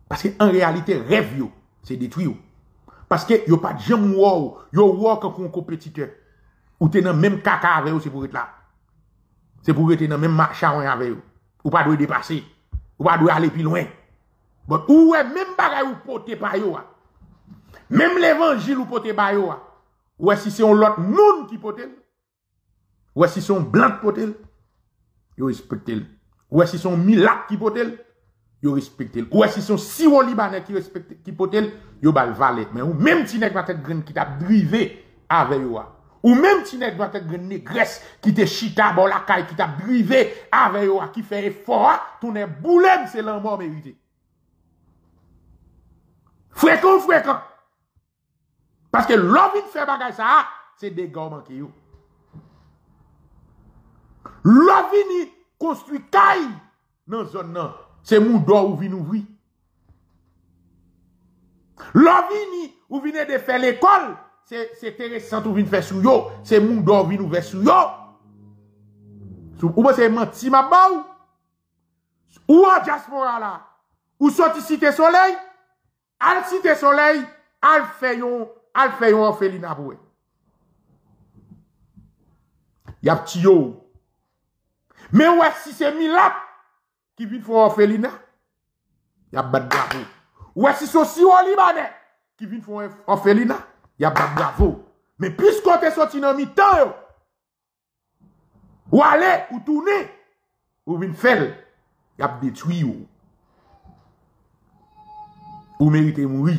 Parce que en réalité, rêve yo, c'est détruire. Parce que yo pas de jam wow, yo wow quand un compétiteur. Ou t'es dans même caca avec yo, c'est pour être là. C'est pour être dans même marchand avec yo. Ou pas doit dépasser. Ou pas doit aller plus loin. Bon, ou même bagay ou pote pa yo. a. Même l'évangile ou pote pa yo. a. Ou est si c'est un l'autre moun qui pote. Ou est si c'est un blanc qui pote. Yo respecte. Ou est si son milak qui pote. Yo respecte. Ou est si son siwo libanais qui respecte qui pote. Yo bal valet. Mais ou même ti nèg tête graine qui t'a drivé avec yo. Ou même ti nèg tête graine négresse qui te chita bon la caille qui t'a drivé avec yo qui fait effort, tourne boulem c'est l'amour mérité. Fréquent, fréquent. Parce que l'homme fait bagay ça, c'est des gars manqués. L'homme construit caille dans zone nan, c'est moun d'or ou vin ouvri. L'homme vini ou vini de faire l'école, c'est intéressant ou vin faire sou yo, c'est moun d'or vin ouvert sou yo. Sou, ou c'est menti ma ba ou? Ou en diaspora là? Ou sorti cité soleil? Al cité soleil, al fait yon, al fait yon orphelinat pour eux. Y a petit yo. Mais ouais, si c'est Milat qui vient faire orphelinat, y a bat bravo. Ouais, si c'est aussi au Libanais qui vient faire orphelinat, y a bat bravo. Mais puisqu'on te sorti dans mi-temps, ou aller, ou tourner, ou vin faire, y a détruit ou merite mouri.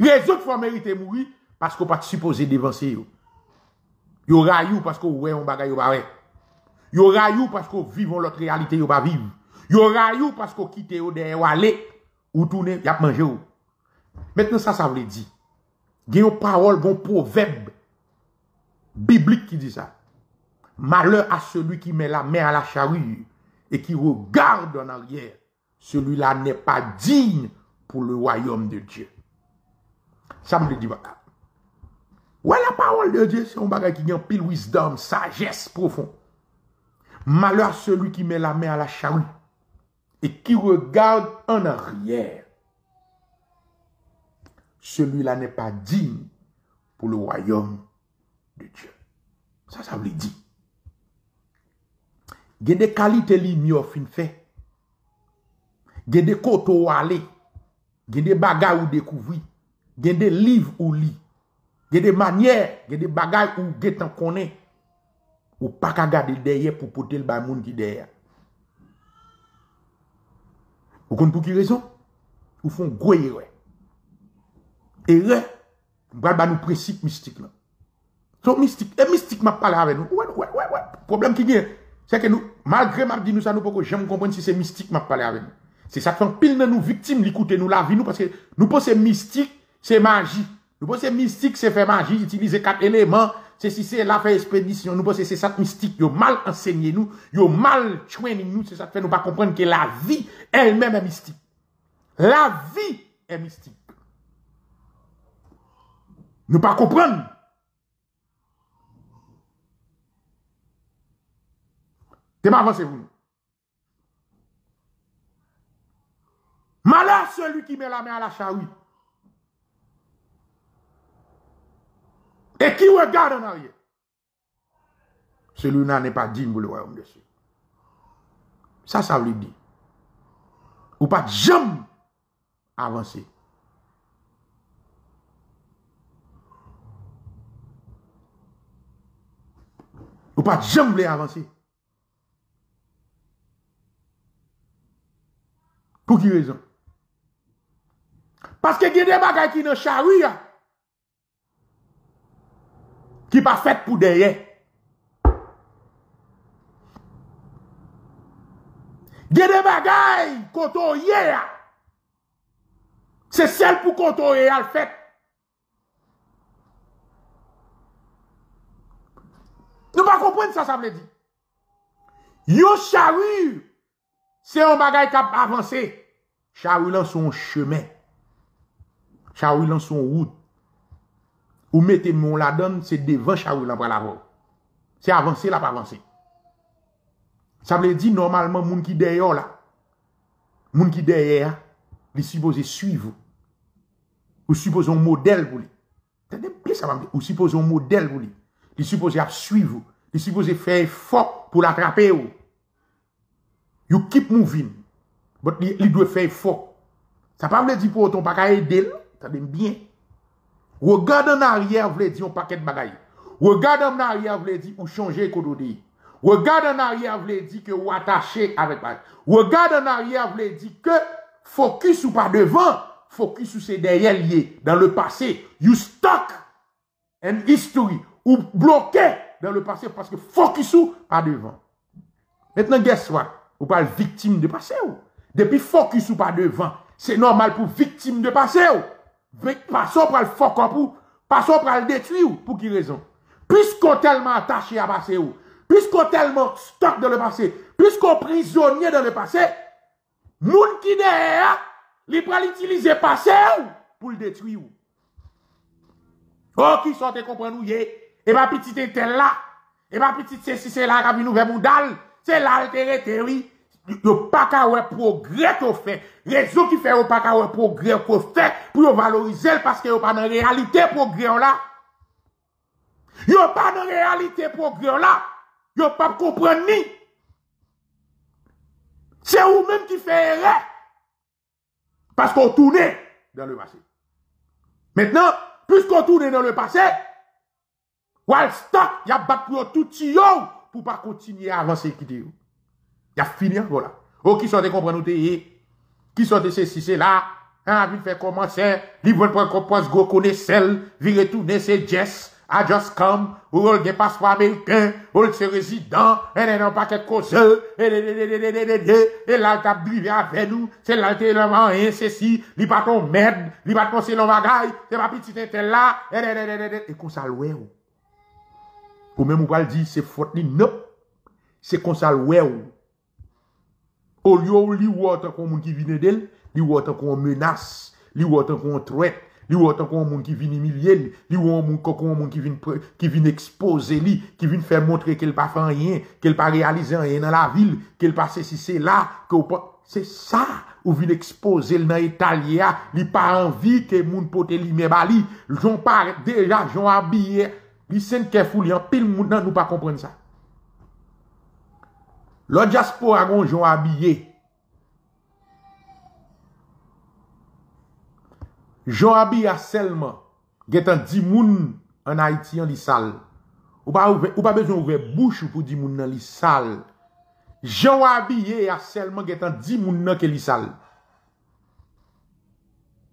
Rezon fwa merite mouri, pasko pat suppose devanse yo. Yo rayou pasko wè yon bagay yo ba wè. Yo rayou pasko vivon lot realite yo ba viv. Yo rayou pasko kite yo de wale, ou toune, yap manje yo. Mètnen sa sa vle di. Gen yo parol bon proverbe biblik ki di sa. Malheur à celui qui met la main à la charrue et qui regarde en arrière. Celui-là n'est pas digne pour le royaume de Dieu. Ça me dit voilà. Ouais, la parole de Dieu, c'est un bagage qui a pile wisdom, sagesse profond. Malheur à celui qui met la main à la charrue et qui regarde en arrière. Celui-là n'est pas digne pour le royaume de Dieu. Ça, ça veut dire. Gen de kalite li mi yo fin fe. Gen de koto ou ale. Gen de bagay ou dekouvri. Gen de liv ou li. Gen de manyer. Gen de bagay ou getan konen. Ou pa ka gade deye pou pote l bay moun ki deye. Ou kon pou ki rezon? Ou fon goye we. E re, mbral ba nou prinsip mistik la. So mistik, e mistik ma pale ave nou. Ouè, ouè, ouè, ouè. Problem ki gen, se ke nou, malgre map di nou sa nou poko, jem kompren si se mistik ma pale ave nou. Se sa fon pil nan nou viktim li koute nou la vi nou, paske nou po se mistik, se magi. Nou po se mistik, se fe magi, itilize kat eleman, se si se la fe espedisyon, nou po se se sat mistik, yo mal ensegne nou, yo mal chweni nou, se sa fe nou pa kompren ke la vi, el men e mistik. La vi e mistik. Nou pa kompren. Te ma avanse vous. Malheur celui qui met la main à la charrue. Et qui regarde en arrière? Celui-là n'est pas digne pour le royaume de Dieu. Ça, ça veut dire. Ou pas jamais avancer. Ou pas jamais avancer. Pour qui raison? Parce que il y a des bagages qui dans charia qui pas fait pour derrière. Il y a des. C'est celle pour quand on y est le fait. Nous pas comprendre ça, ça veut dire. Yo charrue, c'est un bagage qui a avancé. Charrue dans son chemin. Charrue dans son route. Ou mettez mon la donne, c'est devant là pour la. C'est avancer là, pas avancer. Ça veut dire normalement, moun qui derrière là, moun qui derrière, il supposé suivre. Ou supposé un modèle pour lui. T'entendez bien ça. Ou supposé un modèle pour lui. Il supposé suivre. Il supposé faire effort pour l'attraper. ou. You keep moving. But il, doit faire effort. Ça pas veut dire pour autant pas aider. T'entendez bien. Regarde en arrière, veut dire un paquet de bagailles. Regarde en arrière, veut dire ou changer l'économie. Regarde en arrière, veut dire que ou attaché avec. Regarde en arrière, veut dire que focus ou pas devant, focus ou c'est derrière lié. Dans le passé, you stuck and history ou bloqué dans le passé parce que focus ou pas devant. Maintenant, guess what? Ou pas victime de passé ou? Depuis focus ou pas devant, c'est normal pour victime de passé ou? Passons pour le fuck pour le détruire ou. Pour qui raison? Puisqu'on tellement attaché à passé ou, puisqu'on tellement stock dans le passé, puisqu'on prisonnier dans le passé, moun qui derrière, li pral utiliser passé ou pour le détruire. Oh, qui nous, yé. Et ma petite est là. Et ma petite c'est si c'est là qui nous vers moudal. C'est là. Yo pas qu'à ouais progrès qu'on fait. Qui fait yo pas ouais progrès qu'on fait pour valoriser parce que yo pas dans réalité progrès là. Yo pas dans réalité progrès là. Yo pas comprendre ni. C'est vous même qui fait erreur. Parce qu'on tourne dans le passé. Maintenant, puisqu'on tourne dans le passé, Wall stop, y a battu tout yo pour pas continuer à avancer. Il a fini voilà. Oh qui sont comprendre nous eh? qui sortait ceci c'est là? Ah, hein, il fait commencer, livre pour compose go connaissel, virer tourner c'est Jess, I just come, ou oh, le des passeport américain, ou le résident, et n'est non pas quelque cause, et là, t'a brivé avec nous, c'est là, t'es le man, et hein, ceci, li pas ton merde, li pas ton c'est bagaille, c'est pas petit, t'es là, et et comme ça, l'oué, ou même, on va le dire, c'est faute, non, c'est comme ça, l'oué, ou, au lieu où li wò tant qu'on moun ki vini d'elle, li wò tant qu'on menace, li wò tant qu'on traite, li wò tant qu'on moun ki vini humilier, li wò moun qu'on moun ki vini qui vient exposer li, qui vient faire montrer qu'elle pas fait rien, qu'elle pas réalisé rien dans la ville, qu'elle passe si c'est là que c'est ça ou vient exposer dans l'Italia, li pas envie que moun pote li mais bali, j'on parle déjà j'on habillé, li sent qu'elle foule en pile moun nous pas comprendre ça. Lo jaspo agon joun abye, Jean Abi a selman getan di moun an Haiti an li sal. Ou pa bezon ouve bouch pou di moun nan li sal. Jean Abi ye a selman getan di moun nan ke li sal.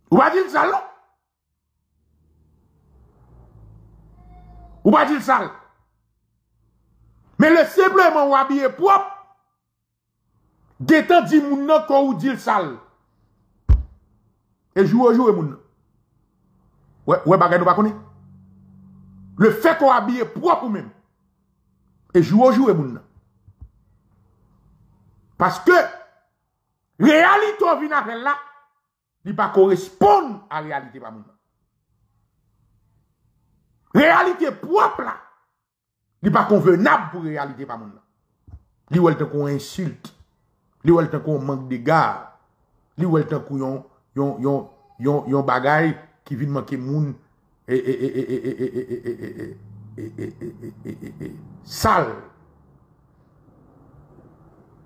Ou pa di l sal non? Ou pa di l sal? Men le sebleman ou Abi ye prop getan di moun nan ko ou di l sal. E jou ou jou moun nan. Ouè bagay nou pa koni? Le fè kon abye prop ou men. E jou ou jou moun nan. Paske, realite ou vina ren la, li pa koresponde a realite pa moun nan. Prop la, li pa konvenab pou realite pa moun. Li ou el kon insulte, li el ten kon mank de gar, li el ten kon yon yon, yon, yon, yon bagay ki vin manke moun e, e, e, e, e, e, e, e, e, e, e, e, e, e, e, e, e, sal.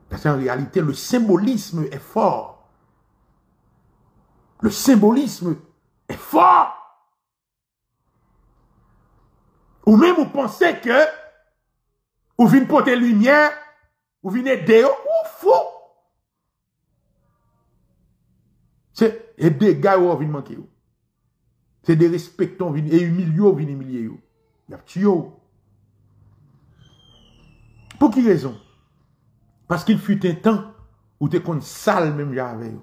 Parce en réalité, le symbolisme est fort. Le symbolisme est fort. Ou même vous pensez que ou vin porter lumière, ou vin aider, ou fou. C'est et des gars ou vin manquer. C'est des respectants vin et humiliés ou vin humilier. Y. Pour qui raison? Parce qu'il fut un temps où t'es kon sale même avec ou.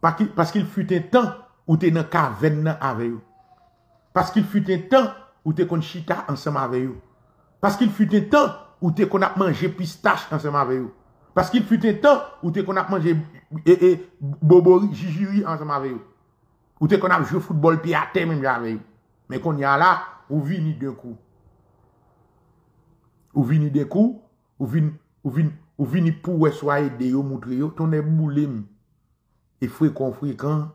Parce qu'il- fut un temps où t'es dans caverne avec ou. Parce qu'il fut un temps où t'es kon chita ensemble avec ou. Parce qu'il fut un temps où t'es qu'on a pistache ensemble avec vous. Parce qu'il fut un temps où t'es qu'on a mangé et, et, bobori, jijiri ensemble avec vous. Où t'es qu'on a joué football puis à terre même avec vous. Mais qu'on y a là, ou vini d'un coup. Ou vini d'un coup, ou vini, ou vini, ou pour aider yo, montrer yo, ton est. Et fréquent, fréquent,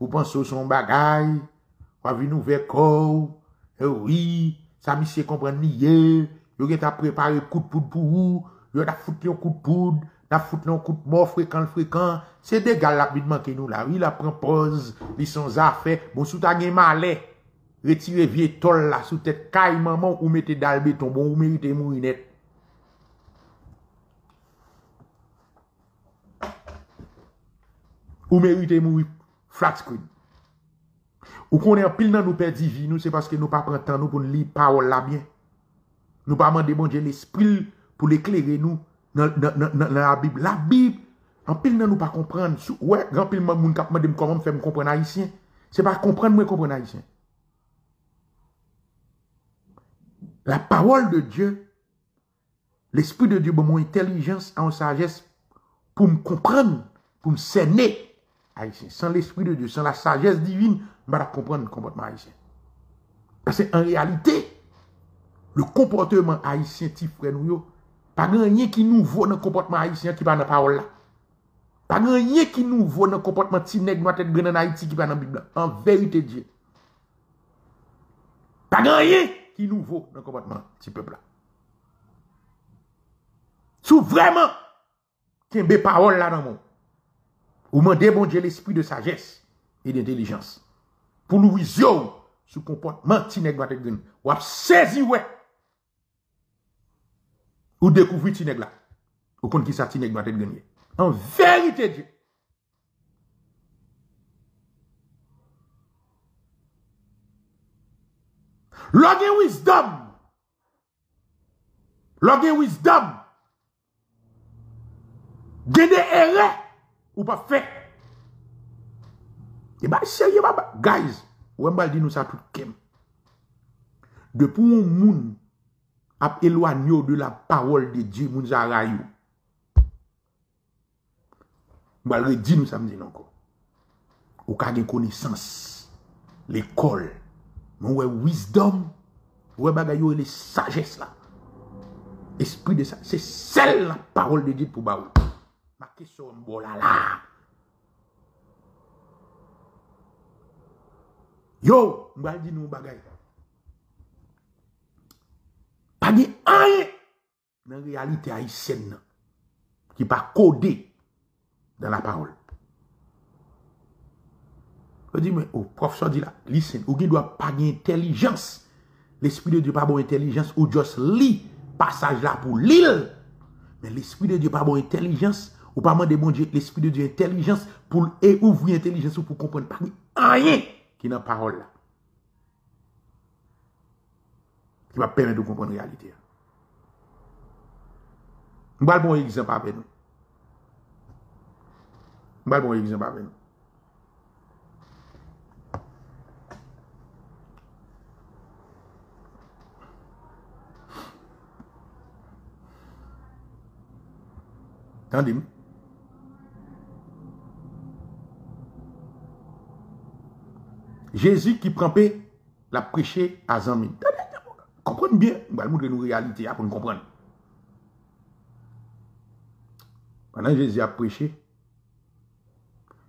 ou pensez au son bagay, ou vini ouvert corps, eh oui, ça monsieur comprend niye, yo gen ta préparé coup de poudre pour vous, yo ta foutu un coup de poudre, foutu coup de mort fréquent fréquent, c'est des gars là qui manquent nous là, oui, la prend pause, ils sont affaires, bon sous ta gen malais, retirez vieux tol là sous tête caille maman ou mettez dans béton, bon ou méritez mourir net. Ou méritez mourir flat screen. Ou konen pile nan nou nous, c'est parce que nous pas prendre temps nous pour lire parole là bien. Nous pas demander bon Dieu l'esprit pour l'éclairer nous dans, la Bible. La Bible, en pile nous pas comprendre. Ouais, grand pile moun kap mande comment me faire comprendre haïtien? C'est pas comprendre moi comprendre haïtien. La parole de Dieu, l'esprit de Dieu, mon intelligence en sagesse pour me comprendre, pour me cerner haïtien. Sans l'esprit de Dieu, sans la sagesse divine, je ne pas comprendre le comportement haïtien. Parce qu'en réalité, le comportement haïtien, ti frère nous, pas rien qui nouveau dans le comportement haïtien qui pas dans la parole là. Pas rien qui nouveau dans le comportement ti nèg noir tête en Haïti qui pas dans la Bible. En vérité Dieu. Pas rien qui nouveau dans le comportement ti peuple là. Sous vraiment des paroles là dans monde. Ou mandez bon Dieu l'esprit de sagesse et d'intelligence. Pour nous vision sur comportement ti nèg noir tête. Ou saisi ouais. Ou découvrir Tineg là. Ou compte qui gagné. En vérité, Dieu. Logé wisdom. Logé wisdom. Gede erré ou pas fait. Et bah, sérieux, bah, bah. guys, ou dit nous ça tout kem. De pour ap elwanyo de la parol de Diyo moun zarayou. Mbal re di nou sa mdi nan ko. Ou ka gen konesans. L'ekol. Mwen wè wisdom. Wè bagay yo le sages la. Esprit de sa. Se sel la parol de Diyo pou ba ou. Ma kesyon mbo la la. Yo, mbal di nou bagay. Pa di anye nan realite a yi sen nan. Ki pa kode dan la parol. Yo di men, ou profesor di la, listen, ou ki dwa pa gen intelijans. L'esprit de Dieu pa bon intelijans ou jos li passage la pou l'il. Men l'esprit de Dieu pa bon intelijans ou pa man de bon Dieu, l'esprit de Dieu intelijans pou e ouvri intelijans ou pou kompon pa gen anye ki nan parol la. Ki va pèmè de kompon realite. Mbal bon egzamp apè nou. Mbal bon egzamp apè nou. Tandim. Jésus ki pranpe la preche a zanmin. Komprenn bien. Mbal moun de nou realite ya pou nou Panan Jésus a preche,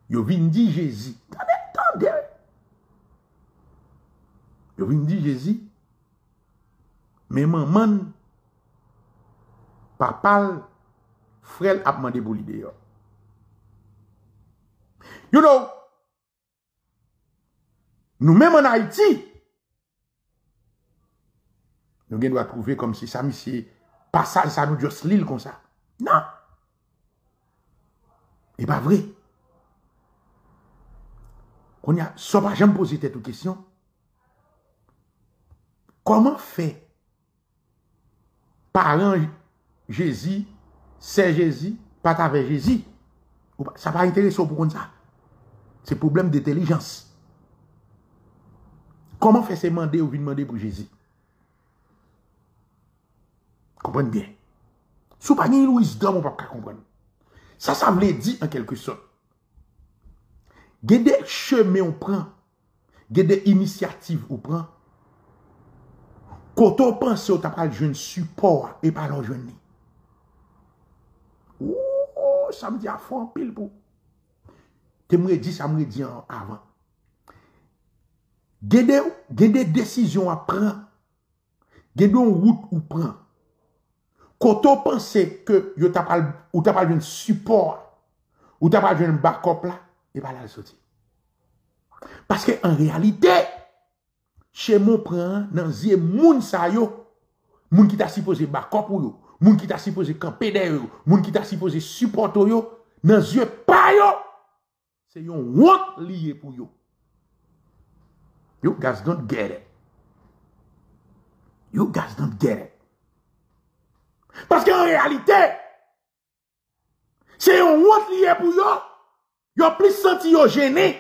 yo vin di Jésus. Tande, tande. Yo vin di Jésus, men man man, papal, frel apman de bolide yo. You know, nou men man Haiti, nou gen do a trouve kom si sa misye, pasal sa nou jos lil kon sa. Nan. E pa vre. Kon ya, so pa jem pose tete ou kesyon. Koman fe paran Jezi, se Jezi, patave Jezi? Sa pa intereso pou kon sa. Se problem de telijans. Koman fe se mande ou vi mande pou Jezi? Kompren bien. Sou pa gen louis dam ou pa ka kompren. Sa sa vle di an kelke son. Gede cheme ou pran, gede inisiativ ou pran, koto panse ou tapal jwen support e palon jwen ni. Ou, sa m di a fon pil pou. Te mre di, sa mre di an avan. Gede ou, gede desisyon a pran, gede ou wout ou pran, Koto panse ke yo tapal ou tapal jen support ou tapal jen bakop la, e pa la l soti. Paske en realite, che moun pran nan zye moun sa yo, moun ki ta sipoze bakop ou yo, moun ki ta sipoze kampede yo, moun ki ta sipoze support yo, nan zye pa yo, se yon wot liye pou yo. You guys don't get it. You guys don't get it. Paske en realite, se yon wot liye pou yo, yo plis santi yo jene,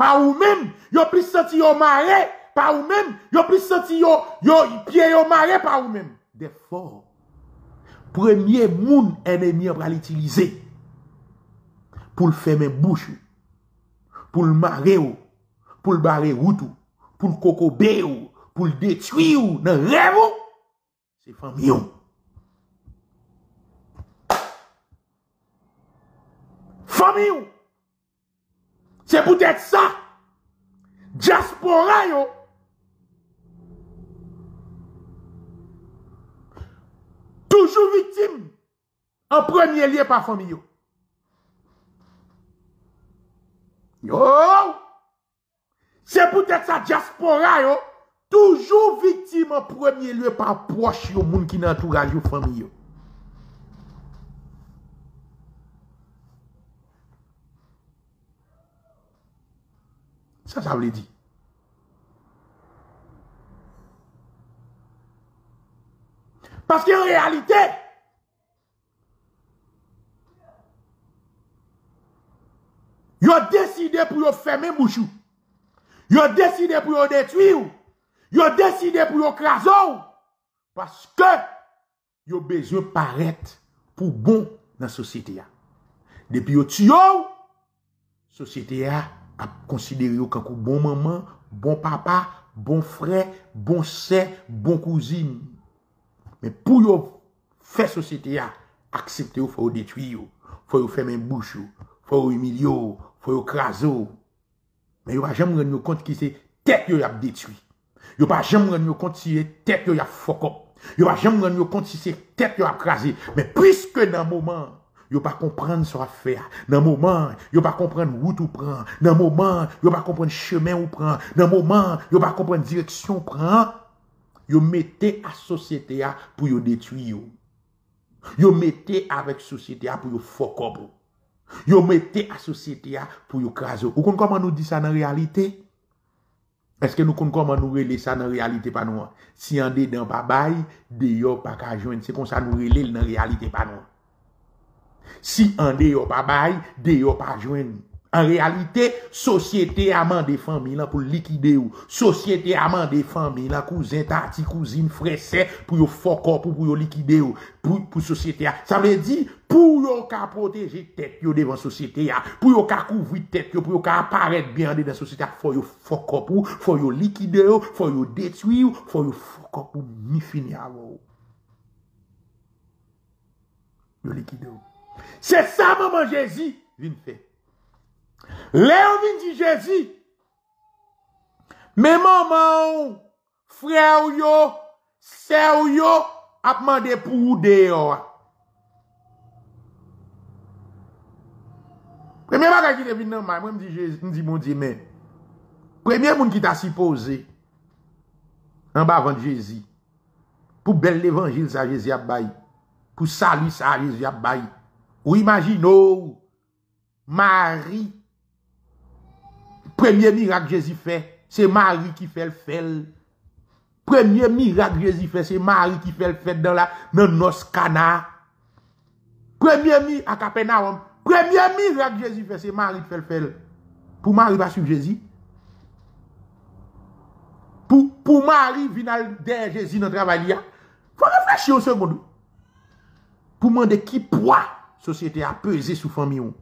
pa ou men, yo plis santi yo mare, pa ou men, yo plis santi yo, yo piye yo mare, pa ou men. Defo, premye moun enemi yo pral itilize, pou l feme bouch ou, pou l mare ou, pou l bare wout ou, pou l koko be ou, pou l detui ou, nan rev ou, se fami yon. Fami ou, pou tèt sa, diaspora yo, toujou vitim, an premye liye pa fami yo. Yo, pou tèt sa diaspora yo, toujou vitim an premye liye pa proche yo moun ki nan touraj yo fami yo. Sa sa vle di. Paske en realite, yo deside pou yo feme mouchou. Yo deside pou yo detui ou. Yo deside pou yo kraso ou. Paske yo bezwe paret pou bon nan sosyete ya. Depi yo tiyo ou, sosyete ya ap konsidere yo kankou bon maman, bon papa, bon fre, bon se, bon kouzine. Men pou yo fè sosyete ya, aksepte yo fò yo detui yo, fò yo fè men bouch yo, fò yo humil yo, fò yo kraso. Men yo pa jem ren yo ki se tek yo yap detui. Yo pa jem ren yo kont si se tek yo yap fokop. Yo pa jem ren yo kont si se tek yo yap krasi. Men pwiske nan mouman, yo pa kompren so a fè. Nan mouman, yo pa kompren wout ou pran. Nan mouman, yo pa kompren chemen ou pran. Nan mouman, yo pa kompren direksyon pran. Yo mette a sosyete ya pou yo detui yo. Yo mette avèk sosyete ya pou yo fokop. Yo mette a sosyete ya pou yo kraso. Ou kon koman nou di sa nan realite? Eske nou kon koman nou rele sa nan realite pa nou? Si an de dan babay, de yo pa ka jwen. Se kon sa nou rele nan realite pa nou? Si an de yo babay, de yo pa jwen. En realite, sosyete aman de fami la pou likide ou. Sosyete aman de fami la kouzin, tati, kouzin, frese, pou yo fokop ou pou yo likide ou. Pou sosyete a. Sa vle di, pou yo ka proteje tet yo devan sosyete a. Pou yo ka kouvri tet yo, pou yo ka aparet biyande dan sosyete a. Fo yo fokop ou, fo yo likide ou, fo yo detui ou, fo yo fokop ou, mi fini avou. Yo likide ou. Se sa maman Jezi vin fe. Le ou vin di Jezi, me maman ou, fre ou yo, se ou yo, ap mande pou ou de yo. Premye baga ki te vin nan may, mwen di Jezi, mwen di moun di men. Premye moun ki ta si pose, an ba van Jezi, pou bel levangil sa Jezi ap bayi, pou sali sa Jezi ap bayi, ou imagino ou, Mari, premye mirak Jezi fe, se Mari ki fel fel. Premye mirak Jezi fe, se Mari ki fel fel nan nos kana. Premye mirak, akapen na wam, premye mirak Jezi fe, se Mari ki fel fel. Pou Mari va suv Jezi? Pou Mari vinal den Jezi nan travay liya? Fwa reflechi yo sekondou. Pou mande ki pwa sosyete a peze sou fami yon.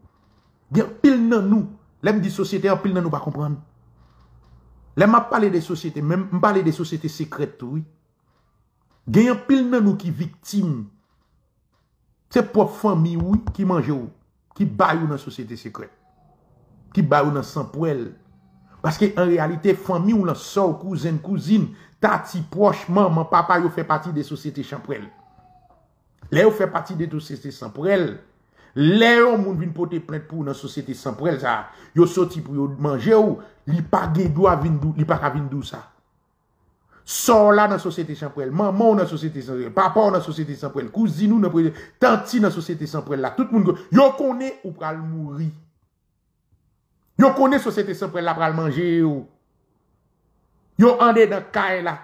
Gen pil nan nou, lem di sosyete an pil nan nou pa kompran. Lem ap pale de sosyete, men m pale de sosyete sekret tou. Gen pil nan nou ki viktim. Se po fami ou ki manje ou, ki bayou nan sosyete sekret. Ki bayou nan sanpouel. Paske en realite, fami ou nan sou, kouzen, kouzin, tati, proche, maman, papa, yo fe pati de sosyete chanpouel. Le yo fe pati de sosyete sanpouel. Le yo moun vin pote plek pou nan sosyete sanprel sa, yo soti pou yo manje ou, li pa gedou a vindou, li pa ka vindou sa. Sor la nan sosyete sanprel, maman ou nan sosyete sanprel, papa ou nan sosyete sanprel, kouzin ou nan sosyete sanprel, tanti nan sosyete sanprel la, tout moun go, yo kone ou pral mouri. Yo kone sosyete sanprel la pral manje ou. Yo ande nan kae la.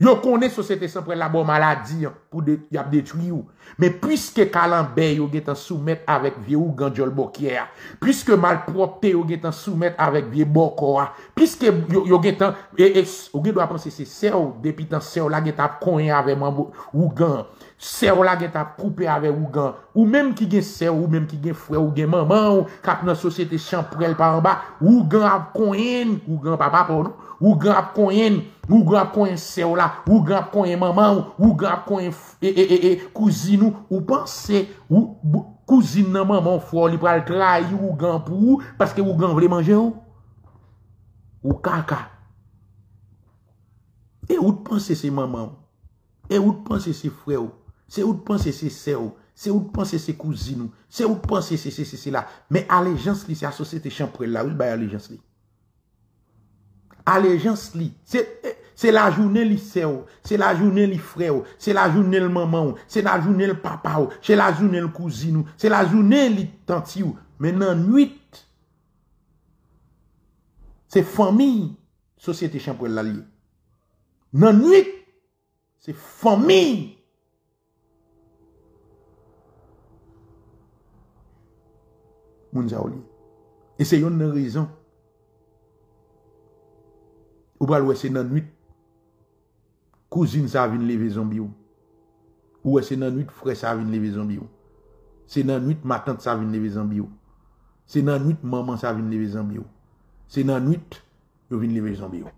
Yo kone sosyete sanprel la bo maladi pou yap detui ou. Me pwiske kalanbe yo getan soumet avèk vie ou ganjol bokye. Pwiske malpropte yo getan soumet avèk vie boko. Pwiske yo getan, yo getan apanse se se ou, depi tan se ou la getan konye avèman ou gan. Se ou la getan poupe avèk ou gan. Ou menm ki gen se ou, ou menm ki gen fwe ou gen maman ou, kap nan sosyete chanprel pa anba, ou gan ap konyen, ou gan papa. Ou gan ap konyen, ou gan konyen se ou la, ou gan ap konyen maman ou, ou gan ap konyen kouzin ou, ou panse, ou kouzin nan maman fwo li pral trai ou gan pou ou, paske ou gan vle manje ou? Ou kaka? E ou panse se maman ou, e ou panse se fwe ou, se ou panse se se ou, se ou kouzin ou, se ou panse se se se se la. Me alejans li se asosete chanprel la, ou l bay alejans li. La c'est la journée lycée, c'est la journée les frère, c'est la journée le maman, c'est la journée le papa, c'est la journée le cousine, c'est la journée les tante. Mais dans nuit, c'est famille, société chambre l'allié. Dans nuit, c'est famille. Et c'est une raison. Ou bien, c'est dans nuit kouzin sa vin leve zombi ou. Ou wè se nan nwit, fre sa vin leve zombi ou. Se nan nwit, matante sa vin leve zombi ou. Se nan nwit, maman sa vin leve zombi ou. Se nan nwit, yo vin leve zombi ou.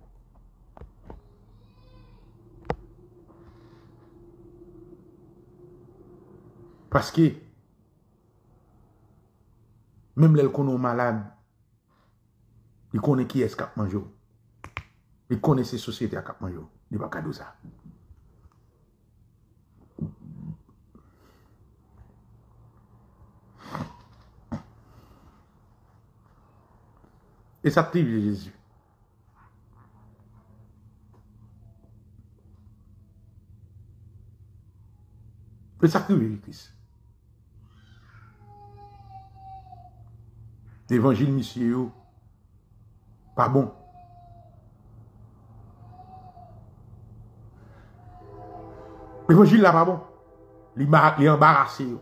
Paske, mem lèl konon malade, li konen ki es kap manjou. Li konen se sosyete a kap manjou. Li pa kado sa. E sa prive Jezu. E sa prive Christ. L'évangile misye yo, pa bon. L'évangile la pa bon. Li, ma- li embarrasse yo.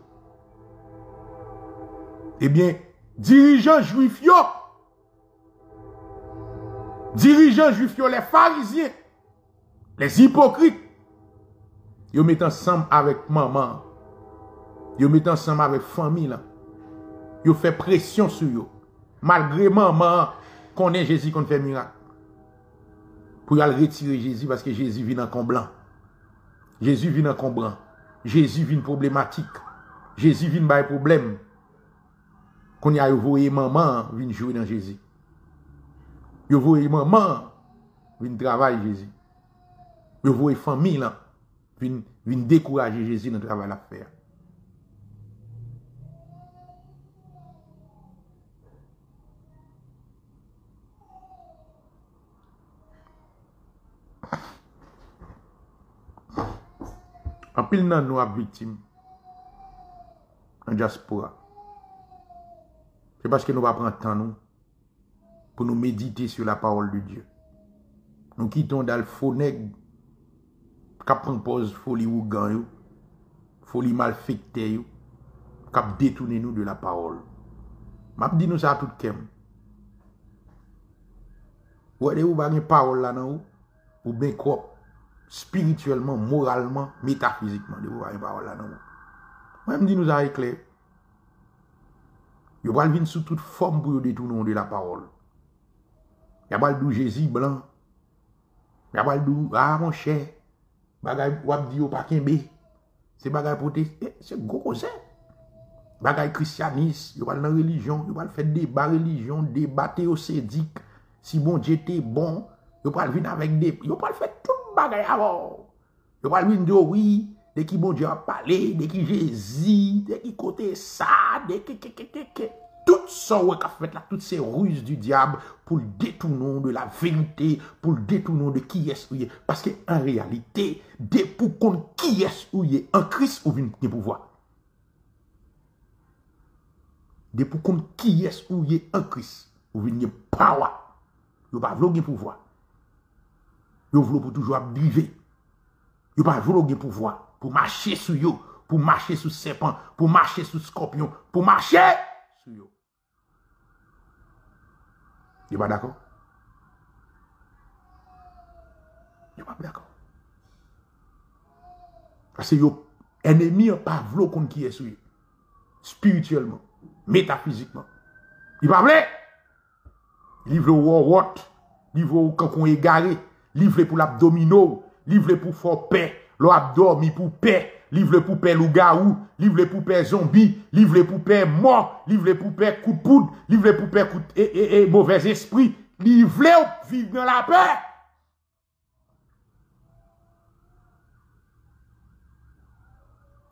Ebyen, dirijan juif yo, dirijan juif yo, les pharisien, les hypocrites, yo met ensemble avec maman, yo met ensemble avec famille là. Yo fait pression sur yo. Malgré maman connaît Jésus qu'on fait miracle. Pour aller retirer Jésus parce que Jésus vient en comblant. Jésus vient en comblant. Jésus vient problématique. Jésus vient par problème. Qu'on y a voyé maman vient jouer dans Jésus. Yo voyé maman vient travailler Jésus. Yo voyé famille là vient décourager Jésus dans le travail à faire. An pil nan nou ap vitim an diaspora. Se paske nou va pran tan nou pou nou medite sur la parole de Dieu. Nou kiton dal foneg kap pranpoz foli ou gan yo, foli mal fekte yo, kap detounen nou de la parole. Map di nou sa tout kem. Ou ade ou bagen parole la nan ou, ou ben krop. Spirituellement, moralement, métaphysiquement, de voir une parole là, non. Même dit nous a éclairé. Yo va venir sous toute forme pour détourner de la parole. Y a pas le Jésus blanc. Y a pas le ah mon cher. Bagay wap di yo pa kembe. C'est bagay protestant, eh, c'est gros c'est. Bagay christianisme, yo va dans religion, yo va faire débat religion, débattre au sédique. Si bon Dieu bon, yo va venir avec des yo va faire tout de qui bon Dieu a parlé, de qui Jésus, de qui côté ça, de qui, qui, qui, qui, qui. Tout ça ouais, qu'a fait là, toutes ces ruses du diable pour le détourner de la vérité, pour le détourner de qui est-ce ou est. Parce que en réalité, dès pour qu'on qui est ou est, en Christ ou vient de pouvoir. Dès pour qu'on qui est ou est en Christ, ou vient de power. Yo pas vouloir pouvoir. Yo vouloir pour toujours briver. Yo pas vouloir pouvoir pour marcher sur yo, pour marcher sur serpent, pour marcher sur scorpion, pour marcher sur yo. Yo pas d'accord? Yo pas d'accord. Parce que yo ennemi a pas vouloir qu'on qui est sur yo. Spirituellement, métaphysiquement. Il pas vouloir. Livre ou what, livre ou quand on livre pour l'abdomino, livre pour fort paix, l'abdomi pour paix, livre pour paix loup-garou, pour paix zombie, livre pour paix mort, livre pour paix coup de poudre, livre pour paix coup et, mauvais esprit, livre ou vivre dans la paix.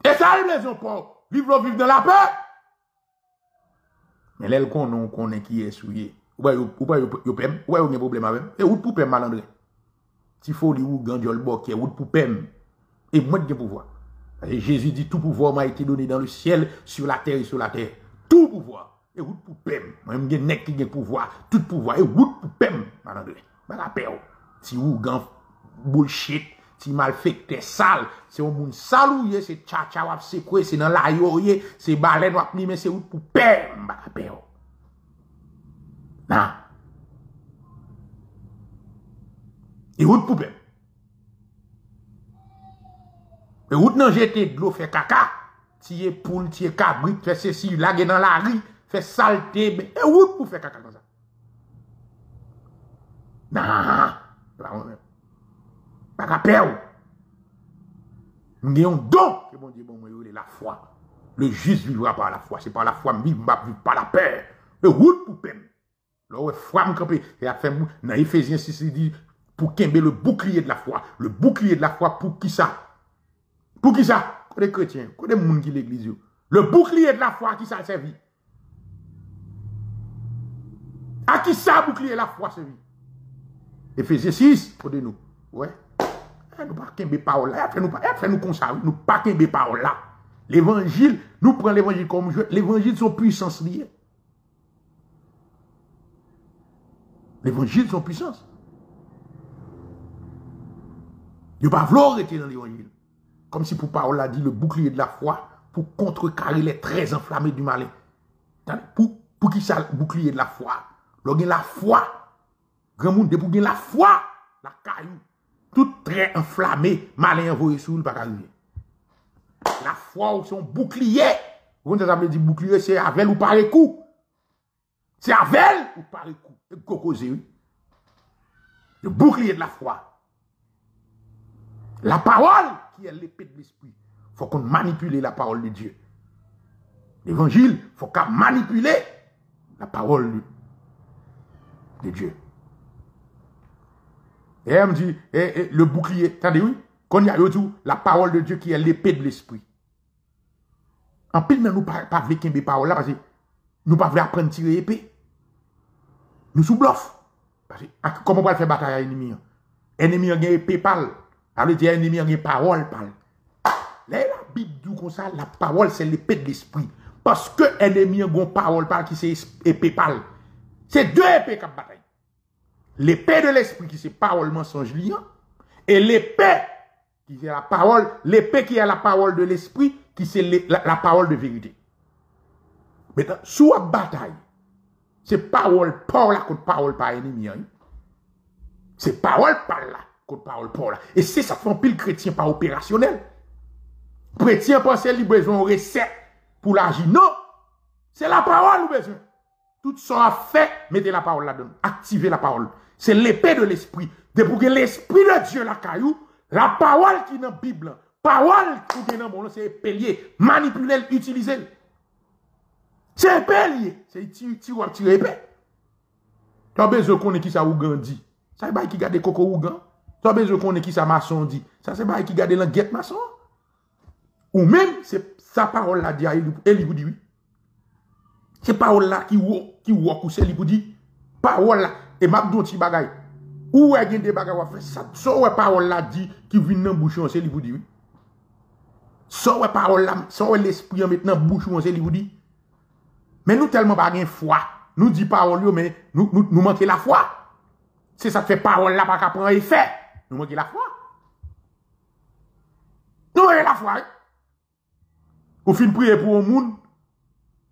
Et ça, les pauvres, vivre ou vivre dans la paix. Mais là, qu'on connaît qui est souillé. Ou pas, ou pas, yo pem, ou pas, yon gen problème avec. Et ou pour pem malandre. Si faut li ou gandiol bo, qui est ou pour pem. Et moi, de pouvoir. Et Jésus dit, tout pouvoir m'a été donné dans le ciel, sur la terre et sur la terre. Tout pouvoir. Et ou pour pem. Moi, gen nek qui pouvoir. Tout pouvoir. Et ou pour pem, malandre. Ba la paix. Si ou gan bullshit, si mal fait t'es sale, c'est un moun salouye, c'est tcha tcha wap quoi, c'est dans la yoye, c'est baleine wap mais c'est ou pour pem, ba la paix. Nan. E wout poupem. E wout nan jete dlo fe kaka. Tiye poule, tiye kabrit, fe sesi, lage nan la ri, fe salte. E wout pou fe kaka nan sa. Nan. Baka pe ou. Mwen yon don. Ke bon di bon mwen yon la fwa. Le jis vivra pa la fwa. Se pa la fwa mbi, mba viv pa la pe. E wout poupem. Lò wè fwa mkampè. E ap fè mou nan Efesien 6 di pou kembe le boukliye de la fwa. Le boukliye de la fwa pou ki sa? Pou ki sa? Kode kretien, kode moun ki l'eglizyo. Le boukliye de la fwa ki sa sevi. A ki sa boukliye la fwa sevi? Efesien 6, kode nou. Wè. E nou pa kembe paol la. E ap fè nou konsavi. Nou pa kembe paol la. L'évangile, nou pren l'évangile kom jwè. L'évangile son puissance liye. L'évangile son puissance. Yo pa vlo rete dans l'évangile. Comme si pour Paul a dit le bouclier de la foi pour contrecarrer les traits enflammés du malin. Pour, pour qui ça, le bouclier de la foi? Lo gen la foi. Grand monde, pour la foi, la caillou, tout trait enflammé, malin envoyé sous le pas. La foi ou son bouclier. Vous avez dit bouclier, c'est avec ou par les coups. C'est avec ou par. Le cocosé, oui. Le bouclier de la foi. La parole qui est l'épée de l'esprit. Il faut qu'on manipule la parole de Dieu. L'évangile, il faut qu'on manipule la parole de, Dieu. Et elle me dit, le bouclier, attendez, oui, qu'on y a tout, la parole de Dieu qui est l'épée de l'esprit. En pile, nous pas pas avec des paroles là, parce que nous pas voulons apprendre à tirer épée. Nous sous bluff. Parce que, ah, comment on va faire bataille à l'ennemi? Ennemi a une épée parle. Alors, dire ennemi a une parole parle. Là, la Bible dit comme ça, la parole c'est l'épée de l'esprit. Parce que ennemi a une parole parle qui c'est épée parle. C'est deux épées qui bataille. L'épée de l'esprit qui c'est parole mensonge. Et l'épée qui c'est la parole, l'épée qui est la parole de l'esprit, qui c'est la, la parole de vérité. Maintenant, sous la bataille, c'est parole par là contre parole par ennemi. hein. C'est parole par là parole par là. Et c'est ça fait un pile chrétien pas opérationnel. Chrétien pense qu'il a besoin de recette pour l'agir. Non! C'est la parole ou besoin. Tout ça a fait, mettez la parole là-dedans. Activez la parole. C'est l'épée de l'esprit. De que l'esprit de Dieu la caillou, la parole qui est dans la Bible, parole qui est dans mon c'est lié. Manipuler, utiliser. C'est épée lié. C'est tir ou tirer épée. Tu as besoin qu'on ait qui ça Ougan dit. Ça pas qui garde coco Ougan. Tu as besoin qu'on ait qui ça maçon dit. Ça c'est pas qui garde l'anguette maçon. Ou même, c'est sa parole là dit à Eli vous dit oui. C'est parole là qui ou qui ou ou c'est Eli vous dit. Parole là et m'a ti bagay. Ou gen des bagay fait ça. So parole là dit qui vient dans bouchon c'est Eli vous dit oui. So parole là, so ouais l'esprit maintenant bouchon c'est Eli dit. Mais nous tellement pas gen foi. Nous dit parole mais nous nous, nous la foi. C'est ça fait parole là pas qu'à prendre effet. Nous manquons la foi. Nous manquons la foi. hein. Ou fin prier pour un monde.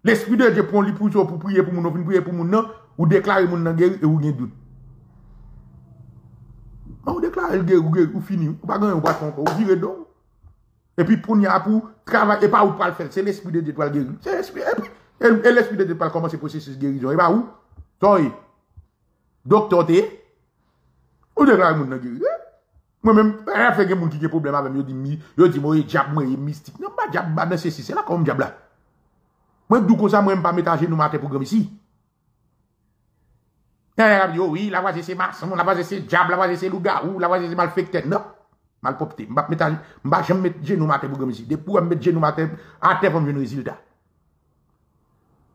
L'esprit de Dieu prend lui pour pour prier pour moun, ou fin prier pour nan, ou déclarer guéri et ou gen doute. Bon, ou déclarer le guéri ou fini, ou pas gagner ou pas tromper, ou vire donc. Et puis pour n'y pour travailler et pas ou pas le faire, c'est l'esprit de Dieu qui va guérir. C'est l'esprit et, l'esprit de Dieu va commencer le processus de guérison. Et pas où? Sorry. Docteur ou déclarer moun nan guéri. Mwen men, an fè gen moun ki gen problem avèm, yo di mi, yo di mwen, yo diap mwen, yo mistik. Nan ba diap, ba nan se si, se la kon mwen diap la. Mwen dou kon sa mwen mpa metanje nou matè program isi. Nan yon rap yo, oh oui, la wazè se mason, la wazè se diap, la wazè se louga ou, la wazè se malfekte. Nan, malpopte. Mba metanje, mba jem metje nou matè program isi. Depou mwen metje nou matè, atè pou mwen rezilta.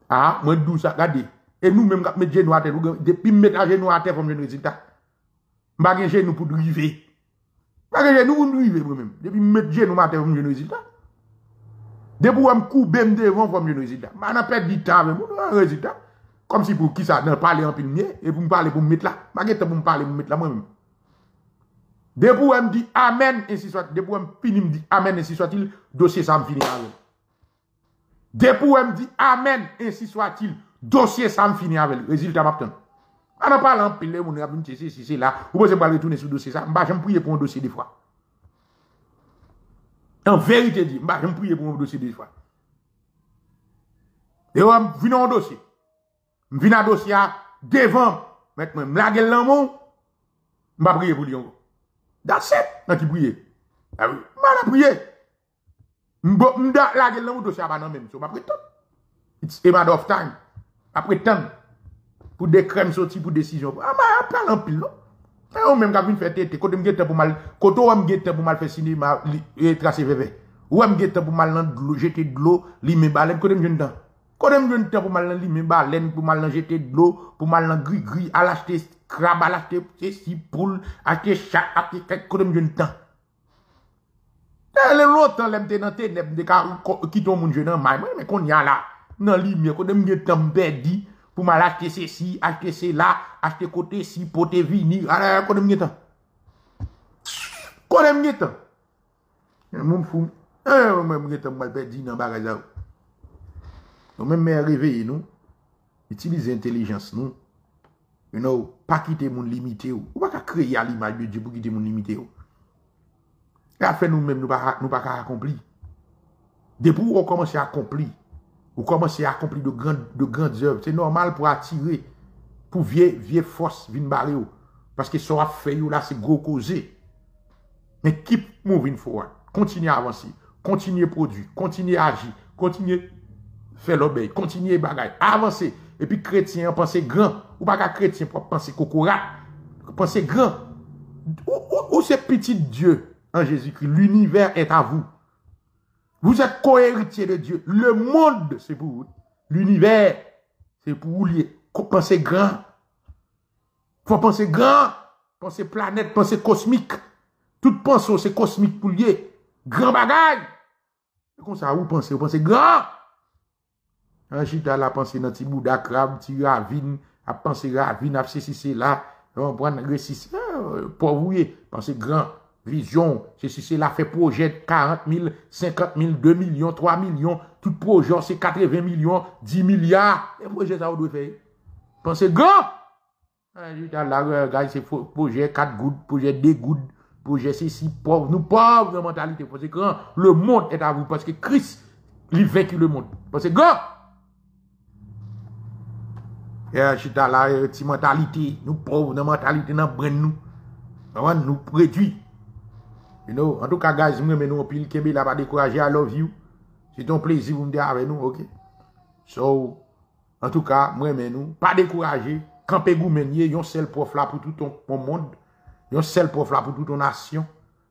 Ha, mwen dou sa, gade. E nou menm kap metje nou atè program isi. Depi metanje nou atè pou mwen rezilta. Mba genje nou pou drive. Pas genoux pour driver, moi-même. Depuis mettre genoux matin pour me résultat. Depuis que je coupe devant pour me un résultat. Je n'ai pas du temps avec un résultat. Comme si pour qui ça, ne parler en pile mieux, et pour me parler pour me mettre là. Pas pour me parler pour me mettre là moi-même. Depuis me dis Amen, ainsi soit. Depuis je fini me dit Amen, ainsi soit-il, dossier ça me finit avec. Depuis me dis Amen, ainsi soit-il, dossier ça me finit avec. Résultat m'attend. An an palan pile moun ap mwen chese si se la, ou pou se mbal retourne sou dosye sa, mba jen priye pou an dosye de fwa. En verite di, mba jen priye pou an dosye de fwa. E ou m vina an dosye. M vina dosye a devan, met mwen mlage lan moun, mba priye pou li yon. Daset nan ki priye. Ah mba la priye. Mba lage lan moun dosye a banan men, so mba priye ton. It's a matter of time. Après temps. pou de krem soti pou desisyon. A Ama, apal an pil, non? A ou menm kapin fè tete, kote mge te pou mal, koto wè mge te pou mal fè sinima, li, e trase veve. Wè mge te pou mal nan dlo, jete dlo, li men balen, kote mjen tan. Kote mjen tan pou mal nan li men balen, pou mal nan jete dlo, pou mal nan gri gri, al achete krab, al achete si poul, achete chak, achete kek, kote mjen tan. Tan lè lotan lèm te nan te, lèm de ka, kiton moun jenan may, mwen men kon yan la, nan li men, kote mgen tan mbè di, pou mal achete se si, achete se la, achete kote si, pote vini, ala, konen mwen tan. Konen mwen tan. Moun foun, mwen mwen tan mwen pe di nan bagaj la ou. Mwen mwen reveye nou, itilize intelijans nou, you know, pa kite moun limite ou. Ou pa ka kreye al imaj de di pou kite moun limite ou. E a fe nou mwen nou pa ka akompli. Depou ou komanse akompli, ou komanse akompli de grand oeuvre, se normal pou atire, pou vie, vie fos vin bare ou. Paske so a fe yo la se gro koze. Men keep moving forward. Kontinye avansi. Kontinye produ. Kontinye agi. Kontinye fe l'obey. Kontinye bagay. Avansi. E pi kretien pense gran. Ou baka kretien pou pense kokora. Pense gran. Ou se petit dieu en Jésus-Christ. L'univers est à vous. Vous êtes co-héritier de Dieu. Le monde, c'est pour vous. L'univers, c'est pour vous lier. Pensez grand. Faut penser grand. Penser planète, penser cosmique. Tout pensée, c'est cosmique pour lier. Grand bagage. Comme ça, vous pensez, vous pensez grand. Un chita la pensée dans petit bouddha crabe, petit ravine, à penser ravine, à ceci, c'est là. On prend récit. Pour vous, pensez grand. Vision, c'est là, fait projet de 40 000, 50 000, 2 millions, 3 millions. Tout projet, c'est 80 millions, 10 milliards. Et projet, ça, vous devez faire. Pensez grand. Là, c'est projet 4 gouttes, projet 2 gouttes, projet ceci, pauvre. Nous, pauvres mentalité. Pensez grand. Le monde est à vous parce que Christ, il vaincu le monde. Pensez grand. Et chita là, petite mentalité. Nous pauvres, notre mentalité, nous prenons nous. Nous réduit. You know, en tout cas, guys, nous, pile, Kébé, là, pas découragé, I love you. C'est ton plaisir, vous me dire avec nous, ok? So, en tout cas, moi, nous, pas découragé. Campé Goumenier, yon seul prof là pour tout ton, ton monde. Yon seul prof là pour toute ton nation.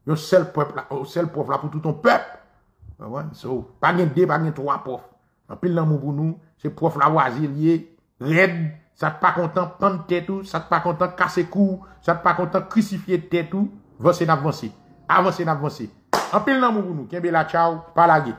Yon seul prof là, oh, seul prof là pour tout ton peuple. Ouais, so, pas gen deux, pas gen trois profs. En pile l'amour pour nous, c'est prof là oisilier, raide, ça te pas content, prendre tête tout, ça te pas content, casser cou, ça te pas content, crucifier tête tout, avancer, avancer, avancer, avancer. En pile l'amour pour nous, Kembe la ciao, pas la guerre.